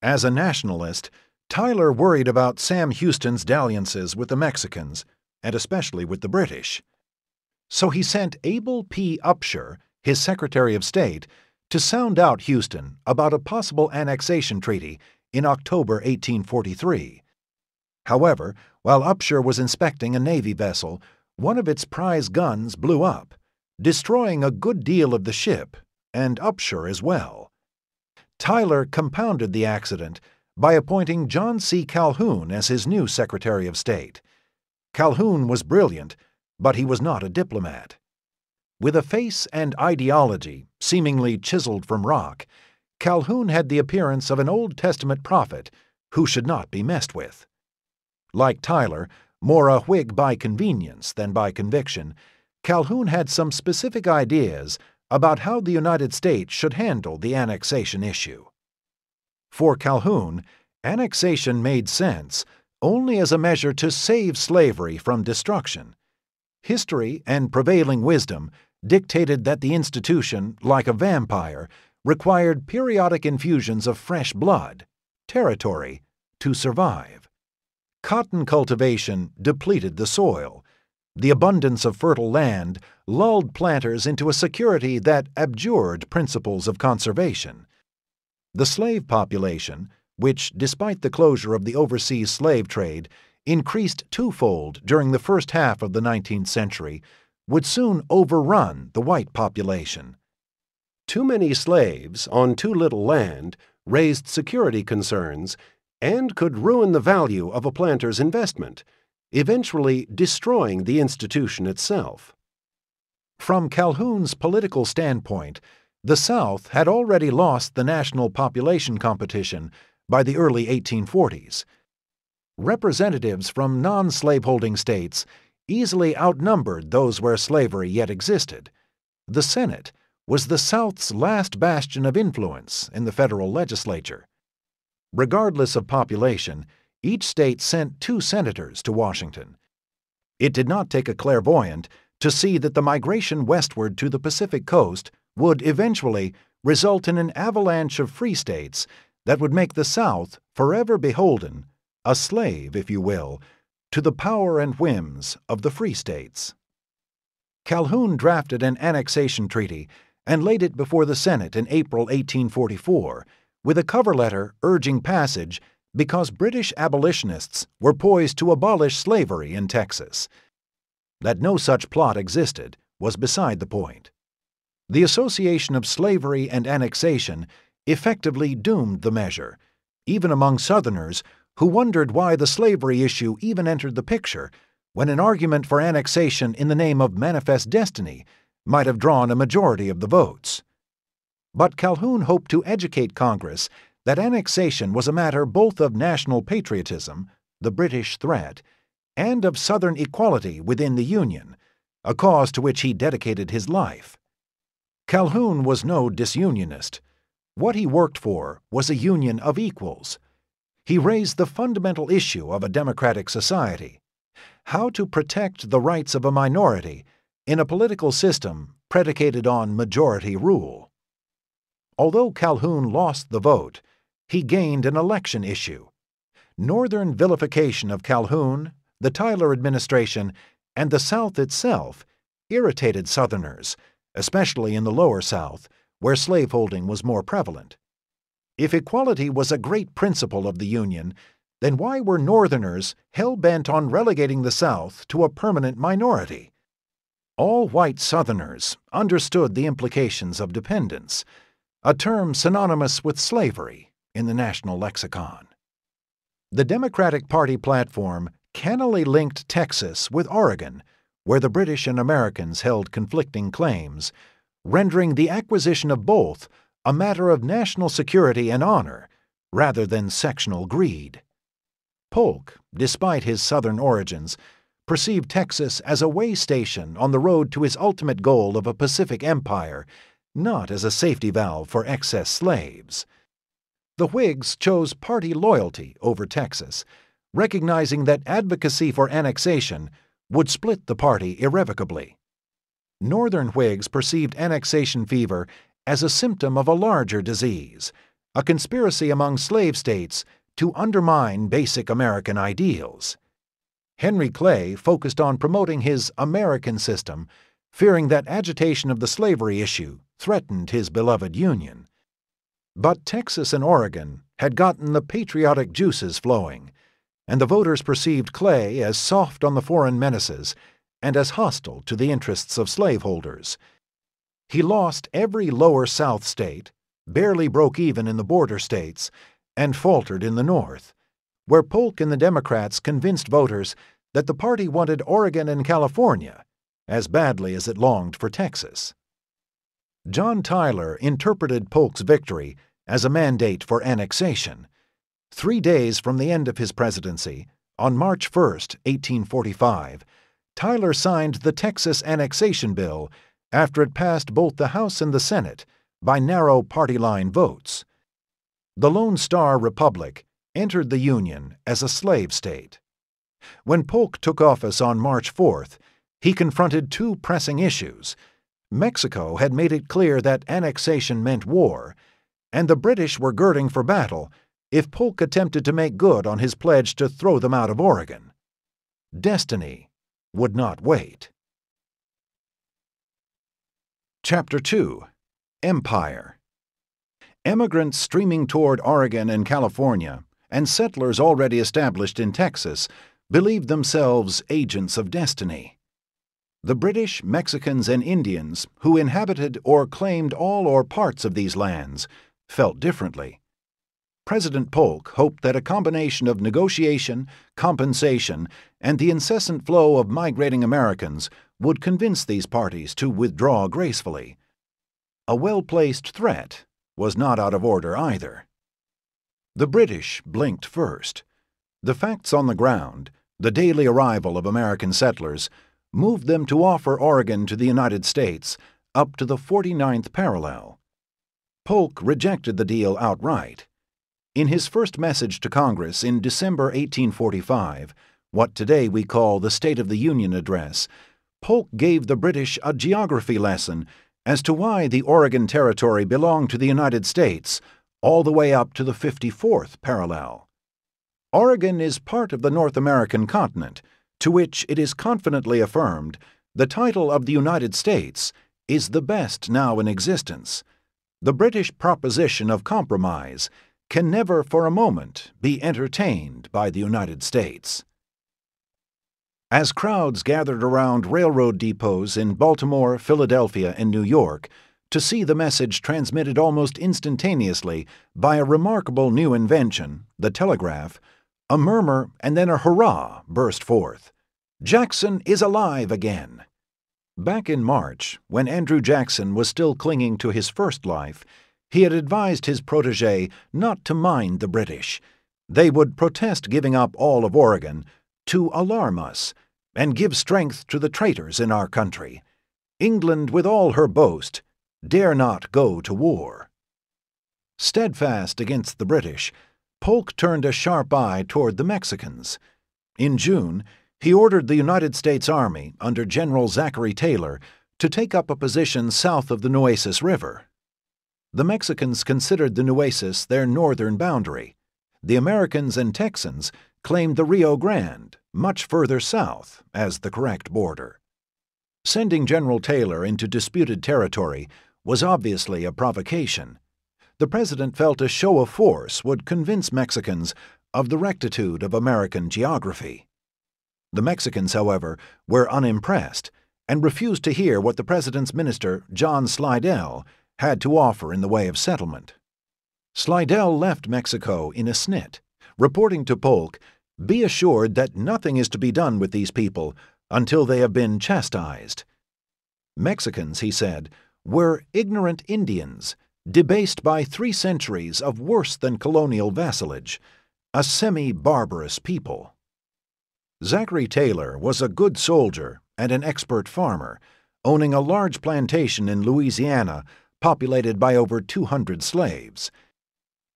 As a nationalist, Tyler worried about Sam Houston's dalliances with the Mexicans and especially with the British. So he sent Abel P. Upshur, his Secretary of State, to sound out Houston about a possible annexation treaty in October 1843. However, while Upshur was inspecting a Navy vessel, one of its prize guns blew up, destroying a good deal of the ship, and Upshur as well. Tyler compounded the accident by appointing John C. Calhoun as his new Secretary of State. Calhoun was brilliant, but he was not a diplomat. With a face and ideology seemingly chiseled from rock, Calhoun had the appearance of an Old Testament prophet who should not be messed with. Like Tyler, more a Whig by convenience than by conviction, Calhoun had some specific ideas about how the United States should handle the annexation issue. For Calhoun, annexation made sense only as a measure to save slavery from destruction. History and prevailing wisdom dictated that the institution, like a vampire, required periodic infusions of fresh blood, territory, to survive. Cotton cultivation depleted the soil. The abundance of fertile land lulled planters into a security that abjured principles of conservation. The slave population, which, despite the closure of the overseas slave trade, increased twofold during the first half of the 19th century, would soon overrun the white population. Too many slaves on too little land raised security concerns and could ruin the value of a planter's investment, eventually destroying the institution itself. From Calhoun's political standpoint, the South had already lost the national population competition by the early 1840s. Representatives from non slaveholding states easily outnumbered those where slavery yet existed. The Senate was the South's last bastion of influence in the federal legislature. Regardless of population, each state sent two senators to Washington. It did not take a clairvoyant to see that the migration westward to the Pacific coast would eventually result in an avalanche of free states that would make the South forever beholden, a slave, if you will, to the power and whims of the Free States. Calhoun drafted an annexation treaty and laid it before the Senate in April 1844 with a cover letter urging passage because British abolitionists were poised to abolish slavery in Texas. That no such plot existed was beside the point. The association of slavery and annexation effectively doomed the measure, even among Southerners who wondered why the slavery issue even entered the picture when an argument for annexation in the name of manifest destiny might have drawn a majority of the votes. But Calhoun hoped to educate Congress that annexation was a matter both of national patriotism, the British threat, and of Southern equality within the Union, a cause to which he dedicated his life. Calhoun was no disunionist. What he worked for was a union of equals he raised the fundamental issue of a democratic society how to protect the rights of a minority in a political system predicated on majority rule. Although Calhoun lost the vote, he gained an election issue. Northern vilification of Calhoun, the Tyler administration, and the South itself irritated Southerners, especially in the lower South, where slaveholding was more prevalent. If equality was a great principle of the Union, then why were Northerners hell bent on relegating the South to a permanent minority? All white Southerners understood the implications of dependence, a term synonymous with slavery in the national lexicon. The Democratic Party platform cannily linked Texas with Oregon, where the British and Americans held conflicting claims, rendering the acquisition of both a matter of national security and honor rather than sectional greed. Polk, despite his Southern origins, perceived Texas as a way station on the road to his ultimate goal of a Pacific empire, not as a safety valve for excess slaves. The Whigs chose party loyalty over Texas, recognizing that advocacy for annexation would split the party irrevocably. Northern Whigs perceived annexation fever as a symptom of a larger disease, a conspiracy among slave states to undermine basic American ideals. Henry Clay focused on promoting his American system, fearing that agitation of the slavery issue threatened his beloved Union. But Texas and Oregon had gotten the patriotic juices flowing, and the voters perceived Clay as soft on the foreign menaces and as hostile to the interests of slaveholders. He lost every lower South state, barely broke even in the border states, and faltered in the North, where Polk and the Democrats convinced voters that the party wanted Oregon and California as badly as it longed for Texas. John Tyler interpreted Polk's victory as a mandate for annexation. Three days from the end of his presidency, on March 1, 1845, Tyler signed the Texas Annexation Bill after it passed both the House and the Senate by narrow party line votes. The Lone Star Republic entered the Union as a slave state. When Polk took office on March 4th, he confronted two pressing issues Mexico had made it clear that annexation meant war, and the British were girding for battle if Polk attempted to make good on his pledge to throw them out of Oregon. Destiny would not wait. Chapter 2 Empire Emigrants streaming toward Oregon and California, and settlers already established in Texas, believed themselves agents of destiny. The British, Mexicans, and Indians who inhabited or claimed all or parts of these lands felt differently. President Polk hoped that a combination of negotiation, compensation, and the incessant flow of migrating Americans would convince these parties to withdraw gracefully. A well placed threat was not out of order either. The British blinked first. The facts on the ground, the daily arrival of American settlers, moved them to offer Oregon to the United States up to the 49th parallel. Polk rejected the deal outright. In his first message to Congress in December 1845, what today we call the State of the Union Address, Polk gave the British a geography lesson as to why the Oregon Territory belonged to the United States all the way up to the 54th parallel. Oregon is part of the North American continent to which it is confidently affirmed the title of the United States is the best now in existence. The British proposition of compromise can never for a moment be entertained by the United States. As crowds gathered around railroad depots in Baltimore, Philadelphia, and New York to see the message transmitted almost instantaneously by a remarkable new invention, the telegraph, a murmur and then a hurrah burst forth. Jackson is alive again. Back in March, when Andrew Jackson was still clinging to his first life, he had advised his protege not to mind the British. They would protest giving up all of Oregon to alarm us and give strength to the traitors in our country. England, with all her boast, dare not go to war. Steadfast against the British, Polk turned a sharp eye toward the Mexicans. In June, he ordered the United States Army, under General Zachary Taylor, to take up a position south of the Nueces River. The Mexicans considered the Nueces their northern boundary. The Americans and Texans claimed the Rio Grande, much further south, as the correct border. Sending General Taylor into disputed territory was obviously a provocation. The president felt a show of force would convince Mexicans of the rectitude of American geography. The Mexicans, however, were unimpressed and refused to hear what the president's minister, John Slidell, had to offer in the way of settlement. Slidell left Mexico in a snit, reporting to Polk, Be assured that nothing is to be done with these people until they have been chastised. Mexicans, he said, were ignorant Indians, debased by three centuries of worse than colonial vassalage, a semi barbarous people. Zachary Taylor was a good soldier and an expert farmer, owning a large plantation in Louisiana populated by over 200 slaves.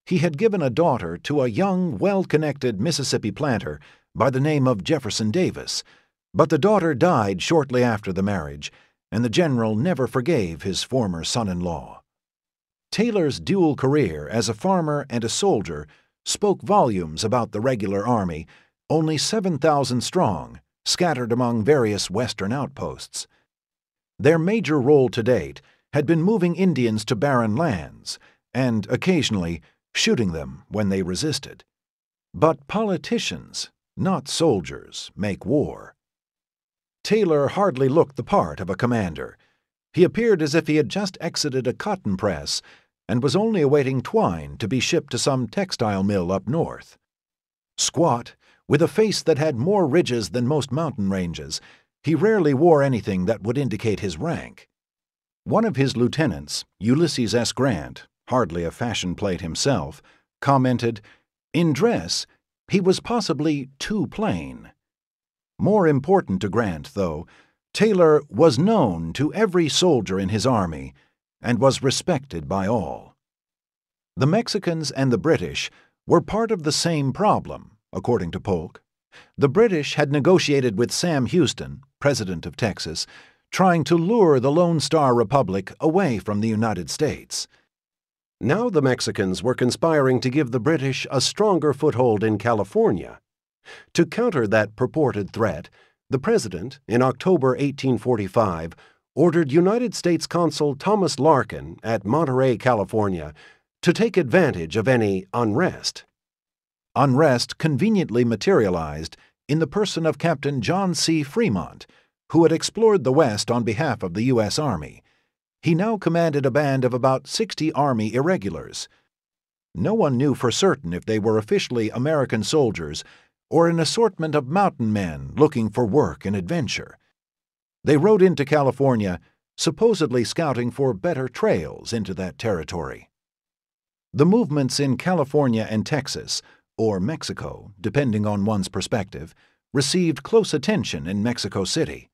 He had given a daughter to a young, well connected Mississippi planter by the name of Jefferson Davis, but the daughter died shortly after the marriage, and the general never forgave his former son in law. Taylor's dual career as a farmer and a soldier spoke volumes about the regular army only 7,000 strong, scattered among various western outposts. Their major role to date had been moving Indians to barren lands and, occasionally, shooting them when they resisted. But politicians, not soldiers, make war. Taylor hardly looked the part of a commander. He appeared as if he had just exited a cotton press and was only awaiting twine to be shipped to some textile mill up north. Squat, with a face that had more ridges than most mountain ranges, he rarely wore anything that would indicate his rank. One of his lieutenants, Ulysses S. Grant, hardly a fashion plate himself, commented, In dress, he was possibly too plain. More important to Grant, though, Taylor was known to every soldier in his army and was respected by all. The Mexicans and the British were part of the same problem, according to Polk. The British had negotiated with Sam Houston, President of Texas, trying to lure the Lone Star Republic away from the United States. Now the Mexicans were conspiring to give the British a stronger foothold in California. To counter that purported threat, the President, in October 1845, ordered United States Consul Thomas Larkin at Monterey, California, to take advantage of any unrest. Unrest conveniently materialized in the person of Captain John C. Fremont, who had explored the West on behalf of the U.S. Army. He now commanded a band of about 60 Army irregulars. No one knew for certain if they were officially American soldiers or an assortment of mountain men looking for work and adventure. They rode into California, supposedly scouting for better trails into that territory. The movements in California and Texas, or Mexico, depending on one's perspective, received close attention in Mexico City.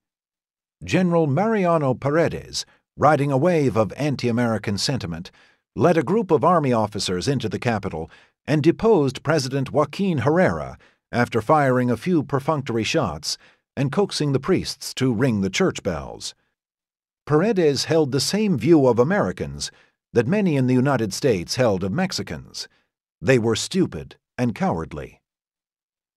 General Mariano Paredes, riding a wave of anti American sentiment, led a group of Army officers into the capital and deposed President Joaquin Herrera after firing a few perfunctory shots and coaxing the priests to ring the church bells. Paredes held the same view of Americans that many in the United States held of Mexicans. They were stupid and cowardly.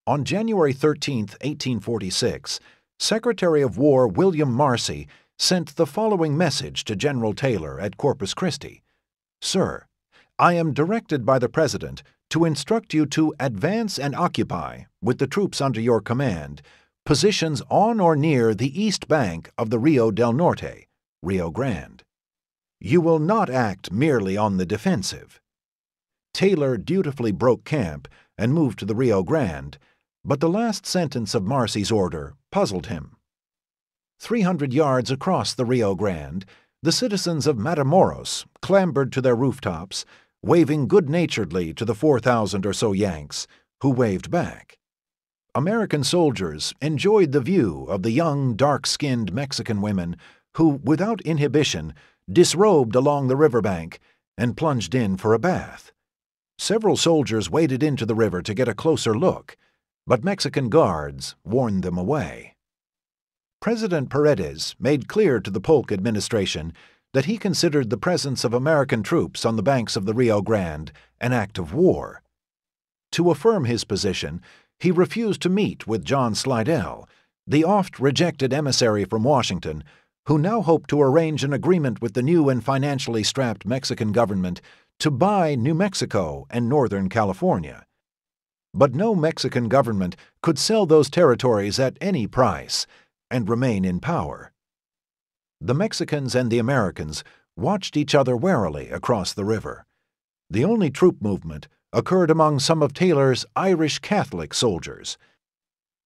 On January 13, 1846, Secretary of War William Marcy sent the following message to General Taylor at Corpus Christi Sir, I am directed by the President to instruct you to advance and occupy, with the troops under your command, positions on or near the east bank of the Rio del Norte, Rio Grande. You will not act merely on the defensive. Taylor dutifully broke camp and moved to the Rio Grande, but the last sentence of Marcy's order puzzled him. Three hundred yards across the Rio Grande, the citizens of Matamoros clambered to their rooftops waving good naturedly to the 4,000 or so Yanks, who waved back. American soldiers enjoyed the view of the young, dark skinned Mexican women who, without inhibition, disrobed along the riverbank and plunged in for a bath. Several soldiers waded into the river to get a closer look, but Mexican guards warned them away. President Paredes made clear to the Polk administration that he considered the presence of American troops on the banks of the Rio Grande an act of war. To affirm his position, he refused to meet with John Slidell, the oft rejected emissary from Washington, who now hoped to arrange an agreement with the new and financially strapped Mexican government to buy New Mexico and Northern California. But no Mexican government could sell those territories at any price and remain in power. The Mexicans and the Americans watched each other warily across the river. The only troop movement occurred among some of Taylor's Irish Catholic soldiers.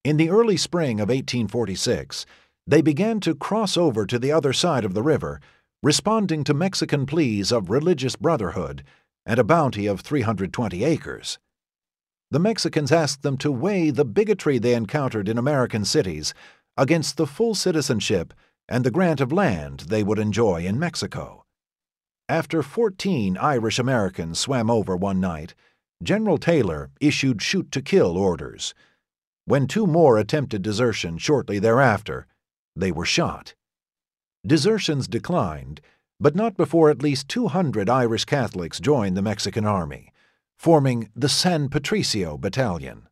In the early spring of 1846, they began to cross over to the other side of the river, responding to Mexican pleas of religious brotherhood and a bounty of 320 acres. The Mexicans asked them to weigh the bigotry they encountered in American cities against the full citizenship and the grant of land they would enjoy in Mexico. After 14 Irish Americans swam over one night, General Taylor issued shoot to kill orders. When two more attempted desertion shortly thereafter, they were shot. Desertions declined, but not before at least 200 Irish Catholics joined the Mexican army, forming the San Patricio Battalion.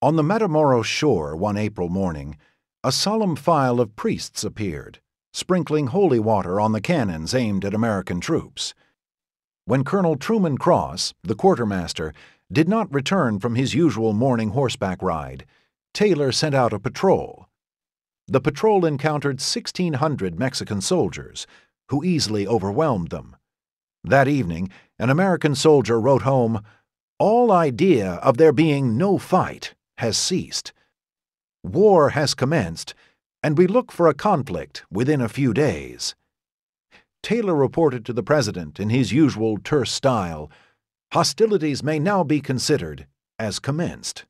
On the Matamoros shore one April morning, a solemn file of priests appeared, sprinkling holy water on the cannons aimed at American troops. When Colonel Truman Cross, the quartermaster, did not return from his usual morning horseback ride, Taylor sent out a patrol. The patrol encountered 1,600 Mexican soldiers, who easily overwhelmed them. That evening, an American soldier wrote home, All idea of there being no fight has ceased. War has commenced, and we look for a conflict within a few days. Taylor reported to the President in his usual terse style hostilities may now be considered as commenced.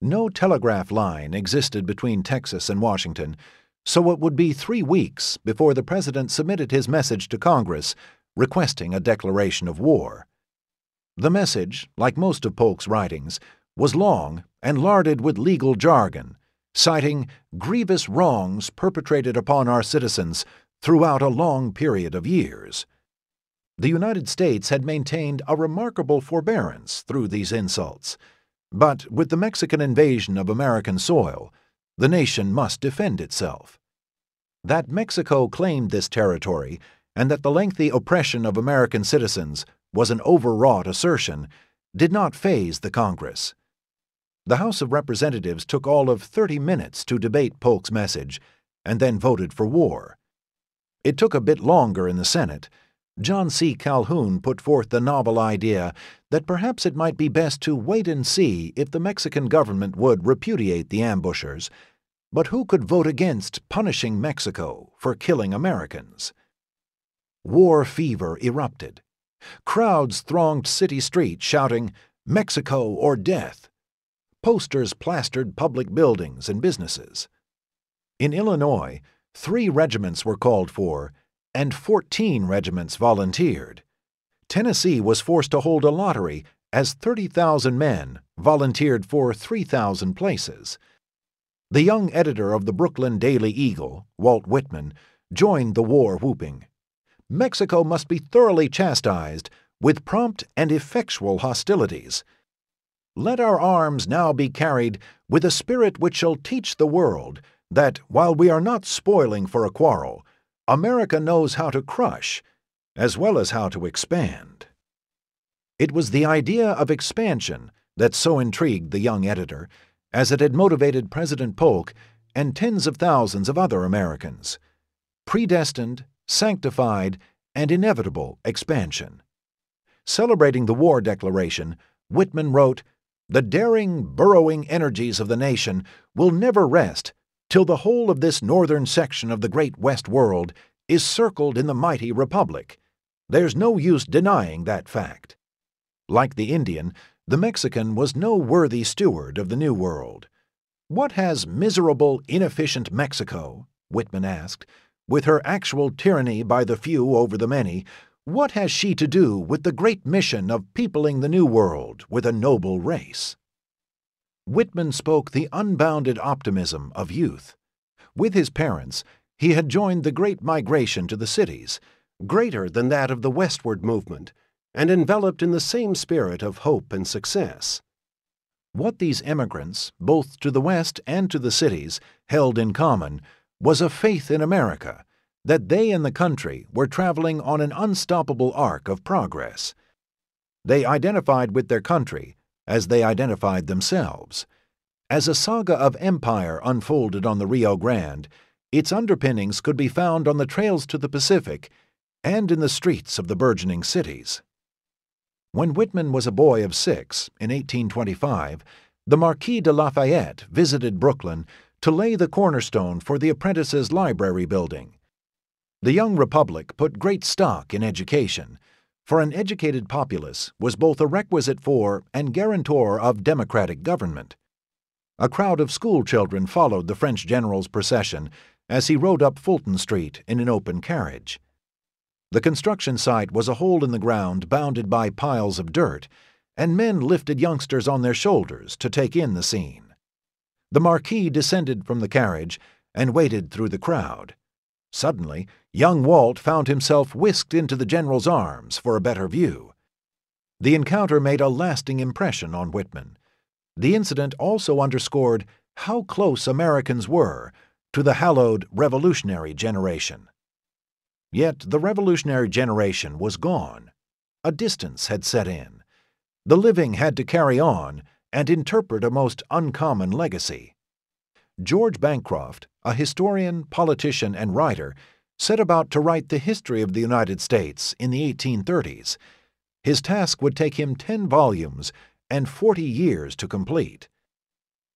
No telegraph line existed between Texas and Washington, so it would be three weeks before the President submitted his message to Congress requesting a declaration of war. The message, like most of Polk's writings, was long and larded with legal jargon, citing grievous wrongs perpetrated upon our citizens throughout a long period of years. The United States had maintained a remarkable forbearance through these insults, but with the Mexican invasion of American soil, the nation must defend itself. That Mexico claimed this territory and that the lengthy oppression of American citizens was an overwrought assertion did not faze the Congress. The House of Representatives took all of 30 minutes to debate Polk's message and then voted for war. It took a bit longer in the Senate John C. Calhoun put forth the novel idea that perhaps it might be best to wait and see if the Mexican government would repudiate the ambushers. But who could vote against punishing Mexico for killing Americans? War fever erupted. Crowds thronged city streets shouting, Mexico or death. Posters plastered public buildings and businesses. In Illinois, three regiments were called for and 14 regiments volunteered. Tennessee was forced to hold a lottery as 30,000 men volunteered for 3,000 places. The young editor of the Brooklyn Daily Eagle, Walt Whitman, joined the war whooping. Mexico must be thoroughly chastised with prompt and effectual hostilities. Let our arms now be carried with a spirit which shall teach the world that, while we are not spoiling for a quarrel, America knows how to crush as well as how to expand. It was the idea of expansion that so intrigued the young editor, as it had motivated President Polk and tens of thousands of other Americans. Predestined, sanctified, and inevitable expansion. Celebrating the war declaration, Whitman wrote, The daring, burrowing energies of the nation will never rest till the whole of this northern section of the great West world is circled in the mighty Republic. There's no use denying that fact. Like the Indian, the Mexican was no worthy steward of the New World. What has miserable, inefficient Mexico, Whitman asked, with her actual tyranny by the few over the many, what has she to do with the great mission of peopling the New World with a noble race? Whitman spoke the unbounded optimism of youth. With his parents, he had joined the great migration to the cities, greater than that of the westward movement, and enveloped in the same spirit of hope and success. What these emigrants, both to the West and to the cities, held in common was a faith in America, that they and the country were traveling on an unstoppable arc of progress. They identified with their country as they identified themselves. As a saga of empire unfolded on the Rio Grande, its underpinnings could be found on the trails to the Pacific and in the streets of the burgeoning cities. When Whitman was a boy of six, in 1825, the Marquis de Lafayette visited Brooklyn to lay the cornerstone for the apprentices' library building. The young republic put great stock in education, for an educated populace was both a requisite for and guarantor of democratic government. A crowd of schoolchildren followed the French general's procession as he rode up Fulton Street in an open carriage. The construction site was a hole in the ground bounded by piles of dirt, and men lifted youngsters on their shoulders to take in the scene. The Marquis descended from the carriage and waded through the crowd. Suddenly, young Walt found himself whisked into the general's arms for a better view. The encounter made a lasting impression on Whitman. The incident also underscored how close Americans were to the hallowed revolutionary generation. Yet the revolutionary generation was gone. A distance had set in. The living had to carry on and interpret a most uncommon legacy. George Bancroft, a historian, politician, and writer, set about to write the history of the United States in the 1830s. His task would take him 10 volumes and 40 years to complete.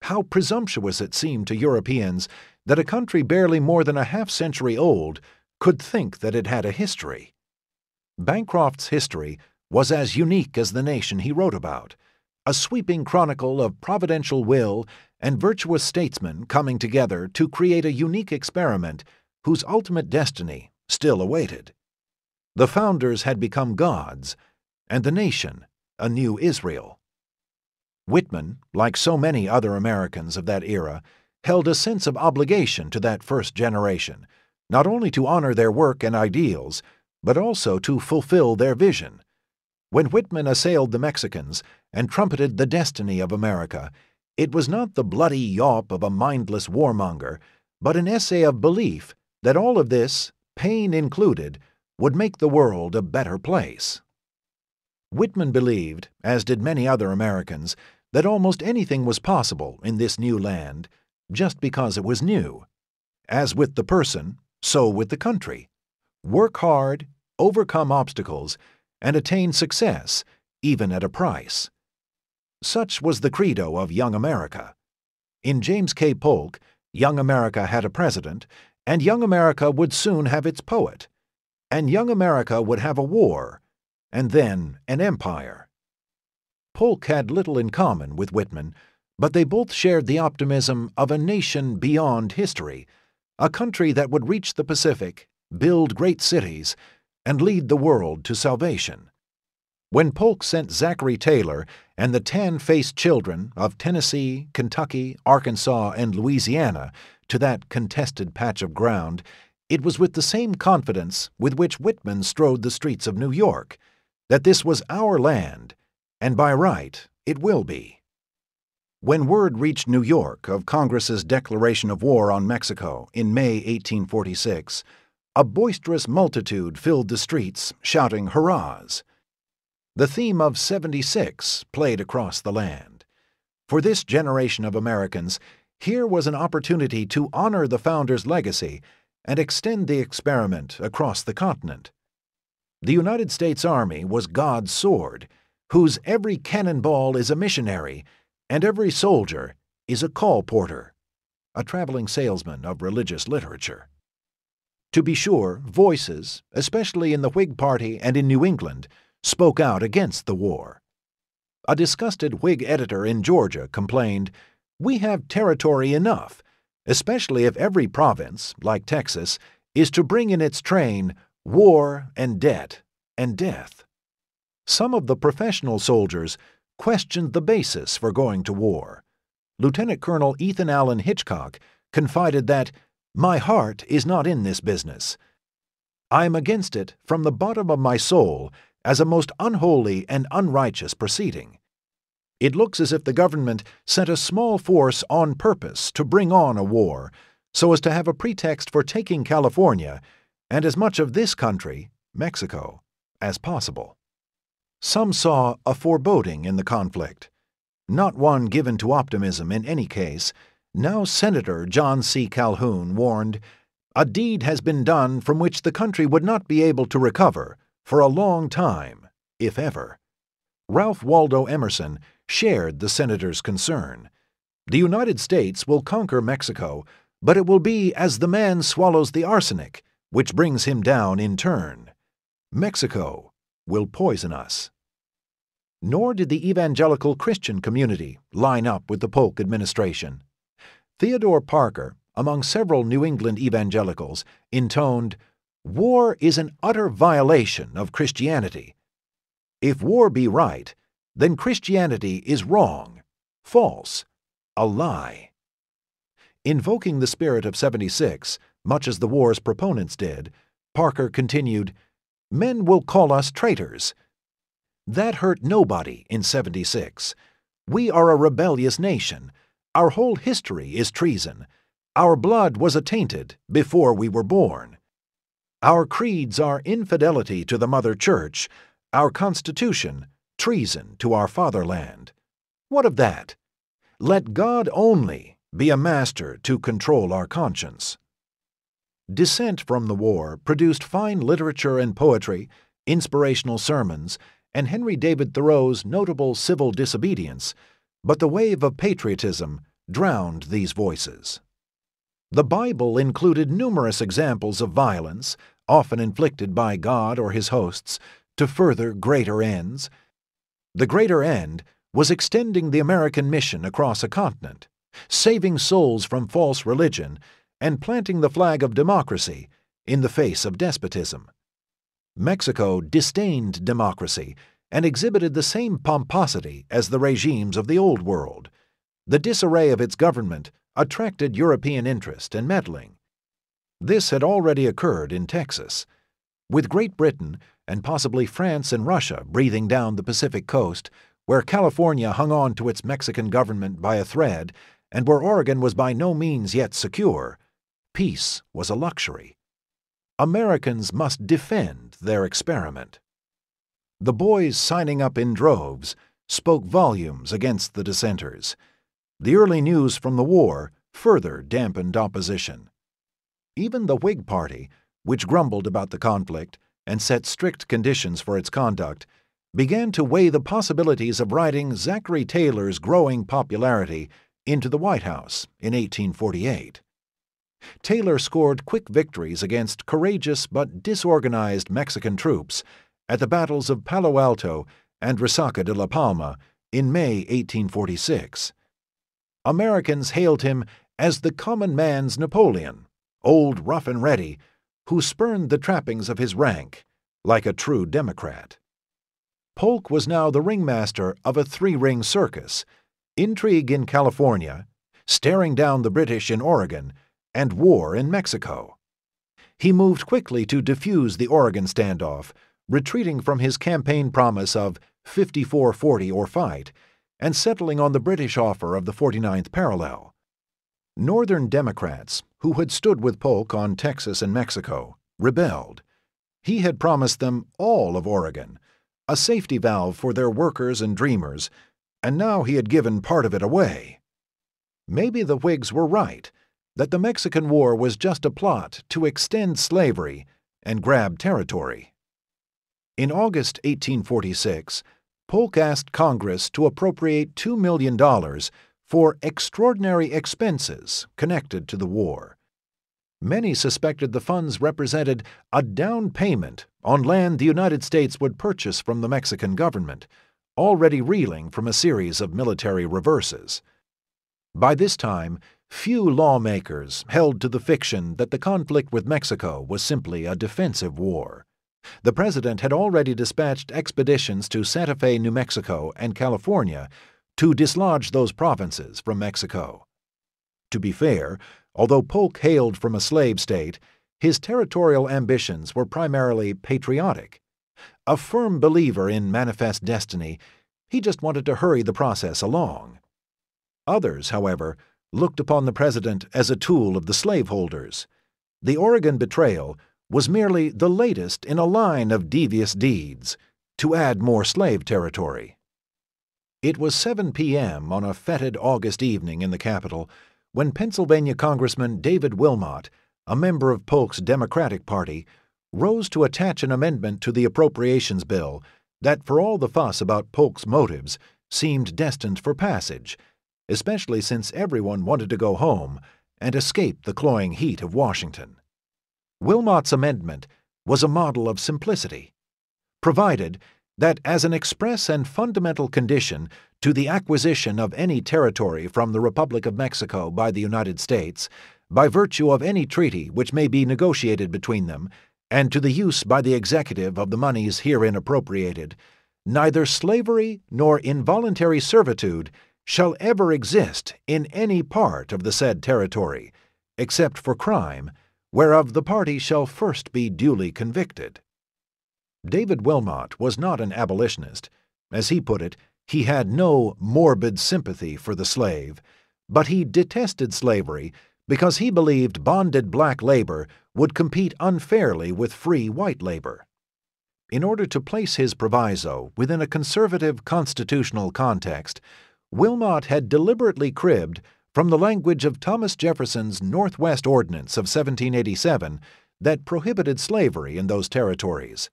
How presumptuous it seemed to Europeans that a country barely more than a half century old could think that it had a history. Bancroft's history was as unique as the nation he wrote about, a sweeping chronicle of providential will and virtuous statesmen coming together to create a unique experiment whose ultimate destiny still awaited. The founders had become gods, and the nation a new Israel. Whitman, like so many other Americans of that era, held a sense of obligation to that first generation, not only to honor their work and ideals, but also to fulfill their vision. When Whitman assailed the Mexicans and trumpeted the destiny of America, it was not the bloody yawp of a mindless warmonger, but an essay of belief that all of this, pain included, would make the world a better place. Whitman believed, as did many other Americans, that almost anything was possible in this new land just because it was new. As with the person, so with the country. Work hard, overcome obstacles, and attain success, even at a price. Such was the credo of Young America. In James K. Polk, Young America had a president, and Young America would soon have its poet, and Young America would have a war, and then an empire. Polk had little in common with Whitman, but they both shared the optimism of a nation beyond history, a country that would reach the Pacific, build great cities, and lead the world to salvation. When Polk sent Zachary Taylor and the tan faced children of Tennessee, Kentucky, Arkansas, and Louisiana to that contested patch of ground, it was with the same confidence with which Whitman strode the streets of New York that this was our land, and by right it will be. When word reached New York of Congress's declaration of war on Mexico in May 1846, a boisterous multitude filled the streets, shouting hurrahs. The theme of 76 played across the land. For this generation of Americans, here was an opportunity to honor the founder's legacy and extend the experiment across the continent. The United States Army was God's sword, whose every cannonball is a missionary and every soldier is a colporteur, a traveling salesman of religious literature. To be sure, voices, especially in the Whig Party and in New England, spoke out against the war. A disgusted Whig editor in Georgia complained, We have territory enough, especially if every province, like Texas, is to bring in its train war and debt and death. Some of the professional soldiers questioned the basis for going to war. Lieutenant Colonel Ethan Allen Hitchcock confided that, My heart is not in this business. I am against it from the bottom of my soul as a most unholy and unrighteous proceeding. It looks as if the government sent a small force on purpose to bring on a war, so as to have a pretext for taking California and as much of this country, Mexico, as possible. Some saw a foreboding in the conflict, not one given to optimism in any case. Now Senator John C. Calhoun warned, A deed has been done from which the country would not be able to recover for a long time, if ever. Ralph Waldo Emerson shared the senator's concern. The United States will conquer Mexico, but it will be as the man swallows the arsenic, which brings him down in turn. Mexico will poison us. Nor did the evangelical Christian community line up with the Polk administration. Theodore Parker, among several New England evangelicals, intoned, War is an utter violation of Christianity. If war be right, then Christianity is wrong, false, a lie. Invoking the spirit of 76, much as the war's proponents did, Parker continued, Men will call us traitors. That hurt nobody in 76. We are a rebellious nation. Our whole history is treason. Our blood was attainted before we were born. Our creeds are infidelity to the Mother Church, our Constitution, treason to our fatherland. What of that? Let God only be a master to control our conscience. Dissent from the war produced fine literature and poetry, inspirational sermons, and Henry David Thoreau's notable civil disobedience, but the wave of patriotism drowned these voices. The Bible included numerous examples of violence, often inflicted by God or his hosts, to further greater ends. The greater end was extending the American mission across a continent, saving souls from false religion, and planting the flag of democracy in the face of despotism. Mexico disdained democracy and exhibited the same pomposity as the regimes of the Old World. The disarray of its government attracted European interest and meddling. This had already occurred in Texas. With Great Britain and possibly France and Russia breathing down the Pacific coast, where California hung on to its Mexican government by a thread, and where Oregon was by no means yet secure, peace was a luxury. Americans must defend their experiment. The boys signing up in droves spoke volumes against the dissenters. The early news from the war further dampened opposition. Even the Whig Party, which grumbled about the conflict and set strict conditions for its conduct, began to weigh the possibilities of riding Zachary Taylor's growing popularity into the White House in 1848. Taylor scored quick victories against courageous but disorganized Mexican troops at the battles of Palo Alto and Resaca de la Palma in May 1846. Americans hailed him as the common man's Napoleon, old rough and ready, who spurned the trappings of his rank like a true Democrat. Polk was now the ringmaster of a three ring circus intrigue in California, staring down the British in Oregon, and war in Mexico. He moved quickly to defuse the Oregon standoff retreating from his campaign promise of 54-40 or fight and settling on the British offer of the 49th parallel. Northern Democrats, who had stood with Polk on Texas and Mexico, rebelled. He had promised them all of Oregon, a safety valve for their workers and dreamers, and now he had given part of it away. Maybe the Whigs were right that the Mexican War was just a plot to extend slavery and grab territory. In August 1846, Polk asked Congress to appropriate $2 million for extraordinary expenses connected to the war. Many suspected the funds represented a down payment on land the United States would purchase from the Mexican government, already reeling from a series of military reverses. By this time, few lawmakers held to the fiction that the conflict with Mexico was simply a defensive war. The president had already dispatched expeditions to Santa Fe, New Mexico, and California to dislodge those provinces from Mexico. To be fair, although Polk hailed from a slave state, his territorial ambitions were primarily patriotic. A firm believer in manifest destiny, he just wanted to hurry the process along. Others, however, looked upon the president as a tool of the slaveholders. The Oregon betrayal was merely the latest in a line of devious deeds to add more slave territory. It was 7 p.m. on a fetid August evening in the capital when Pennsylvania Congressman David Wilmot, a member of Polk's Democratic Party, rose to attach an amendment to the appropriations bill that, for all the fuss about Polk's motives, seemed destined for passage, especially since everyone wanted to go home and escape the cloying heat of Washington. Wilmot's amendment was a model of simplicity, provided that as an express and fundamental condition to the acquisition of any territory from the Republic of Mexico by the United States, by virtue of any treaty which may be negotiated between them, and to the use by the executive of the moneys herein appropriated, neither slavery nor involuntary servitude shall ever exist in any part of the said territory, except for crime, whereof the party shall first be duly convicted. David Wilmot was not an abolitionist. As he put it, He had no morbid sympathy for the slave, but he detested slavery because he believed bonded black labor would compete unfairly with free white labor. In order to place his proviso within a conservative constitutional context, Wilmot had deliberately cribbed from the language of Thomas Jefferson's Northwest Ordinance of 1787 that prohibited slavery in those territories.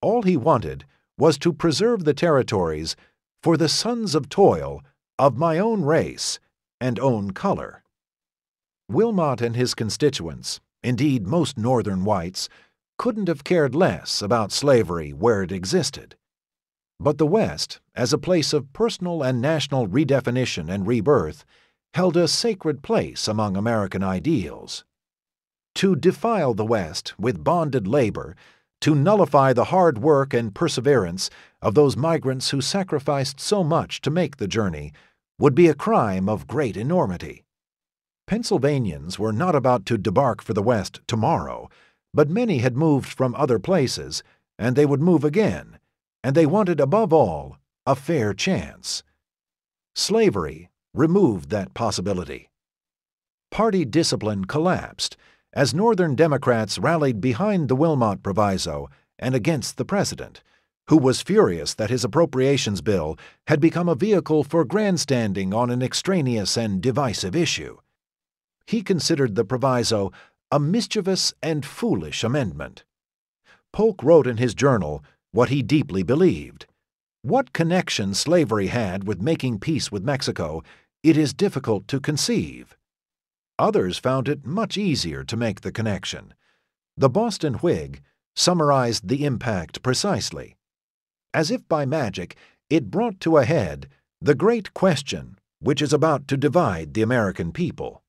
All he wanted was to preserve the territories for the sons of toil of my own race and own color. Wilmot and his constituents, indeed most Northern whites, couldn't have cared less about slavery where it existed. But the West, as a place of personal and national redefinition and rebirth, held a sacred place among American ideals. To defile the West with bonded labor, to nullify the hard work and perseverance of those migrants who sacrificed so much to make the journey, would be a crime of great enormity. Pennsylvanians were not about to debark for the West tomorrow, but many had moved from other places, and they would move again, and they wanted above all a fair chance. Slavery removed that possibility. Party discipline collapsed as Northern Democrats rallied behind the Wilmot Proviso and against the president, who was furious that his appropriations bill had become a vehicle for grandstanding on an extraneous and divisive issue. He considered the proviso a mischievous and foolish amendment. Polk wrote in his journal what he deeply believed. What connection slavery had with making peace with Mexico, it is difficult to conceive. Others found it much easier to make the connection. The Boston Whig summarized the impact precisely. As if by magic, it brought to a head the great question which is about to divide the American people.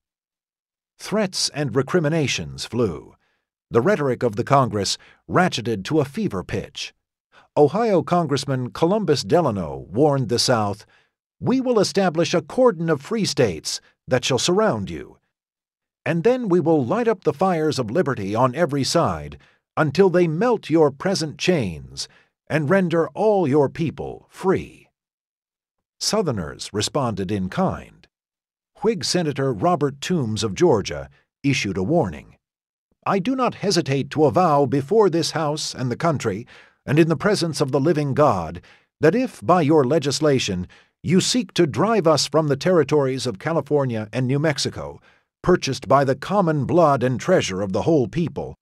Threats and recriminations flew. The rhetoric of the Congress ratcheted to a fever pitch. Ohio Congressman Columbus Delano warned the South, We will establish a cordon of free states that shall surround you. And then we will light up the fires of liberty on every side until they melt your present chains and render all your people free. Southerners responded in kind. Whig Senator Robert Toombs of Georgia issued a warning. I do not hesitate to avow before this House and the country, and in the presence of the living God, that if by your legislation you seek to drive us from the territories of California and New Mexico, purchased by the common blood and treasure of the whole people,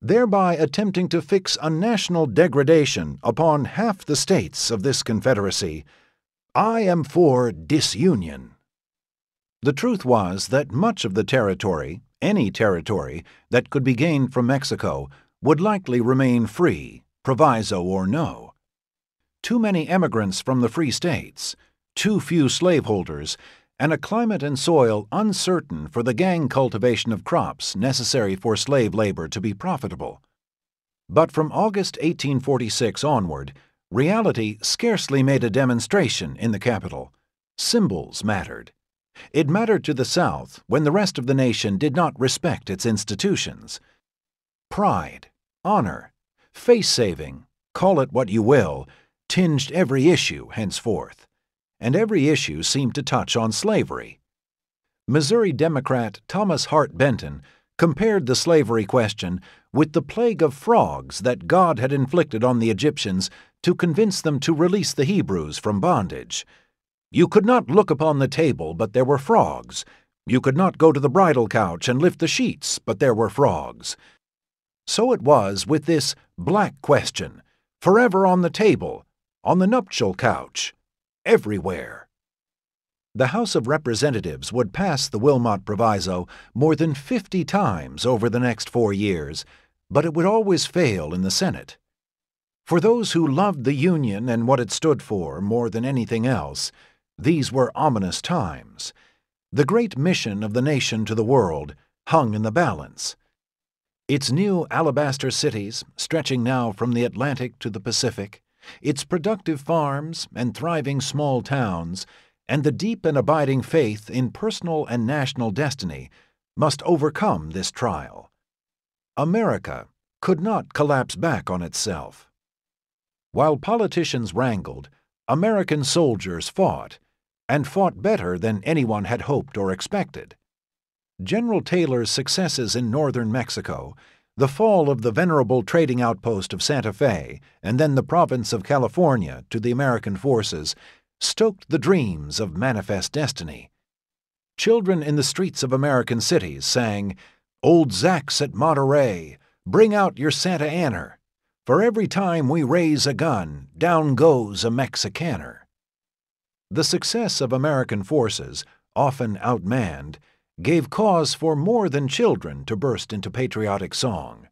thereby attempting to fix a national degradation upon half the states of this Confederacy, I am for disunion. The truth was that much of the territory, any territory, that could be gained from Mexico would likely remain free, proviso or no. Too many emigrants from the free states, too few slaveholders, and a climate and soil uncertain for the gang cultivation of crops necessary for slave labor to be profitable. But from August 1846 onward, reality scarcely made a demonstration in the capital. Symbols mattered. It mattered to the South when the rest of the nation did not respect its institutions. Pride, honor, face saving, call it what you will, tinged every issue henceforth, and every issue seemed to touch on slavery. Missouri Democrat Thomas Hart Benton compared the slavery question with the plague of frogs that God had inflicted on the Egyptians to convince them to release the Hebrews from bondage. You could not look upon the table, but there were frogs. You could not go to the bridal couch and lift the sheets, but there were frogs. So it was with this black question, forever on the table, on the nuptial couch, everywhere. The House of Representatives would pass the Wilmot Proviso more than fifty times over the next four years, but it would always fail in the Senate. For those who loved the Union and what it stood for more than anything else, these were ominous times. The great mission of the nation to the world hung in the balance. Its new alabaster cities, stretching now from the Atlantic to the Pacific, its productive farms and thriving small towns, and the deep and abiding faith in personal and national destiny must overcome this trial. America could not collapse back on itself. While politicians wrangled, American soldiers fought, and fought better than anyone had hoped or expected. General Taylor's successes in northern Mexico, the fall of the venerable trading outpost of Santa Fe, and then the province of California to the American forces, stoked the dreams of manifest destiny. Children in the streets of American cities sang, Old Zack's at Monterey, bring out your Santa Anna. For every time we raise a gun, down goes a Mexicaner. The success of American forces, often outmanned, gave cause for more than children to burst into patriotic song.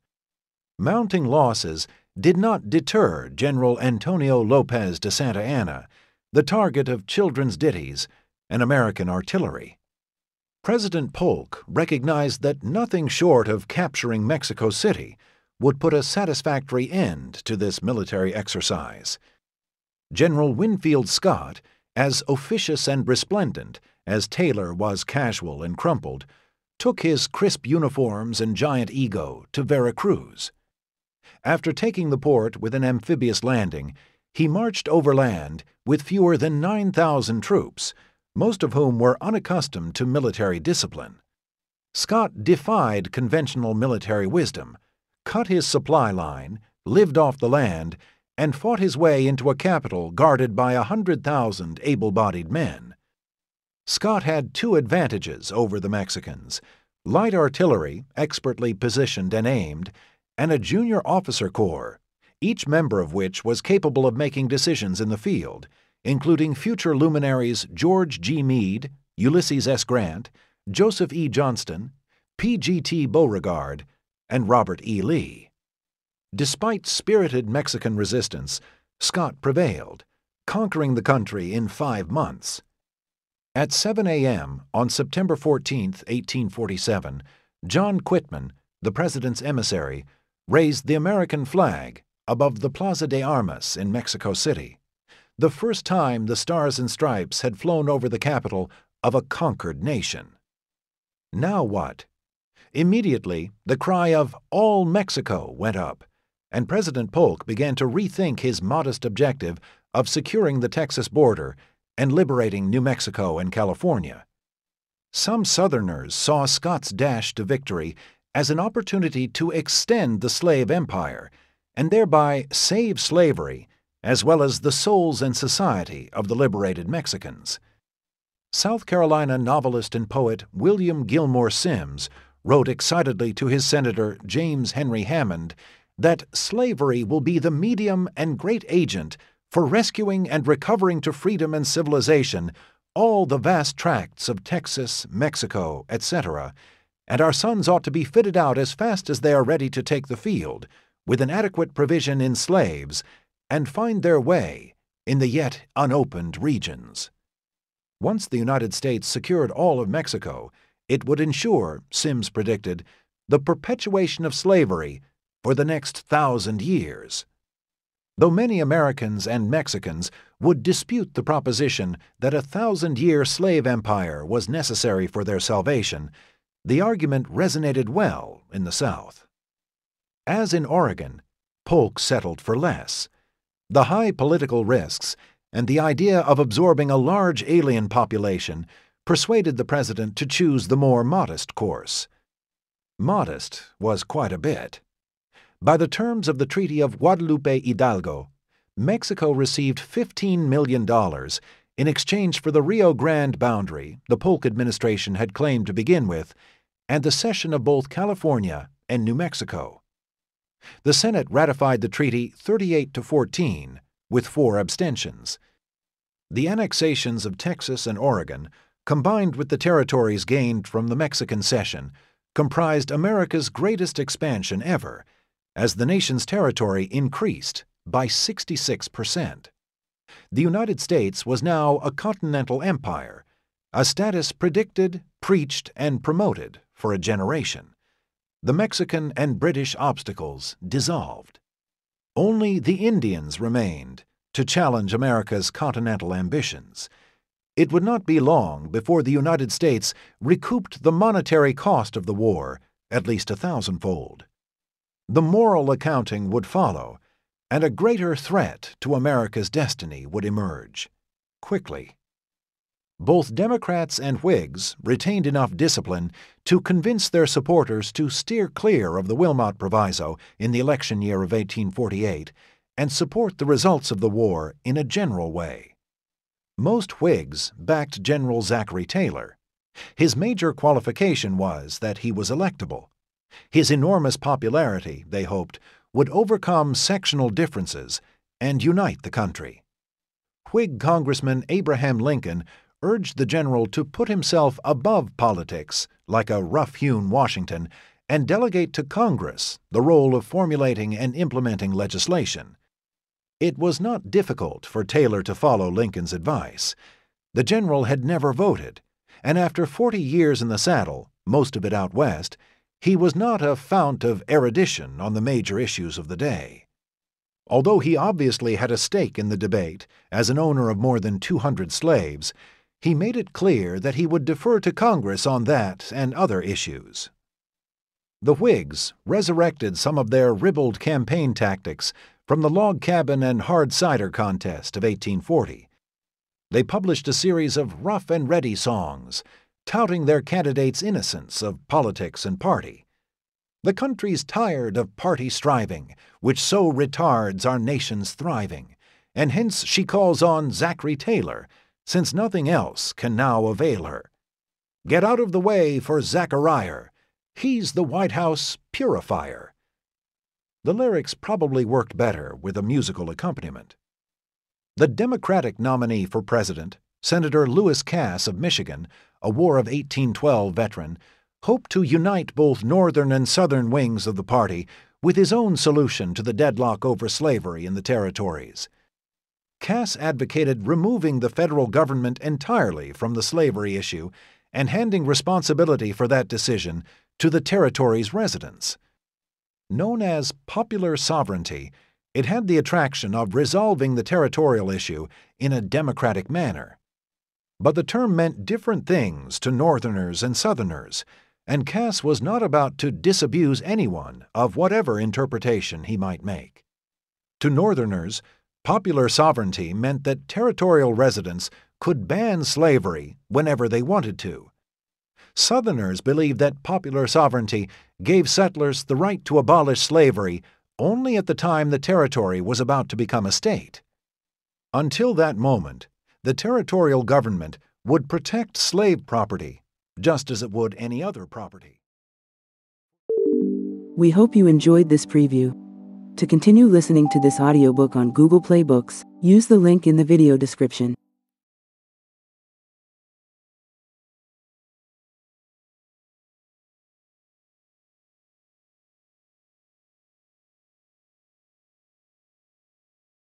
Mounting losses did not deter General Antonio Lopez de Santa Anna, the target of children's ditties and American artillery. President Polk recognized that nothing short of capturing Mexico City would put a satisfactory end to this military exercise. General Winfield Scott, as officious and resplendent as Taylor was casual and crumpled, took his crisp uniforms and giant ego to Veracruz. After taking the port with an amphibious landing, he marched overland with fewer than 9,000 troops, most of whom were unaccustomed to military discipline. Scott defied conventional military wisdom cut his supply line, lived off the land, and fought his way into a capital guarded by a hundred thousand able bodied men. Scott had two advantages over the Mexicans light artillery, expertly positioned and aimed, and a junior officer corps, each member of which was capable of making decisions in the field, including future luminaries George G. Meade, Ulysses S. Grant, Joseph E. Johnston, P.G.T. Beauregard, and Robert E. Lee. Despite spirited Mexican resistance, Scott prevailed, conquering the country in five months. At 7 a.m. on September 14, 1847, John Quitman, the president's emissary, raised the American flag above the Plaza de Armas in Mexico City, the first time the Stars and Stripes had flown over the capital of a conquered nation. Now what? Immediately, the cry of All Mexico went up, and President Polk began to rethink his modest objective of securing the Texas border and liberating New Mexico and California. Some Southerners saw Scott's dash to victory as an opportunity to extend the slave empire and thereby save slavery as well as the souls and society of the liberated Mexicans. South Carolina novelist and poet William Gilmore Simms wrote excitedly to his Senator James Henry Hammond that slavery will be the medium and great agent for rescuing and recovering to freedom and civilization all the vast tracts of Texas, Mexico, etc., and our sons ought to be fitted out as fast as they are ready to take the field, with an adequate provision in slaves, and find their way in the yet unopened regions. Once the United States secured all of Mexico, it would ensure, Simms predicted, the perpetuation of slavery for the next thousand years. Though many Americans and Mexicans would dispute the proposition that a thousand year slave empire was necessary for their salvation, the argument resonated well in the South. As in Oregon, Polk settled for less. The high political risks and the idea of absorbing a large alien population persuaded the president to choose the more modest course. Modest was quite a bit. By the terms of the Treaty of Guadalupe Hidalgo, Mexico received $15 million in exchange for the Rio Grande boundary the Polk administration had claimed to begin with and the cession of both California and New Mexico. The Senate ratified the treaty 38 to 14 with four abstentions. The annexations of Texas and Oregon combined with the territories gained from the Mexican cession, comprised America's greatest expansion ever, as the nation's territory increased by 66 percent. The United States was now a continental empire, a status predicted, preached, and promoted for a generation. The Mexican and British obstacles dissolved. Only the Indians remained to challenge America's continental ambitions it would not be long before the United States recouped the monetary cost of the war, at least a thousandfold. The moral accounting would follow, and a greater threat to America's destiny would emerge. Quickly. Both Democrats and Whigs retained enough discipline to convince their supporters to steer clear of the Wilmot Proviso in the election year of 1848 and support the results of the war in a general way. Most Whigs backed General Zachary Taylor. His major qualification was that he was electable. His enormous popularity, they hoped, would overcome sectional differences and unite the country. Whig Congressman Abraham Lincoln urged the general to put himself above politics, like a rough hewn Washington, and delegate to Congress the role of formulating and implementing legislation. It was not difficult for Taylor to follow Lincoln's advice. The general had never voted, and after forty years in the saddle, most of it out west, he was not a fount of erudition on the major issues of the day. Although he obviously had a stake in the debate as an owner of more than 200 slaves, he made it clear that he would defer to Congress on that and other issues. The Whigs resurrected some of their ribald campaign tactics from the log cabin and hard cider contest of 1840. They published a series of rough and ready songs, touting their candidates' innocence of politics and party. The country's tired of party striving, which so retards our nation's thriving, and hence she calls on Zachary Taylor since nothing else can now avail her. Get out of the way for Zachariah. He's the White House purifier. The lyrics probably worked better with a musical accompaniment. The Democratic nominee for president, Senator Lewis Cass of Michigan, a War of 1812 veteran, hoped to unite both northern and southern wings of the party with his own solution to the deadlock over slavery in the territories. Cass advocated removing the federal government entirely from the slavery issue and handing responsibility for that decision to the territory's residents. Known as popular sovereignty, it had the attraction of resolving the territorial issue in a democratic manner. But the term meant different things to Northerners and Southerners, and Cass was not about to disabuse anyone of whatever interpretation he might make. To Northerners, Popular sovereignty meant that territorial residents could ban slavery whenever they wanted to. Southerners believed that popular sovereignty gave settlers the right to abolish slavery only at the time the territory was about to become a state. Until that moment, the territorial government would protect slave property just as it would any other property. We hope you enjoyed this preview. To continue listening to this audiobook on Google Play Books, use the link in the video description.